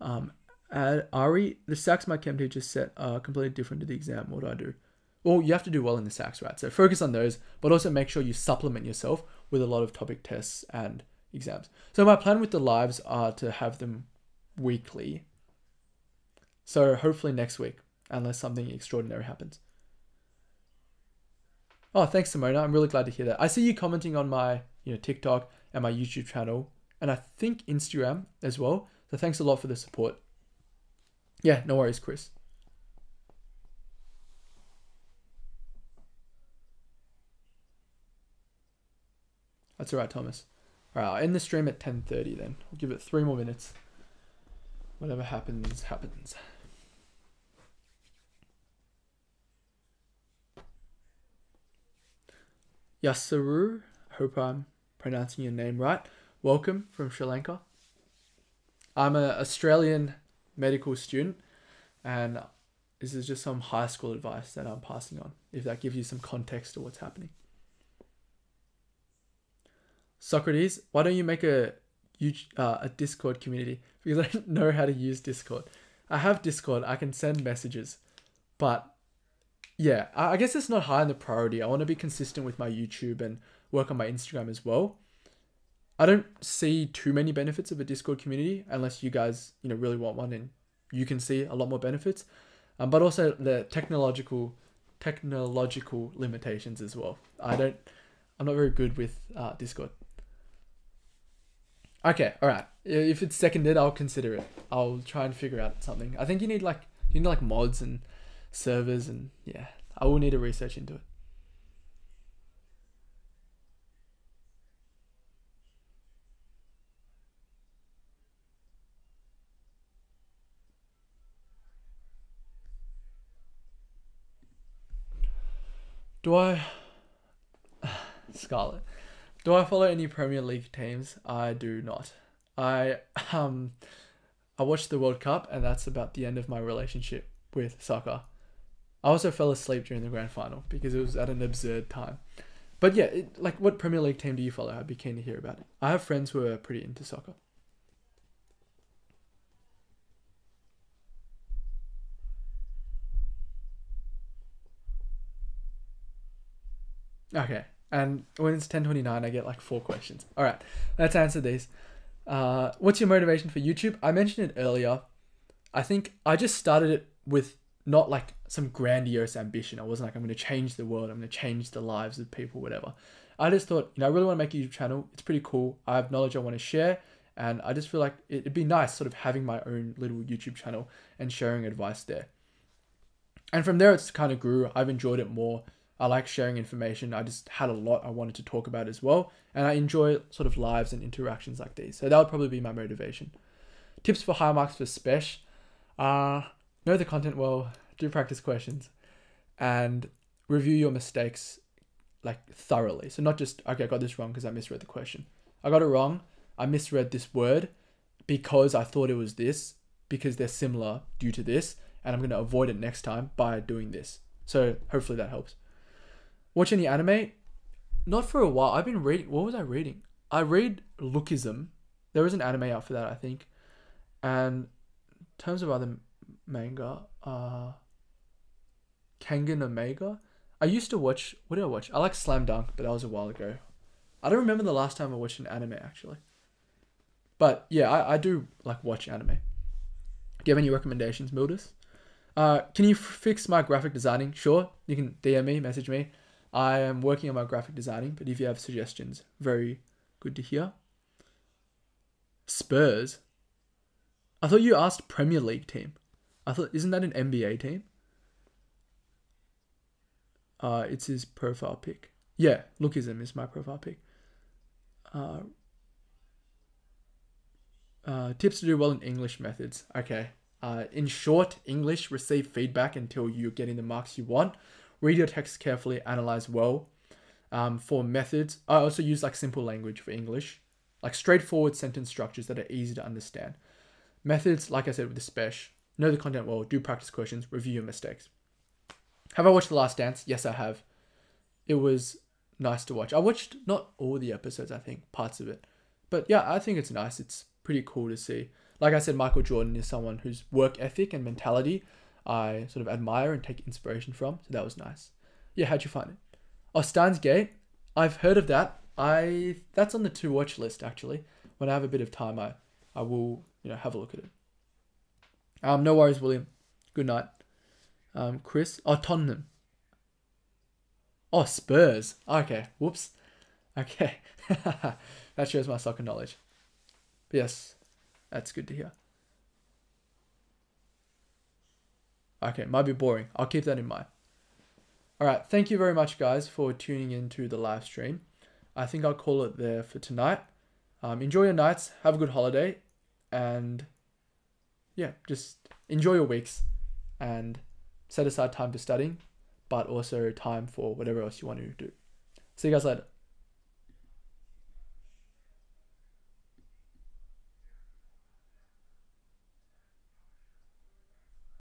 A: Um, Ari, the SACs my chem teacher set are completely different to the exam. What do I do? Well, you have to do well in the SACs, right? So focus on those, but also make sure you supplement yourself with a lot of topic tests and exams. So my plan with the lives are to have them weekly. So hopefully next week, unless something extraordinary happens. Oh, thanks, Simona. I'm really glad to hear that. I see you commenting on my, you know, TikTok and my YouTube channel, and I think Instagram as well. So thanks a lot for the support. Yeah, no worries, Chris. That's all right, Thomas. All right, I'll end the stream at 10.30 then. I'll give it three more minutes. Whatever happens, happens. Yasaru, hope I'm pronouncing your name right. Welcome from Sri Lanka. I'm an Australian medical student and this is just some high school advice that I'm passing on, if that gives you some context to what's happening. Socrates, why don't you make a uh, a Discord community? Because I don't know how to use Discord. I have Discord, I can send messages, but yeah, I guess it's not high on the priority. I want to be consistent with my YouTube and work on my Instagram as well. I don't see too many benefits of a Discord community unless you guys, you know, really want one and you can see a lot more benefits. Um, but also the technological technological limitations as well. I don't I'm not very good with uh, Discord. Okay, all right. If it's seconded, I'll consider it. I'll try and figure out something. I think you need like you need like mods and servers and yeah, I will need to research into it. Do I Scarlet? Do I follow any Premier League teams? I do not. I um I watched the World Cup and that's about the end of my relationship with soccer. I also fell asleep during the grand final because it was at an absurd time. But yeah, it, like what Premier League team do you follow? I'd be keen to hear about it. I have friends who are pretty into soccer. Okay. And when it's 1029, I get like four questions. All right, let's answer these. Uh, what's your motivation for YouTube? I mentioned it earlier. I think I just started it with not like some grandiose ambition. I wasn't like, I'm going to change the world, I'm going to change the lives of people, whatever. I just thought, you know, I really want to make a YouTube channel. It's pretty cool. I have knowledge I want to share. And I just feel like it'd be nice sort of having my own little YouTube channel and sharing advice there. And from there, it's kind of grew. I've enjoyed it more. I like sharing information. I just had a lot I wanted to talk about as well. And I enjoy sort of lives and interactions like these. So that would probably be my motivation. Tips for high marks for Spesh. Uh, know the content well, do practice questions, and review your mistakes like thoroughly. So not just, okay, I got this wrong because I misread the question. I got it wrong. I misread this word because I thought it was this, because they're similar due to this, and I'm going to avoid it next time by doing this. So hopefully that helps. Watch any anime? Not for a while. I've been reading. What was I reading? I read Lookism. There is an anime out for that, I think. And in terms of other manga, uh, Kengan Omega. I used to watch. What did I watch? I like Slam Dunk, but that was a while ago. I don't remember the last time I watched an anime actually. But yeah, I, I do like watch anime. Do you have any recommendations, Mildus? Uh, can you f- fix my graphic designing? Sure, you can DM me, message me. I am working on my graphic designing, but if you have suggestions, very good to hear. Spurs. I thought you asked Premier League team. I thought isn't that an NBA team? Uh, it's his profile pic. Yeah, Lookism is my profile pic. Uh, uh, tips to do well in English methods. Okay. Uh, in short, English, receive feedback until you're getting the marks you want. Read your text carefully, analyze well. Um, for methods, I also use like simple language for English, like straightforward sentence structures that are easy to understand. Methods, like I said with the spesh, know the content well, do practice questions, review your mistakes. Have I watched The Last Dance? Yes, I have. It was nice to watch. I watched not all the episodes, I think, parts of it. But yeah, I think it's nice. It's pretty cool to see. Like I said, Michael Jordan is someone whose work ethic and mentality I sort of admire and take inspiration from. So that was nice. Yeah, how'd you find it? Oh, Steins Gate. I've heard of that. I that's on the to watch list actually. When I have a bit of time, I I will you know have a look at it. Um, no worries, William. Good night. Um, Chris. Oh, Tottenham. Oh, Spurs. Okay. Whoops. Okay. that shows my soccer knowledge. But yes, that's good to hear. Okay, might be boring. I'll keep that in mind. All right, thank you very much, guys, for tuning in to the live stream. I think I'll call it there for tonight. Um, enjoy your nights, have a good holiday, and yeah, just enjoy your weeks and set aside time for studying, but also time for whatever else you want to do. See you guys later.